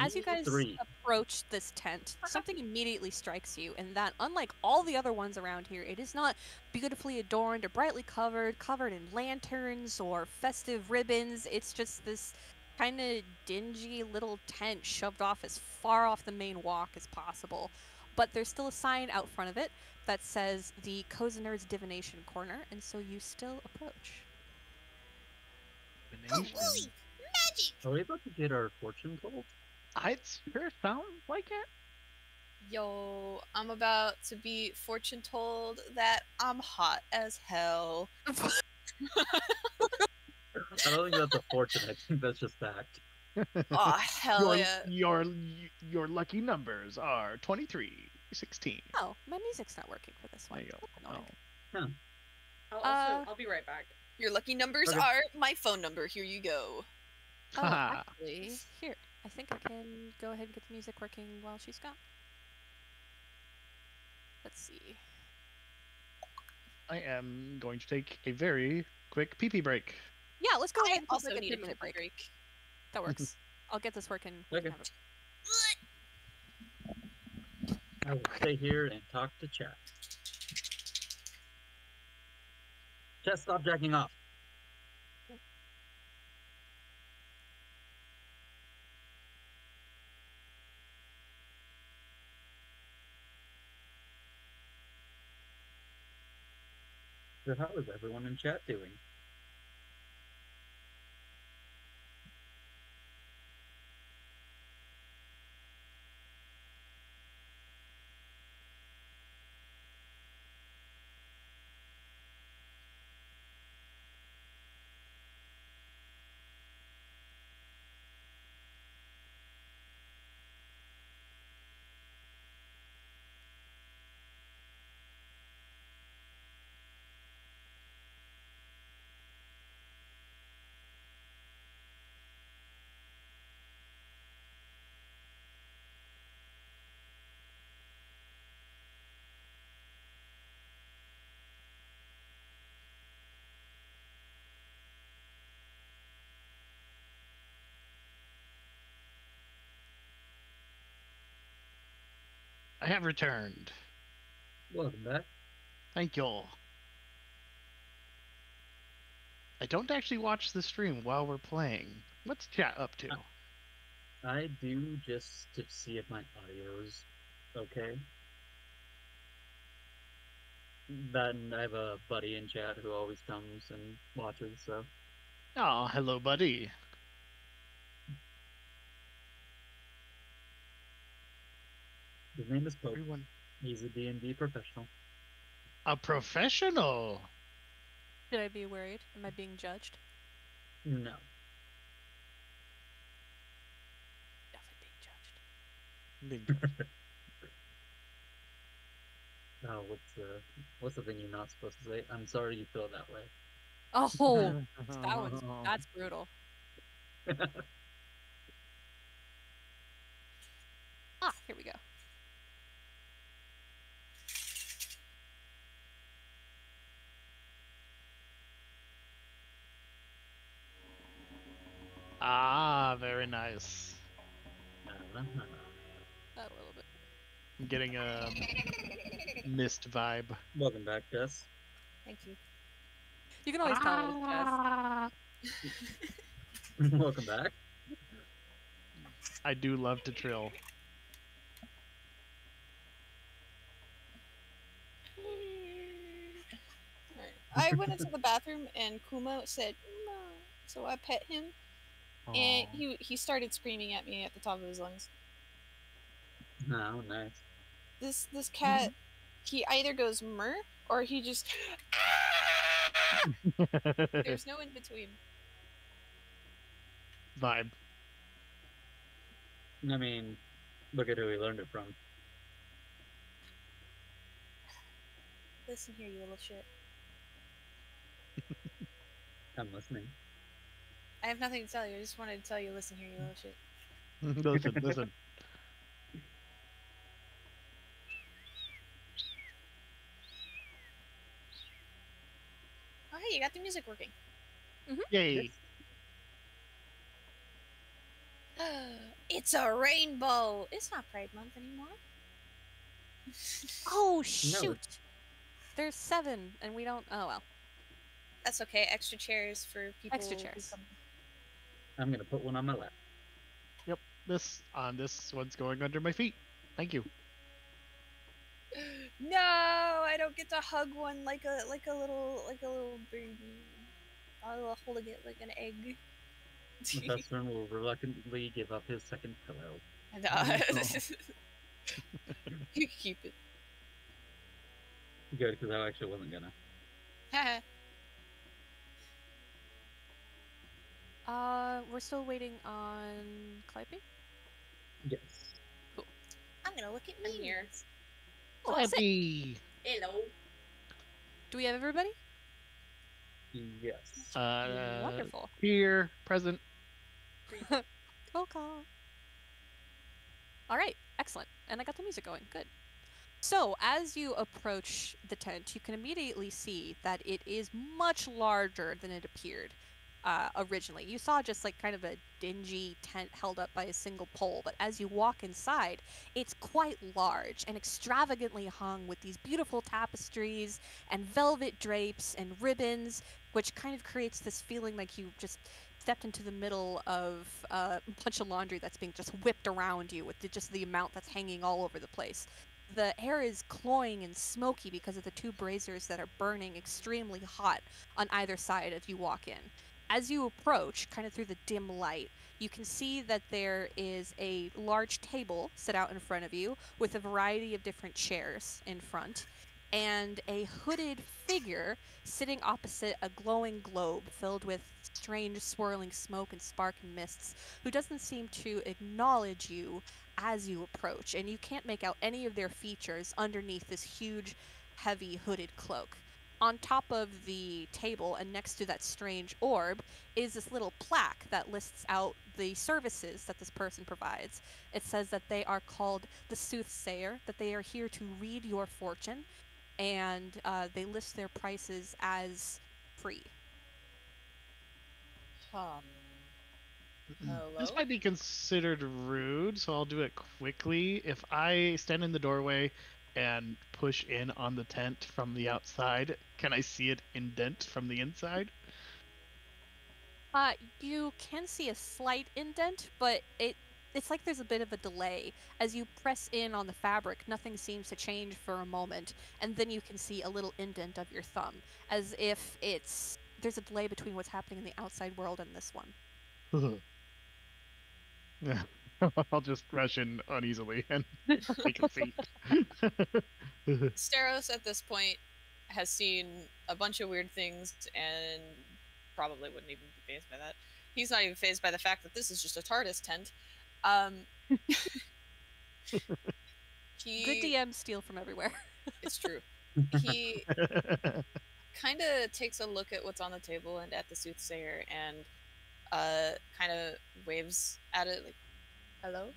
As you guys Three. approach this tent, something immediately strikes you, and that, unlike all the other ones around here, it is not beautifully adorned or brightly covered, covered in lanterns or festive ribbons. It's just this kind of dingy little tent shoved off as far off the main walk as possible. But there's still a sign out front of it that says the Cozenerd's Divination Corner, and so you still approach. Oh, Wooly! Magic! Are we about to get our fortune told? It sure sounds like it. Yo, I'm about to be fortune told that I'm hot as hell. I don't think that's a fortune. I think that's just fact. Oh, hell your, yeah. your your lucky numbers are 23, 16. Oh, my music's not working for this one. There you go. That's annoying. Oh. I'll, also, Uh, I'll be right back. Your lucky numbers Okay. are my phone number. Here you go. Oh, actually, here. I think I can go ahead and get the music working while she's gone. Let's see. I am going to take a very quick pee pee break. Yeah, let's go ahead and also like a need a minute break. break. That works. I'll get this working. Okay. I will stay here and talk to chat. Chat, stop jacking off. So how is everyone in chat doing? Have returned. Welcome back. Thank you all. I don't actually watch the stream while we're playing. What's chat up to? I do just to see if my audio is okay. And I have a buddy in chat who always comes and watches, so Oh, hello, buddy. His name is Pope. Everyone. He's a D&D professional. A professional. Should I be worried? Am I being judged? No. Definitely being judged. Big Oh, what's the what's the thing you're not supposed to say? I'm sorry you feel that way. Oh, that one's that's brutal. Ah, here we go. Ah, very nice. A little bit. I'm getting a mist vibe. Welcome back, Jess. Thank you. You can always tell it's Jess. Welcome back. I do love to trill. I went into the bathroom and Kuma said no, so I pet him, and he he started screaming at me at the top of his lungs. Oh, nice. This this cat, mm-hmm. he either goes mer or he just. There's no in between. vibe. I mean, look at who he learned it from. Listen here, you little shit. I'm listening. I have nothing to tell you. I just wanted to tell you. Listen here, you little shit. listen, listen. Oh hey, you got the music working. Mhm. Yay. it's a rainbow. It's not Pride Month anymore. Oh shoot! There's seven, and we don't. Oh well. That's okay. Extra chairs for people. Extra who chairs. Come- I'm gonna put one on my lap. Yep. This on this one's going under my feet. Thank you. No, I don't get to hug one like a like a little like a little baby. I will holding it like an egg. Professor will reluctantly give up his second pillow. And, uh, you can keep it. Good, because I actually wasn't gonna. Uh, we're still waiting on Clippy. Yes. Cool. I'm gonna look at I'm me. here. Oh, sick. Happy. Hello. Do we have everybody? Yes. Uh, Wonderful. here, present. Okay. All right, excellent. And I got the music going. Good. So, as you approach the tent, you can immediately see that it is much larger than it appeared uh, originally. You saw just like kind of a dingy tent held up by a single pole, but as you walk inside, it's quite large and extravagantly hung with these beautiful tapestries and velvet drapes and ribbons, which kind of creates this feeling like you just stepped into the middle of uh, a bunch of laundry that's being just whipped around you with the, just the amount that's hanging all over the place. The air is cloying and smoky because of the two braziers that are burning extremely hot on either side as you walk in. As you approach, kind of through the dim light, you can see that there is a large table set out in front of you with a variety of different chairs in front and a hooded figure sitting opposite a glowing globe filled with strange swirling smoke and sparking mists who doesn't seem to acknowledge you as you approach. And you can't make out any of their features underneath this huge heavy hooded cloak on top of the table and next to that strange orb is this little plaque that lists out the services that this person provides. It says that they are called the soothsayer, that they are here to read your fortune, and uh, they list their prices as free. Um, This might be considered rude, so I'll do it quickly. If I stand in the doorway and push in on the tent from the outside, can I see it indent from the inside? Uh, you can see a slight indent, but it it's like there's a bit of a delay. As you press in on the fabric, nothing seems to change for a moment, and then you can see a little indent of your thumb, as if it's there's a delay between what's happening in the outside world and this one. yeah. I'll just rush in uneasily and take a seat. Steros at this point has seen a bunch of weird things and probably wouldn't even be fazed by that. He's not even fazed by the fact that this is just a TARDIS tent. Um, he, Good DMs steal from everywhere. It's true. He kind of takes a look at what's on the table and at the soothsayer and uh, kind of waves at it like, "Hello."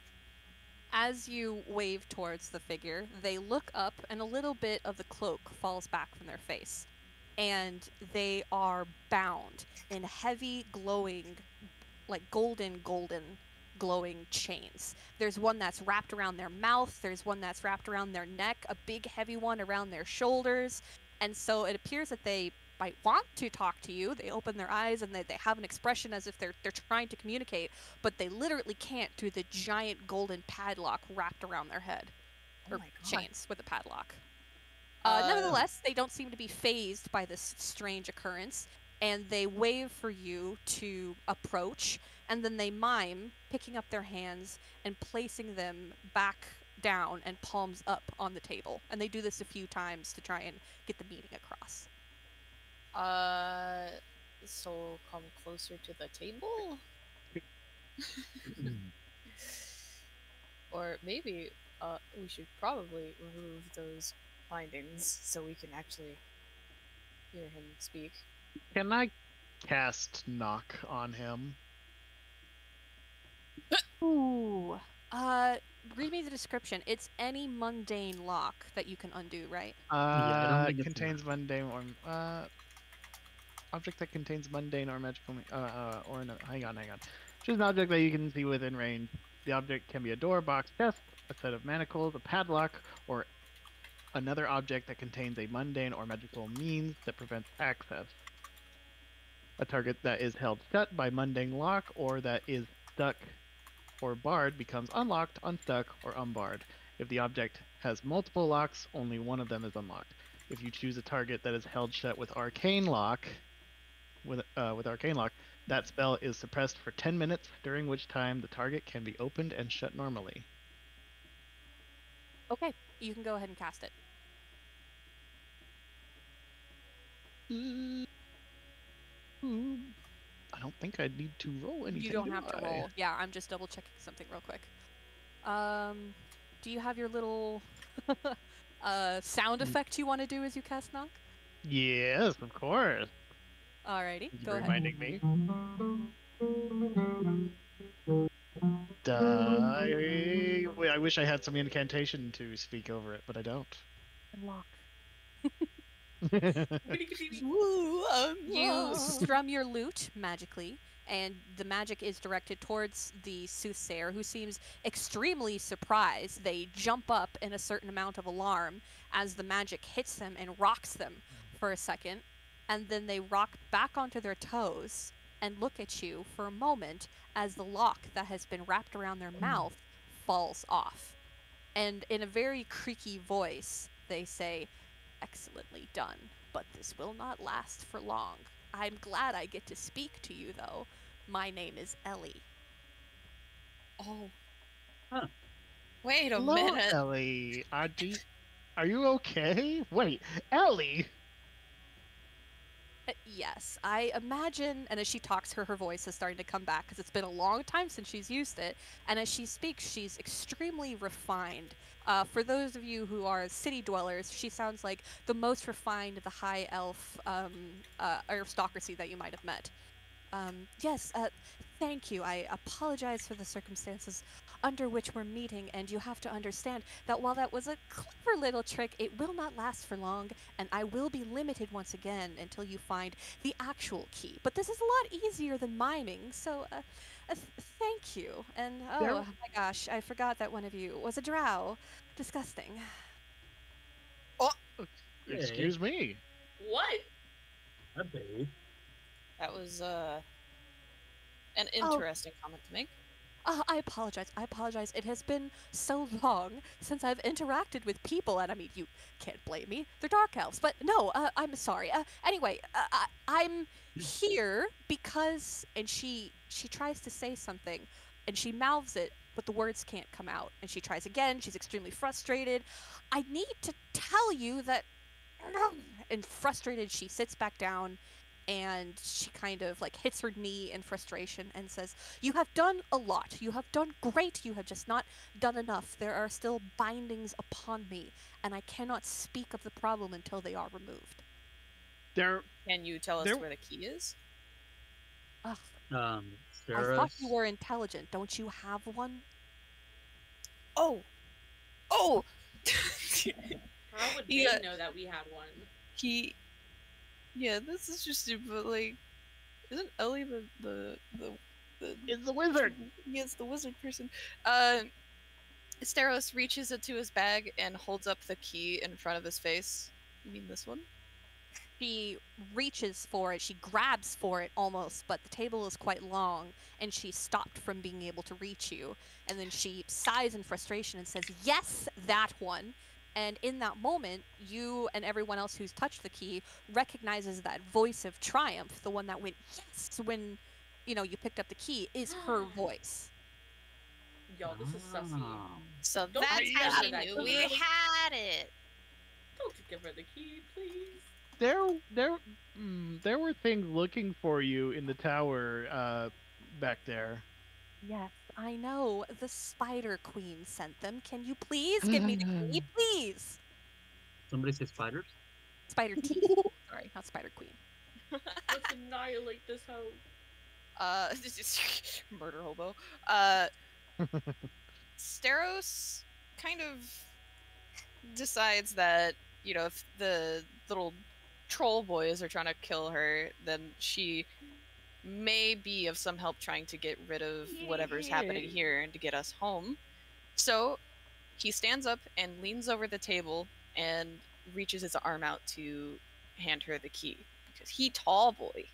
As you wave towards the figure, they look up and a little bit of the cloak falls back from their face. And they are bound in heavy, glowing, like golden, golden, glowing chains. There's one that's wrapped around their mouth, there's one that's wrapped around their neck, a big, heavy one around their shoulders. And so it appears that they might want to talk to you. They open their eyes and they, they have an expression as if they're they're trying to communicate, but they literally can't through the giant golden padlock wrapped around their head. Oh or chains with a padlock. Uh, Uh, nevertheless, they don't seem to be fazed by this strange occurrence, and they wave for you to approach, and then they mime picking up their hands and placing them back down and palms up on the table. And they do this a few times to try and get the meaning across. Uh, so come closer to the table. or maybe uh, we should probably remove those findings so we can actually hear him speak. Can I cast knock on him? Ooh. Uh, read me the description. It's any mundane lock that you can undo, right? Uh, think it's contains mundane or uh, object that contains mundane or magical. Uh, uh, or no, hang on, hang on. Choose an object that you can see within range. The object can be a door, box, chest, a set of manacles, a padlock, or another object that contains a mundane or magical means that prevents access. A target that is held shut by mundane lock or that is stuck or barred becomes unlocked, unstuck, or unbarred. If the object has multiple locks, only one of them is unlocked. If you choose a target that is held shut with arcane lock, with uh, with arcane lock, that spell is suppressed for 10 minutes, during which time the target can be opened and shut normally. Okay, you can go ahead and cast it. I don't think I need to roll anything. You don't do have to roll. Yeah, I'm just double checking something real quick. Um, do you have your little uh sound Mm. effect you want to do as you cast knock? Yes, of course. Alrighty, Thank go for ahead. reminding me. Duh, I, I wish I had some incantation to speak over it, but I don't. Unlock. Woo, um, You strum your lute magically, and the magic is directed towards the soothsayer, who seems extremely surprised. They jump up in a certain amount of alarm as the magic hits them and rocks them for a second, and then they rock back onto their toes and look at you for a moment as the lock that has been wrapped around their mm. mouth falls off. And in a very creaky voice, they say, Excellently done, but this will not last for long. I'm glad I get to speak to you, though. My name is Ellie. Oh. Huh. Wait a Hello, minute. Ellie. Are, do are you okay? Wait, Ellie. Uh, yes, I imagine, and as she talks, her her voice is starting to come back because it's been a long time since she's used it. And as she speaks, she's extremely refined. Uh, for those of you who are city dwellers, she sounds like the most refined of the high elf um, uh, aristocracy that you might have met. Um, yes, uh, thank you. I apologize for the circumstances under which we're meeting, and you have to understand that while that was a clever little trick, it will not last for long, and I will be limited once again until you find the actual key. But this is a lot easier than miming, so uh, uh, thank you. And oh There- my gosh, I forgot that one of you was a drow. Disgusting. Oh, Excuse me. What? Okay. That was uh an Oh. interesting comment to make. Uh, I apologize. I apologize. It has been so long since I've interacted with people, and I mean, you can't blame me. They're dark elves. But no, uh, I'm sorry. Uh, anyway, uh, I, I'm here because, and she she tries to say something, and she mouths it, but the words can't come out. And she tries again. She's extremely frustrated. I need to tell you that. And frustrated, she sits back down and she kind of like hits her knee in frustration and says, You have done a lot. You have done great. You have just not done enough. There are still bindings upon me, and I cannot speak of the problem until they are removed. There, Can you tell us There- where the key is? Ugh, Um, I thought you were intelligent. Don't you have one? Oh, oh. How would they Yeah. know that we had one? he yeah this is just stupid like isn't ellie the the the, the it's the wizard. yes the wizard person uh Steros reaches into his bag and holds up the key in front of his face you mean this one She reaches for it. She grabs for it almost, but the table is quite long, and she stopped from being able to reach you. And then she sighs in frustration and says, Yes, that one. And in that moment, you and everyone else who's touched the key recognizes that voice of triumph, the one that went yes when, you know, you picked up the key, is her voice. Yo, this is sussy. Ah. so Don't that's how she that knew could we had it Don't give her the key, please. There, there, mm, there were things looking for you in the tower uh, back there. Yes, I know. The Spider Queen sent them. Can you please give me the key, please? Somebody say spiders? Spider Tea. Sorry, not Spider Queen. Let's annihilate this house. uh this is murder hobo uh Steros kind of decides that you know if the little troll boys are trying to kill her then she may be of some help trying to get rid of whatever's happening here and to get us home. So he stands up and leans over the table and reaches his arm out to hand her the key. Because he tall boy.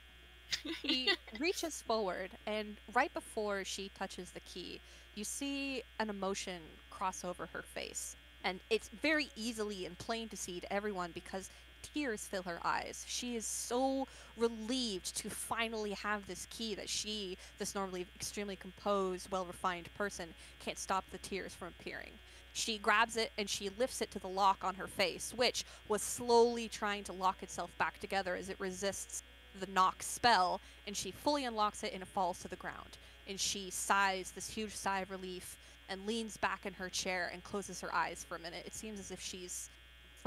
He reaches forward, and right before she touches the key, you see an emotion cross over her face. And it's very easily and plain to see to everyone because tears fill her eyes. She is so relieved to finally have this key that she, this normally extremely composed, well refined person, can't stop the tears from appearing. She grabs it and she lifts it to the lock on her face, which was slowly trying to lock itself back together as it resists the knock spell, and she fully unlocks it and it falls to the ground. And she sighs this huge sigh of relief and leans back in her chair and closes her eyes for a minute. It seems as if she's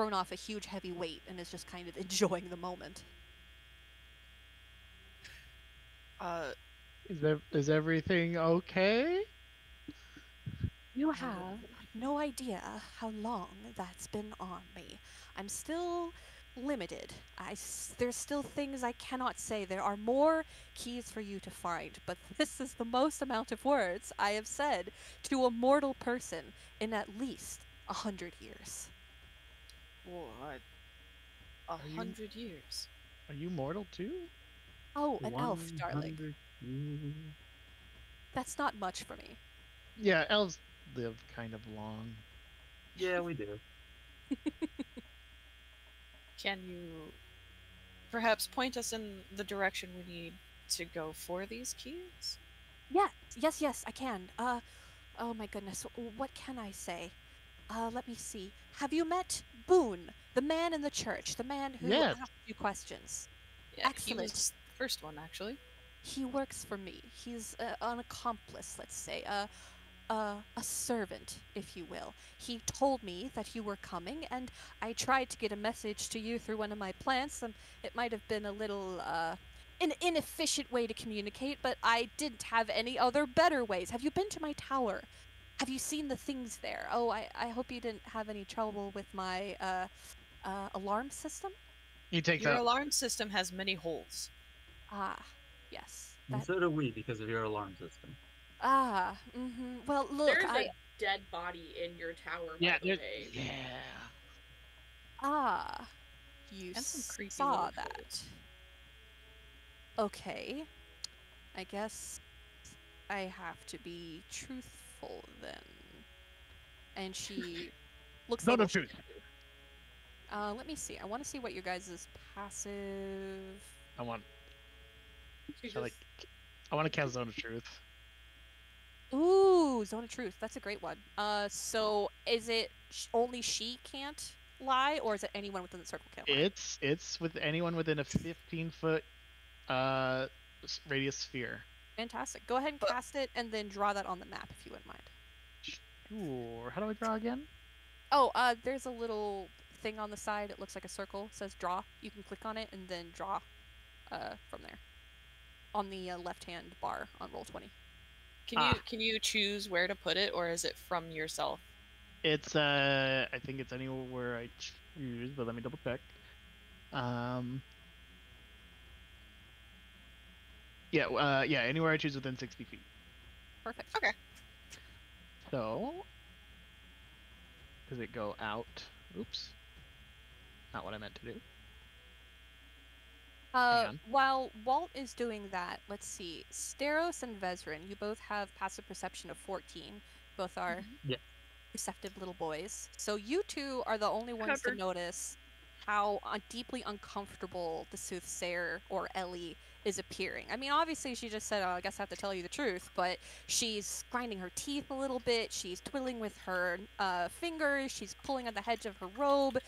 thrown off a huge heavy weight and is just kind of enjoying the moment. uh Is ev- is everything okay? You have no idea how long that's been on me. I'm still limited. I s- there's still things I cannot say. There are more keys for you to find, but this is the most amount of words I have said to a mortal person in at least a hundred years. What? A you- hundred years. Are you mortal too? Oh, an elf, darling. years. That's not much for me. Yeah, elves live kind of long. Yeah, we do. Can you perhaps point us in the direction we need to go for these keys? Yeah, yes, yes, I can. Uh, oh my goodness, what can I say? Uh, let me see. Have you met Boone, the man in the church, the man who Yes. asked you questions? Yeah, He Excellent. was the first one, actually. He works for me. He's uh, an accomplice, let's say, a, a, a servant, if you will. He told me that you were coming, and I tried to get a message to you through one of my plants. Um, it might have been a little uh, an inefficient way to communicate, but I didn't have any other better ways. Have you been to my tower? Have you seen the things there? Oh, I, I hope you didn't have any trouble with my uh, uh, alarm system. He takes Your out. alarm system has many holes. Ah, yes. And so do we because of your alarm system. ah, mm-hmm. Well, look, There's I, a dead body in your tower, Yeah, by the way. yeah. Ah, you And some s- creepy saw little that. Okay. I guess I have to be truthful then. And she looks Zone a of little- truth. Uh, let me see. I want to see what your guys' passive. I want. She's I like. I want to cast zone of truth. Ooh, Zone of Truth. That's a great one. Uh, so is it sh- only she can't lie, or is it anyone within the circle can't lie? It's it's with anyone within a 15 foot uh radius sphere. Fantastic. Go ahead and But- cast it, and then draw that on the map if you wouldn't mind. Ooh, how do I draw again? Oh, uh, there's a little thing on the side. It looks like a circle. It says draw. You can click on it and then draw uh, from there. On the uh, left-hand bar on Roll20. Can Ah. you can you choose where to put it, or is it from yourself? It's uh, I think it's anywhere I choose, but let me double check. Um. Yeah, uh, yeah, anywhere I choose within 60 feet. Perfect. Okay. So, does it go out? Oops. Not what I meant to do. Uh, while Walt is doing that, let's see. Steros and Vezrin, you both have passive perception of 14. Both are Yeah. receptive little boys. So you two are the only ones Covered. to notice how uh, deeply uncomfortable the soothsayer or Ellie is appearing. I mean, obviously she just said, oh, I guess I have to tell you the truth, but she's grinding her teeth a little bit. She's twiddling with her uh, fingers. She's pulling at the hedge of her robe.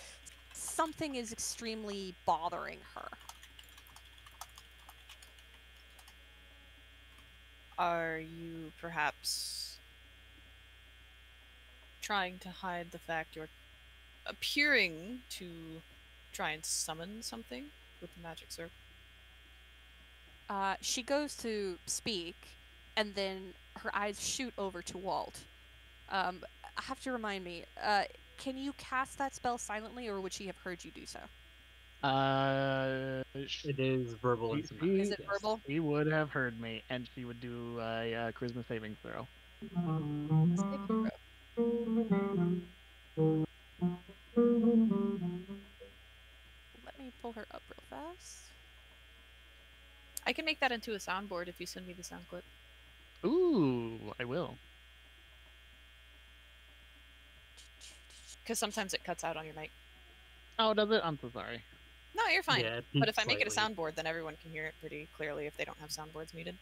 Something is extremely bothering her. Are you perhaps trying to hide the fact you're appearing to try and summon something with the magic circle? Uh, she goes to speak, and then her eyes shoot over to Walt. Um, I have to remind me. Uh, can you cast that spell silently, or would she have heard you do so? Uh, It is verbal and she- Is it verbal? She would have heard me, and she would do a uh, charisma saving throw. Saving throw. Let me pull her up real fast. I can make that into a soundboard if you send me the sound clip. Ooh, I will. Because sometimes it cuts out on your mic. Oh, does it? I'm so sorry. No, you're fine. Yeah, but if I make it a soundboard, then everyone can hear it pretty clearly if they don't have soundboards muted.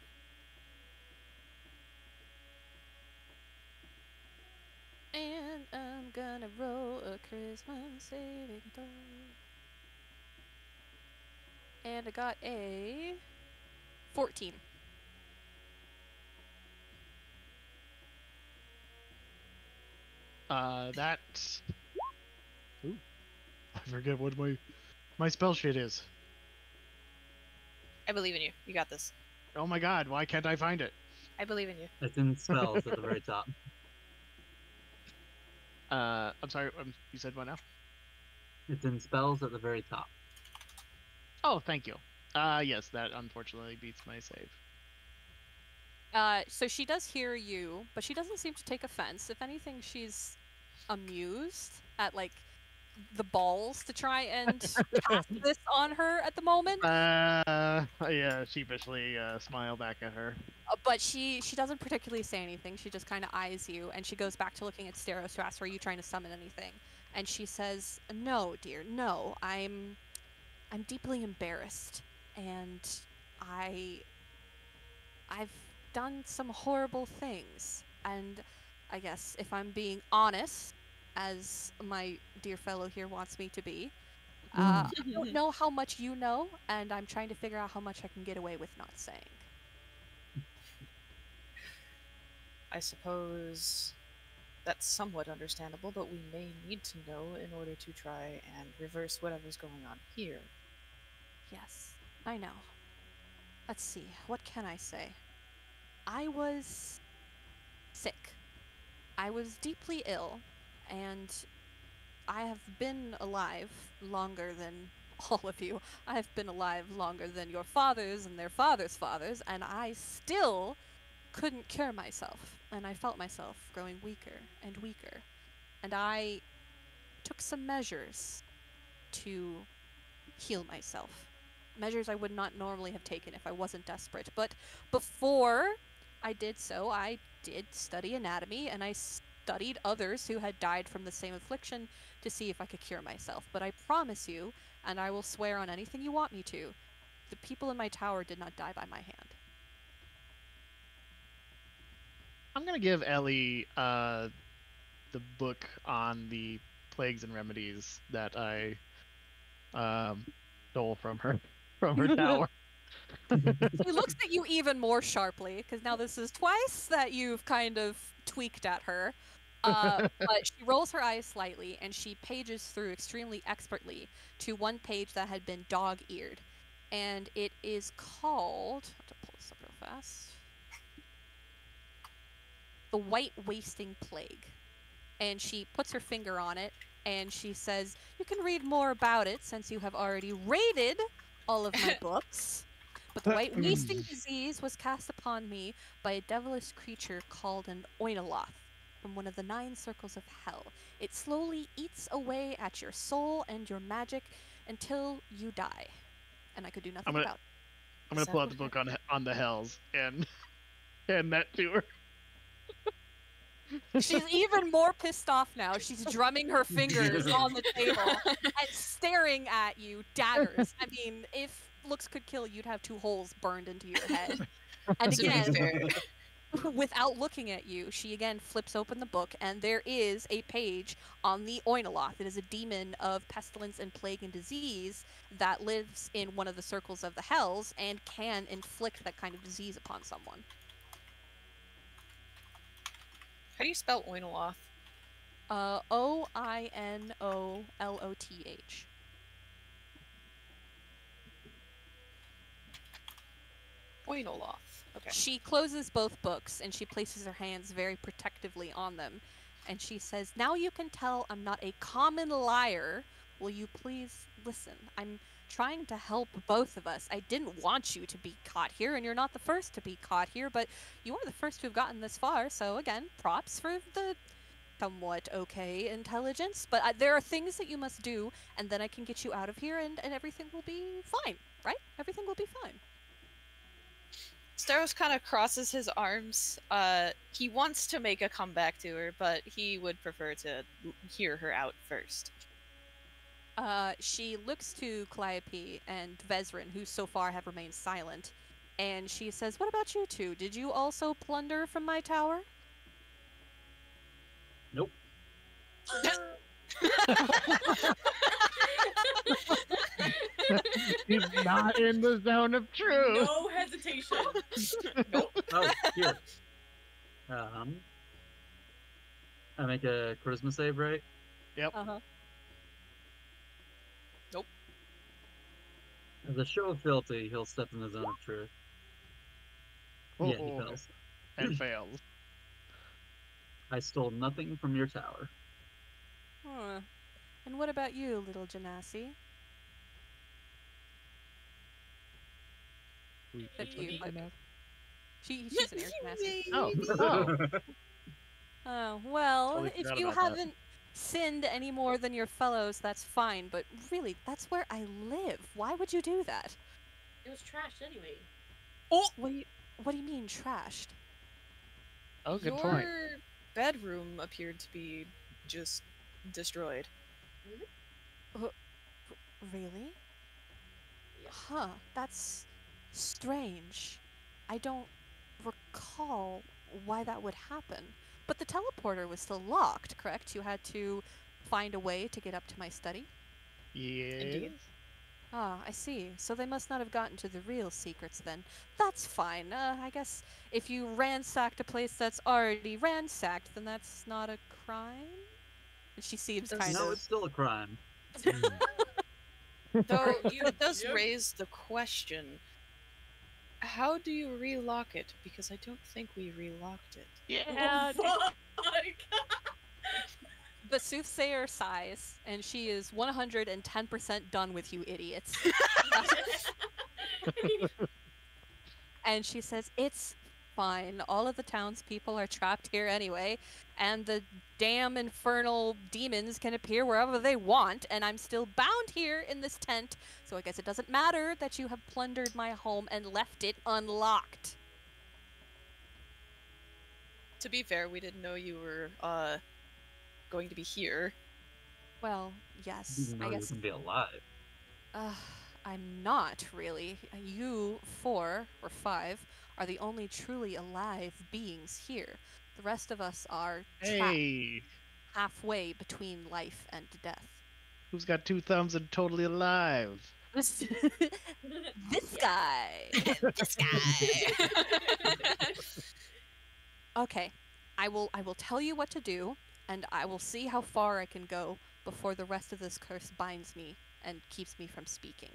And I'm gonna roll a charisma saving throw. And I got a 14. Uh, that. Ooh, I forget what my my spell sheet is. I believe in you. You got this. Oh my god, why can't I find it? I believe in you. It's in spells at the very top. Uh, I'm sorry. Um, you said what now? It's in spells at the very top. Oh, thank you. Uh, yes, that unfortunately beats my save. Uh, so she does hear you, but she doesn't seem to take offense. If anything, she's amused at like the balls to try and cast this on her at the moment. Uh, yeah, sheepishly uh, smile back at her. Uh, But she she doesn't particularly say anything. She just kind of eyes you, and she goes back to looking at Steros, who asks, "Are you trying to summon anything?" And she says, "No, dear, no. I'm I'm deeply embarrassed, and I I've done some horrible things, and I guess if I'm being honest, as my dear fellow here wants me to be." Uh, I don't know how much you know, and I'm trying to figure out how much I can get away with not saying. I suppose that's somewhat understandable, but we may need to know in order to try and reverse whatever's going on here. Yes, I know. Let's see, what can I say? I was sick. I was deeply ill, and I have been alive longer than all of you. I have been alive longer than your fathers and their fathers' fathers, and I still couldn't cure myself. And I felt myself growing weaker and weaker. And I took some measures to heal myself measures I would not normally have taken if I wasn't desperate. But before I did so. I did study anatomy, and I studied others who had died from the same affliction to see if I could cure myself. But I promise you, and I will swear on anything you want me to, the people in my tower did not die by my hand. I'm gonna give Ellie uh, the book on the plagues and remedies that I um, stole from her from her tower. She looks at you even more sharply because now this is twice that you've kind of tweaked at her. Uh, but she rolls her eyes slightly and she pages through extremely expertly to one page that had been dog-eared, and it is called. I have to pull this up real fast. The White Wasting Plague, and she puts her finger on it and she says, "You can read more about it since you have already raided all of my books." But the white wasting disease was cast upon me by a devilish creature called an Oinoloth from one of the nine circles of hell. It slowly eats away at your soul and your magic until you die. And I could do nothing gonna- about it. I'm gonna Is pull out the book on on the hells and hand that to her. She's even more pissed off now. She's drumming her fingers on the table and staring at you, daggers. I mean, if looks could kill, you'd have two holes burned into your head. And again, without looking at you, she again flips open the book, and there is a page on the Oinoloth. It is a demon of pestilence and plague and disease that lives in one of the circles of the hells and can inflict that kind of disease upon someone. How do you spell Oinoloth? Uh, O I N O L O T H. Oinoloth. Okay. She closes both books and she places her hands very protectively on them. And she says, Now you can tell I'm not a common liar. Will you please listen? I'm trying to help both of us. I didn't want you to be caught here, and you're not the first to be caught here, but you are the first to have gotten this far. So, again, props for the somewhat okay intelligence. But uh, there are things that you must do, and then I can get you out of here, and, and everything will be fine, right? Everything will be fine. Steros kind of crosses his arms. Uh, he wants to make a comeback to her, but he would prefer to hear her out first. Uh, she looks to Calliope and Vezrin, who so far have remained silent, and she says, What about you two? Did you also plunder from my tower? Nope. He's not in the zone of truth. No hesitation. Oh, here. Um, I make a charisma save, right? Uh huh. As a show of fealty, he'll step in the zone of truth. Oh, yeah, he Oh, fails. and fails. I stole nothing from your tower. Huh. And what about you, little Genasi? Except you, but she, she's an air Genasi. Oh, oh. Oh, well, Totally if you haven't sinned any more than your fellows, that's fine, but really, that's where I live. Why would you do that? It was trashed anyway. Oh! What do you, what do you mean, trashed? Oh, good Your point. Your bedroom appeared to be just destroyed. Really? Yeah. Huh, that's strange. I don't recall why that would happen. But the teleporter was still locked, correct? You had to find a way to get up to my study? Yes. Indeed. Ah, I see. So they must not have gotten to the real secrets then. That's fine. Uh, I guess if you ransacked a place that's already ransacked, then that's not a crime? And she seems Does- kind no, of. it's still a crime. Though it does Yep. raise the question how do you relock it? Because I don't think we relocked it. Yeah. Oh, fuck. The soothsayer sighs, and she is 110% done with you idiots. and she says, It's fine. All of the townspeople are trapped here anyway, and the damn infernal demons can appear wherever they want, and I'm still bound here in this tent, so I guess it doesn't matter that you have plundered my home and left it unlocked. to be fair, we didn't know you were uh going to be here. Well, yes. Didn't know I you guess can be alive. Uh, I'm not really. You four or five are the only truly alive beings here. The rest of us are Hey, halfway between life and death. who's got two thumbs and totally alive? This, this guy. this guy. Okay, I will. I will tell you what to do, and I will see how far I can go before the rest of this curse binds me and keeps me from speaking.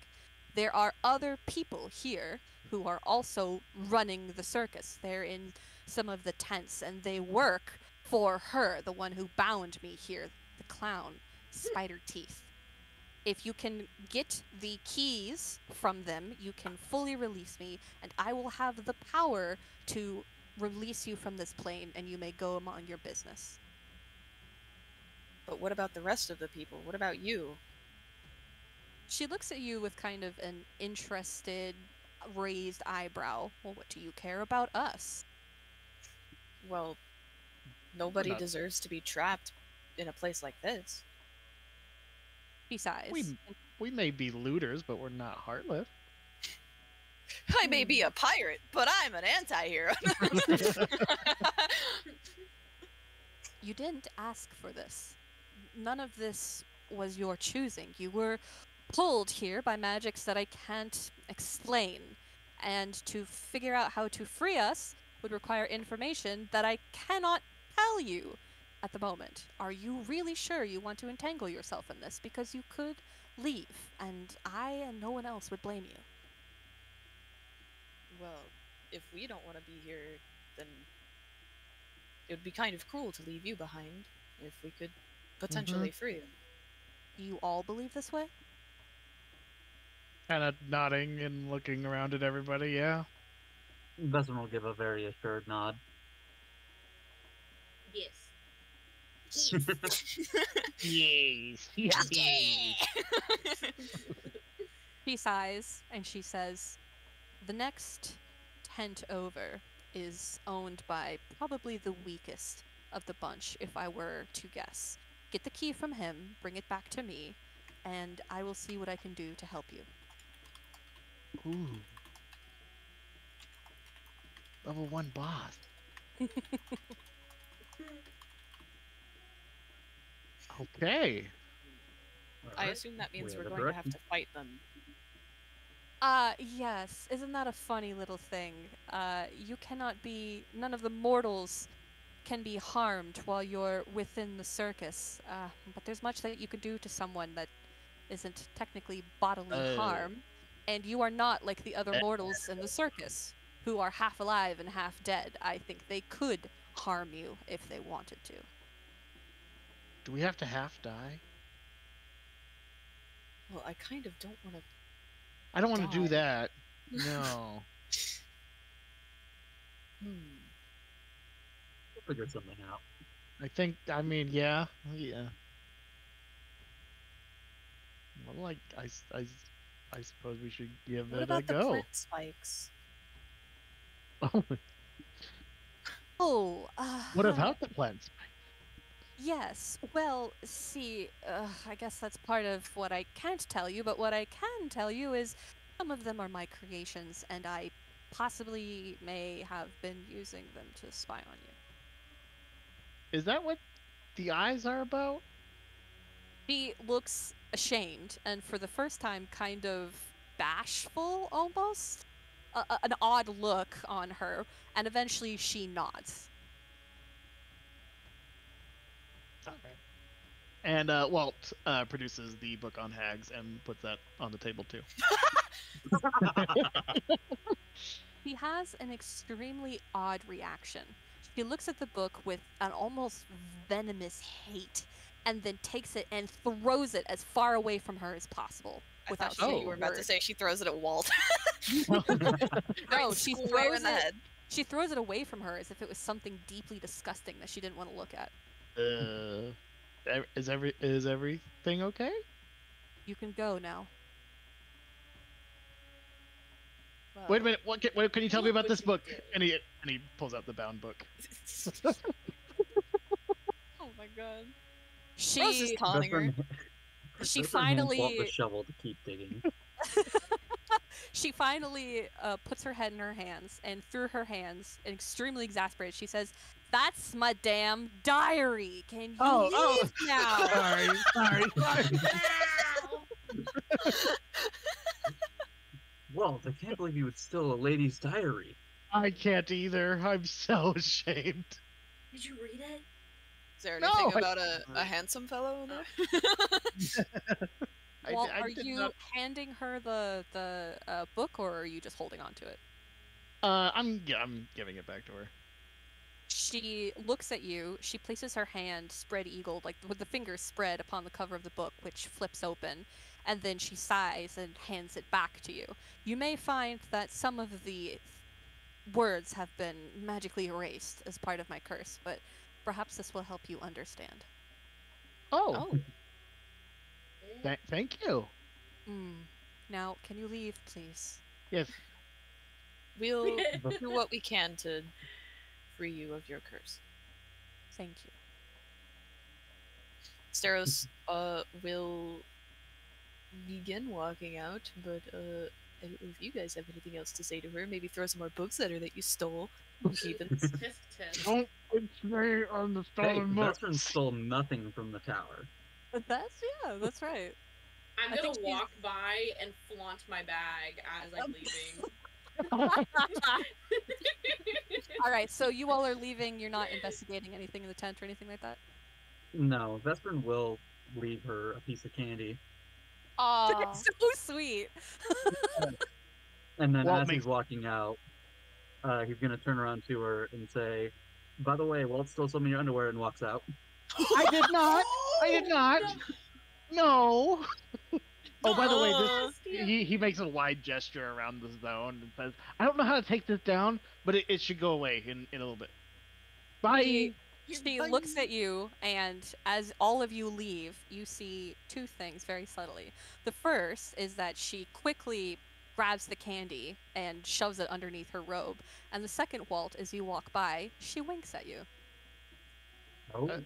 There are other people here who are also running the circus. They're in some of the tents, and they work for her, the one who bound me here, the clown, Spider Teeth. If you can get the keys from them, you can fully release me, and I will have the power to release you from this plane, and you may go among your business. but what about the rest of the people? What about you? She looks at you with kind of an interested, raised eyebrow. Well, what do you care about us? Well, nobody not- deserves to be trapped in a place like this. Besides, We we may be looters, but we're not heartless. I may be a pirate, but I'm an anti-hero. you didn't ask for this. None of this was your choosing. You were pulled here by magics that I can't explain. And to figure out how to free us would require information that I cannot tell you at the moment. Are you really sure you want to entangle yourself in this? Because you could leave, and I and no one else would blame you. well, if we don't want to be here, then it would be kind of cruel to leave you behind if we could potentially mm-hmm. free you. Do you all believe this way? Kind of nodding and looking around at everybody. Yeah. Besson will give a very assured nod. Yes. Yes. Yes. Yes. He sighs and she says, The next tent over is owned by probably the weakest of the bunch, if I were to guess. Get the key from him, bring it back to me, and I will see what I can do to help you. Ooh. Level one boss. Okay. I assume that means We we're have a going to have to fight them. Uh, yes. Isn't that a funny little thing? Uh, you cannot be. None of the mortals can be harmed while you're within the circus. Uh, but there's much that you can do to someone that isn't technically bodily Oh. harm. And you are not like the other Eh. mortals in the circus, who are half alive and half dead. I think they could harm you if they wanted to. Do we have to half die? Well, I kind of don't want to. I don't want to do that. No. Hmm. We'll figure something out. I think. I mean, yeah, yeah. Well, like, I suppose we should give What it a go. What about the go. plant spikes? Oh, uh, what about the plants? Yes. Well, see, uh, I guess that's part of what I can't tell you, but what I can tell you is some of them are my creations, and I possibly may have been using them to spy on you. Is that what the eyes are about? He looks ashamed, and for the first time, kind of bashful almost. A- a- an odd look on her, and eventually she nods. And uh, Walt uh, produces the book on hags and puts that on the table too. He has an extremely odd reaction. He looks at the book with an almost venomous hate and then takes it and throws it as far away from her as possible. I Without thought she- saying you were a about to say she throws it at Walt. No, Right she throws it. head. She throws it away from her as if it was something deeply disgusting that she didn't want to look at. Uh, is every is everything okay? You can go now. Well, Wait a minute. What can, what can you tell me about this book? And he and he pulls out the bound book. oh my god. Rose is taunting her. Best friend- she best hands finally the shovel to keep digging. she finally uh, puts her head in her hands and through her hands, extremely exasperated, she says, "That's my damn diary. Can you Oh, oh. leave now?" Sorry, sorry, sorry. Walt, I can't believe you would steal a lady's diary. I can't either. I'm so ashamed. Did you read it? Is there anything I- about a, a handsome fellow in there? I, I are you not- handing her the the uh, book, or are you just holding on to it? Uh, I'm yeah, I'm giving it back to her. She looks at you. She places her hand spread eagled, like with the fingers spread upon the cover of the book, which flips open, and then she sighs and hands it back to you. You may find that some of the words have been magically erased as part of my curse, but perhaps this will help you understand. Oh, oh. th- thank you. Mm. Now, can you leave, please? Yes. We'll do what we can to free you of your curse. Thank you. Steros uh, will begin walking out, but uh, I don't know if you guys have anything else to say to her. Maybe throw some more books at her that you stole, you heathens. Tisk tisk. Don't stay on the Hey, stolen best friend stole nothing from the tower. That's yeah, that's right. I'm I gonna think she's- walk by and flaunt my bag as I'm leaving. all right, so you all are leaving. You're not investigating anything in the tent or anything like that. No, Vesperin will leave her a piece of candy. Oh, so sweet. And then Walt as makes- he's walking out, uh, he's gonna turn around to her and say, "By the way, Walt stole some of your underwear," and walks out. I did not. I did not. No. Oh, by the way, this, he he makes a wide gesture around the zone and says, "I don't know how to take this down, but it, it should go away in, in a little bit." Bye. She, she looks at you, and as all of you leave, you see two things very subtly. The first is that she quickly grabs the candy and shoves it underneath her robe. And the second, Walt, as you walk by, she winks at you. Oh, Uh,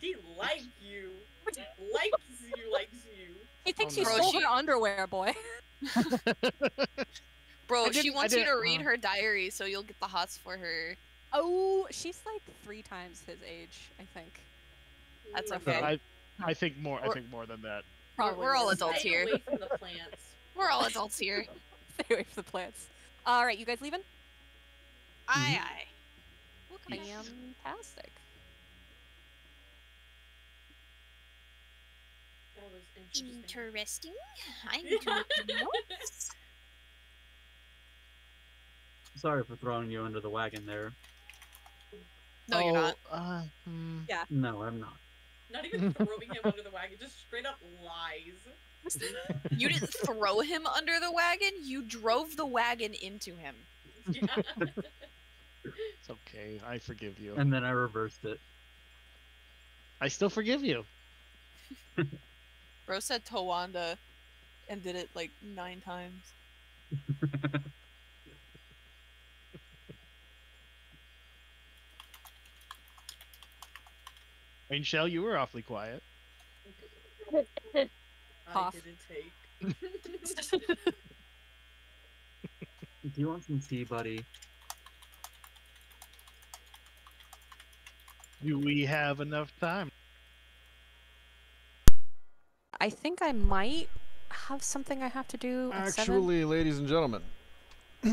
He likes you. Likes you, likes you. He thinks Oh, you no. stole She- her underwear, boy. Bro, she wants you to read uh. her diary so you'll get the hots for her. Oh, she's like three times his age, I think. That's Ooh. okay. I I think more. I We're- think more than that. We're, Probably we're all adults here. away from the plants. We're all adults here. Stay away from the plants. All right, you guys leaving? Aye, aye. We'll come back. Fantastic. That was interesting. Interesting. I need to make notes. sorry for throwing you under the wagon there. No, you're not. Oh, Uh, hmm. No, I'm not. Not even throwing him under the wagon, just straight up lies. You didn't throw him under the wagon. You drove the wagon into him. Yeah. It's okay. I forgive you. And then I reversed it. I still forgive you. Bro said Towanda and did it like nine times. I mean, Shell, you were awfully quiet. I didn't take. Do you want some tea, buddy? Do we have enough time? I think I might have something I have to do at seven. Actually, ladies and gentlemen,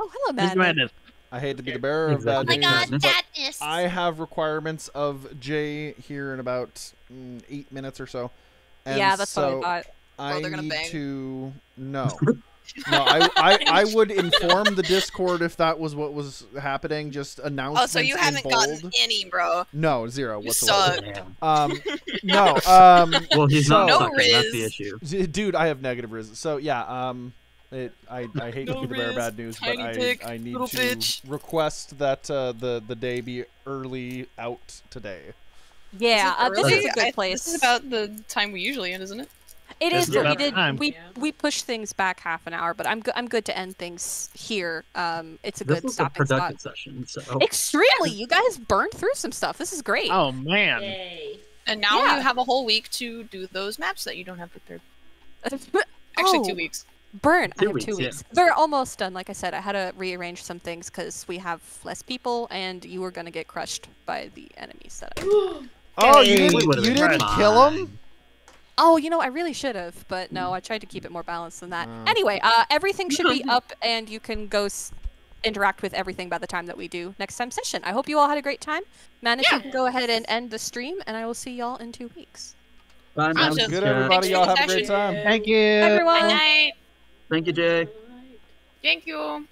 Oh, hello, Madness. I hate to be the bearer of Exactly. Oh bad my news, god, Madness. but! I have requirements of Jay here in about mm, eight minutes or so. And yeah, that's so what I thought. I they're gonna need bang. to no. No, I, I I would inform the Discord if that was what was happening. Just announce. Oh, so you haven't gotten any, bro. No, zero You whatsoever. suck. Damn. Um, no. Um, Well, he's so, not No sucking. That's the Riz. issue. Dude, I have negative riz. So yeah, um, it I, I hate to No be the bearer of bad news, but I dick, I need to bitch. request that uh, the the day be early out today. Yeah, uh, this is a good place. This is about the time we usually end, isn't it? It Guess is, it's but we about did time. we Yeah. we pushed things back half an hour, but I'm good. I'm good to end things here. Um, it's a This good was a stopping spot. productive session. So Extremely, you guys burned through some stuff. This is great. Oh man. Yay. And now Yeah. you have a whole week to do those maps that you don't have prepared. Actually, Oh, two weeks. Burn. I Two have weeks, two yeah. weeks. They're almost done. Like I said, I had to rearrange some things because we have less people, and you were gonna get crushed by the enemies that I. Oh, you didn't, you didn't kill him? Oh, you know, I really should have, but no, I tried to keep it more balanced than that. Oh. Anyway, uh, everything should be up, and you can go s- interact with everything by the time that we do next time session. I hope you all had a great time. Manage Yeah. you can go ahead and end the stream, and I will see y'all in two weeks. Bye, Sounds man. Good, everybody. Y'all have a great time. Thank you. Everyone. Good night. Thank you, Jay. Thank you.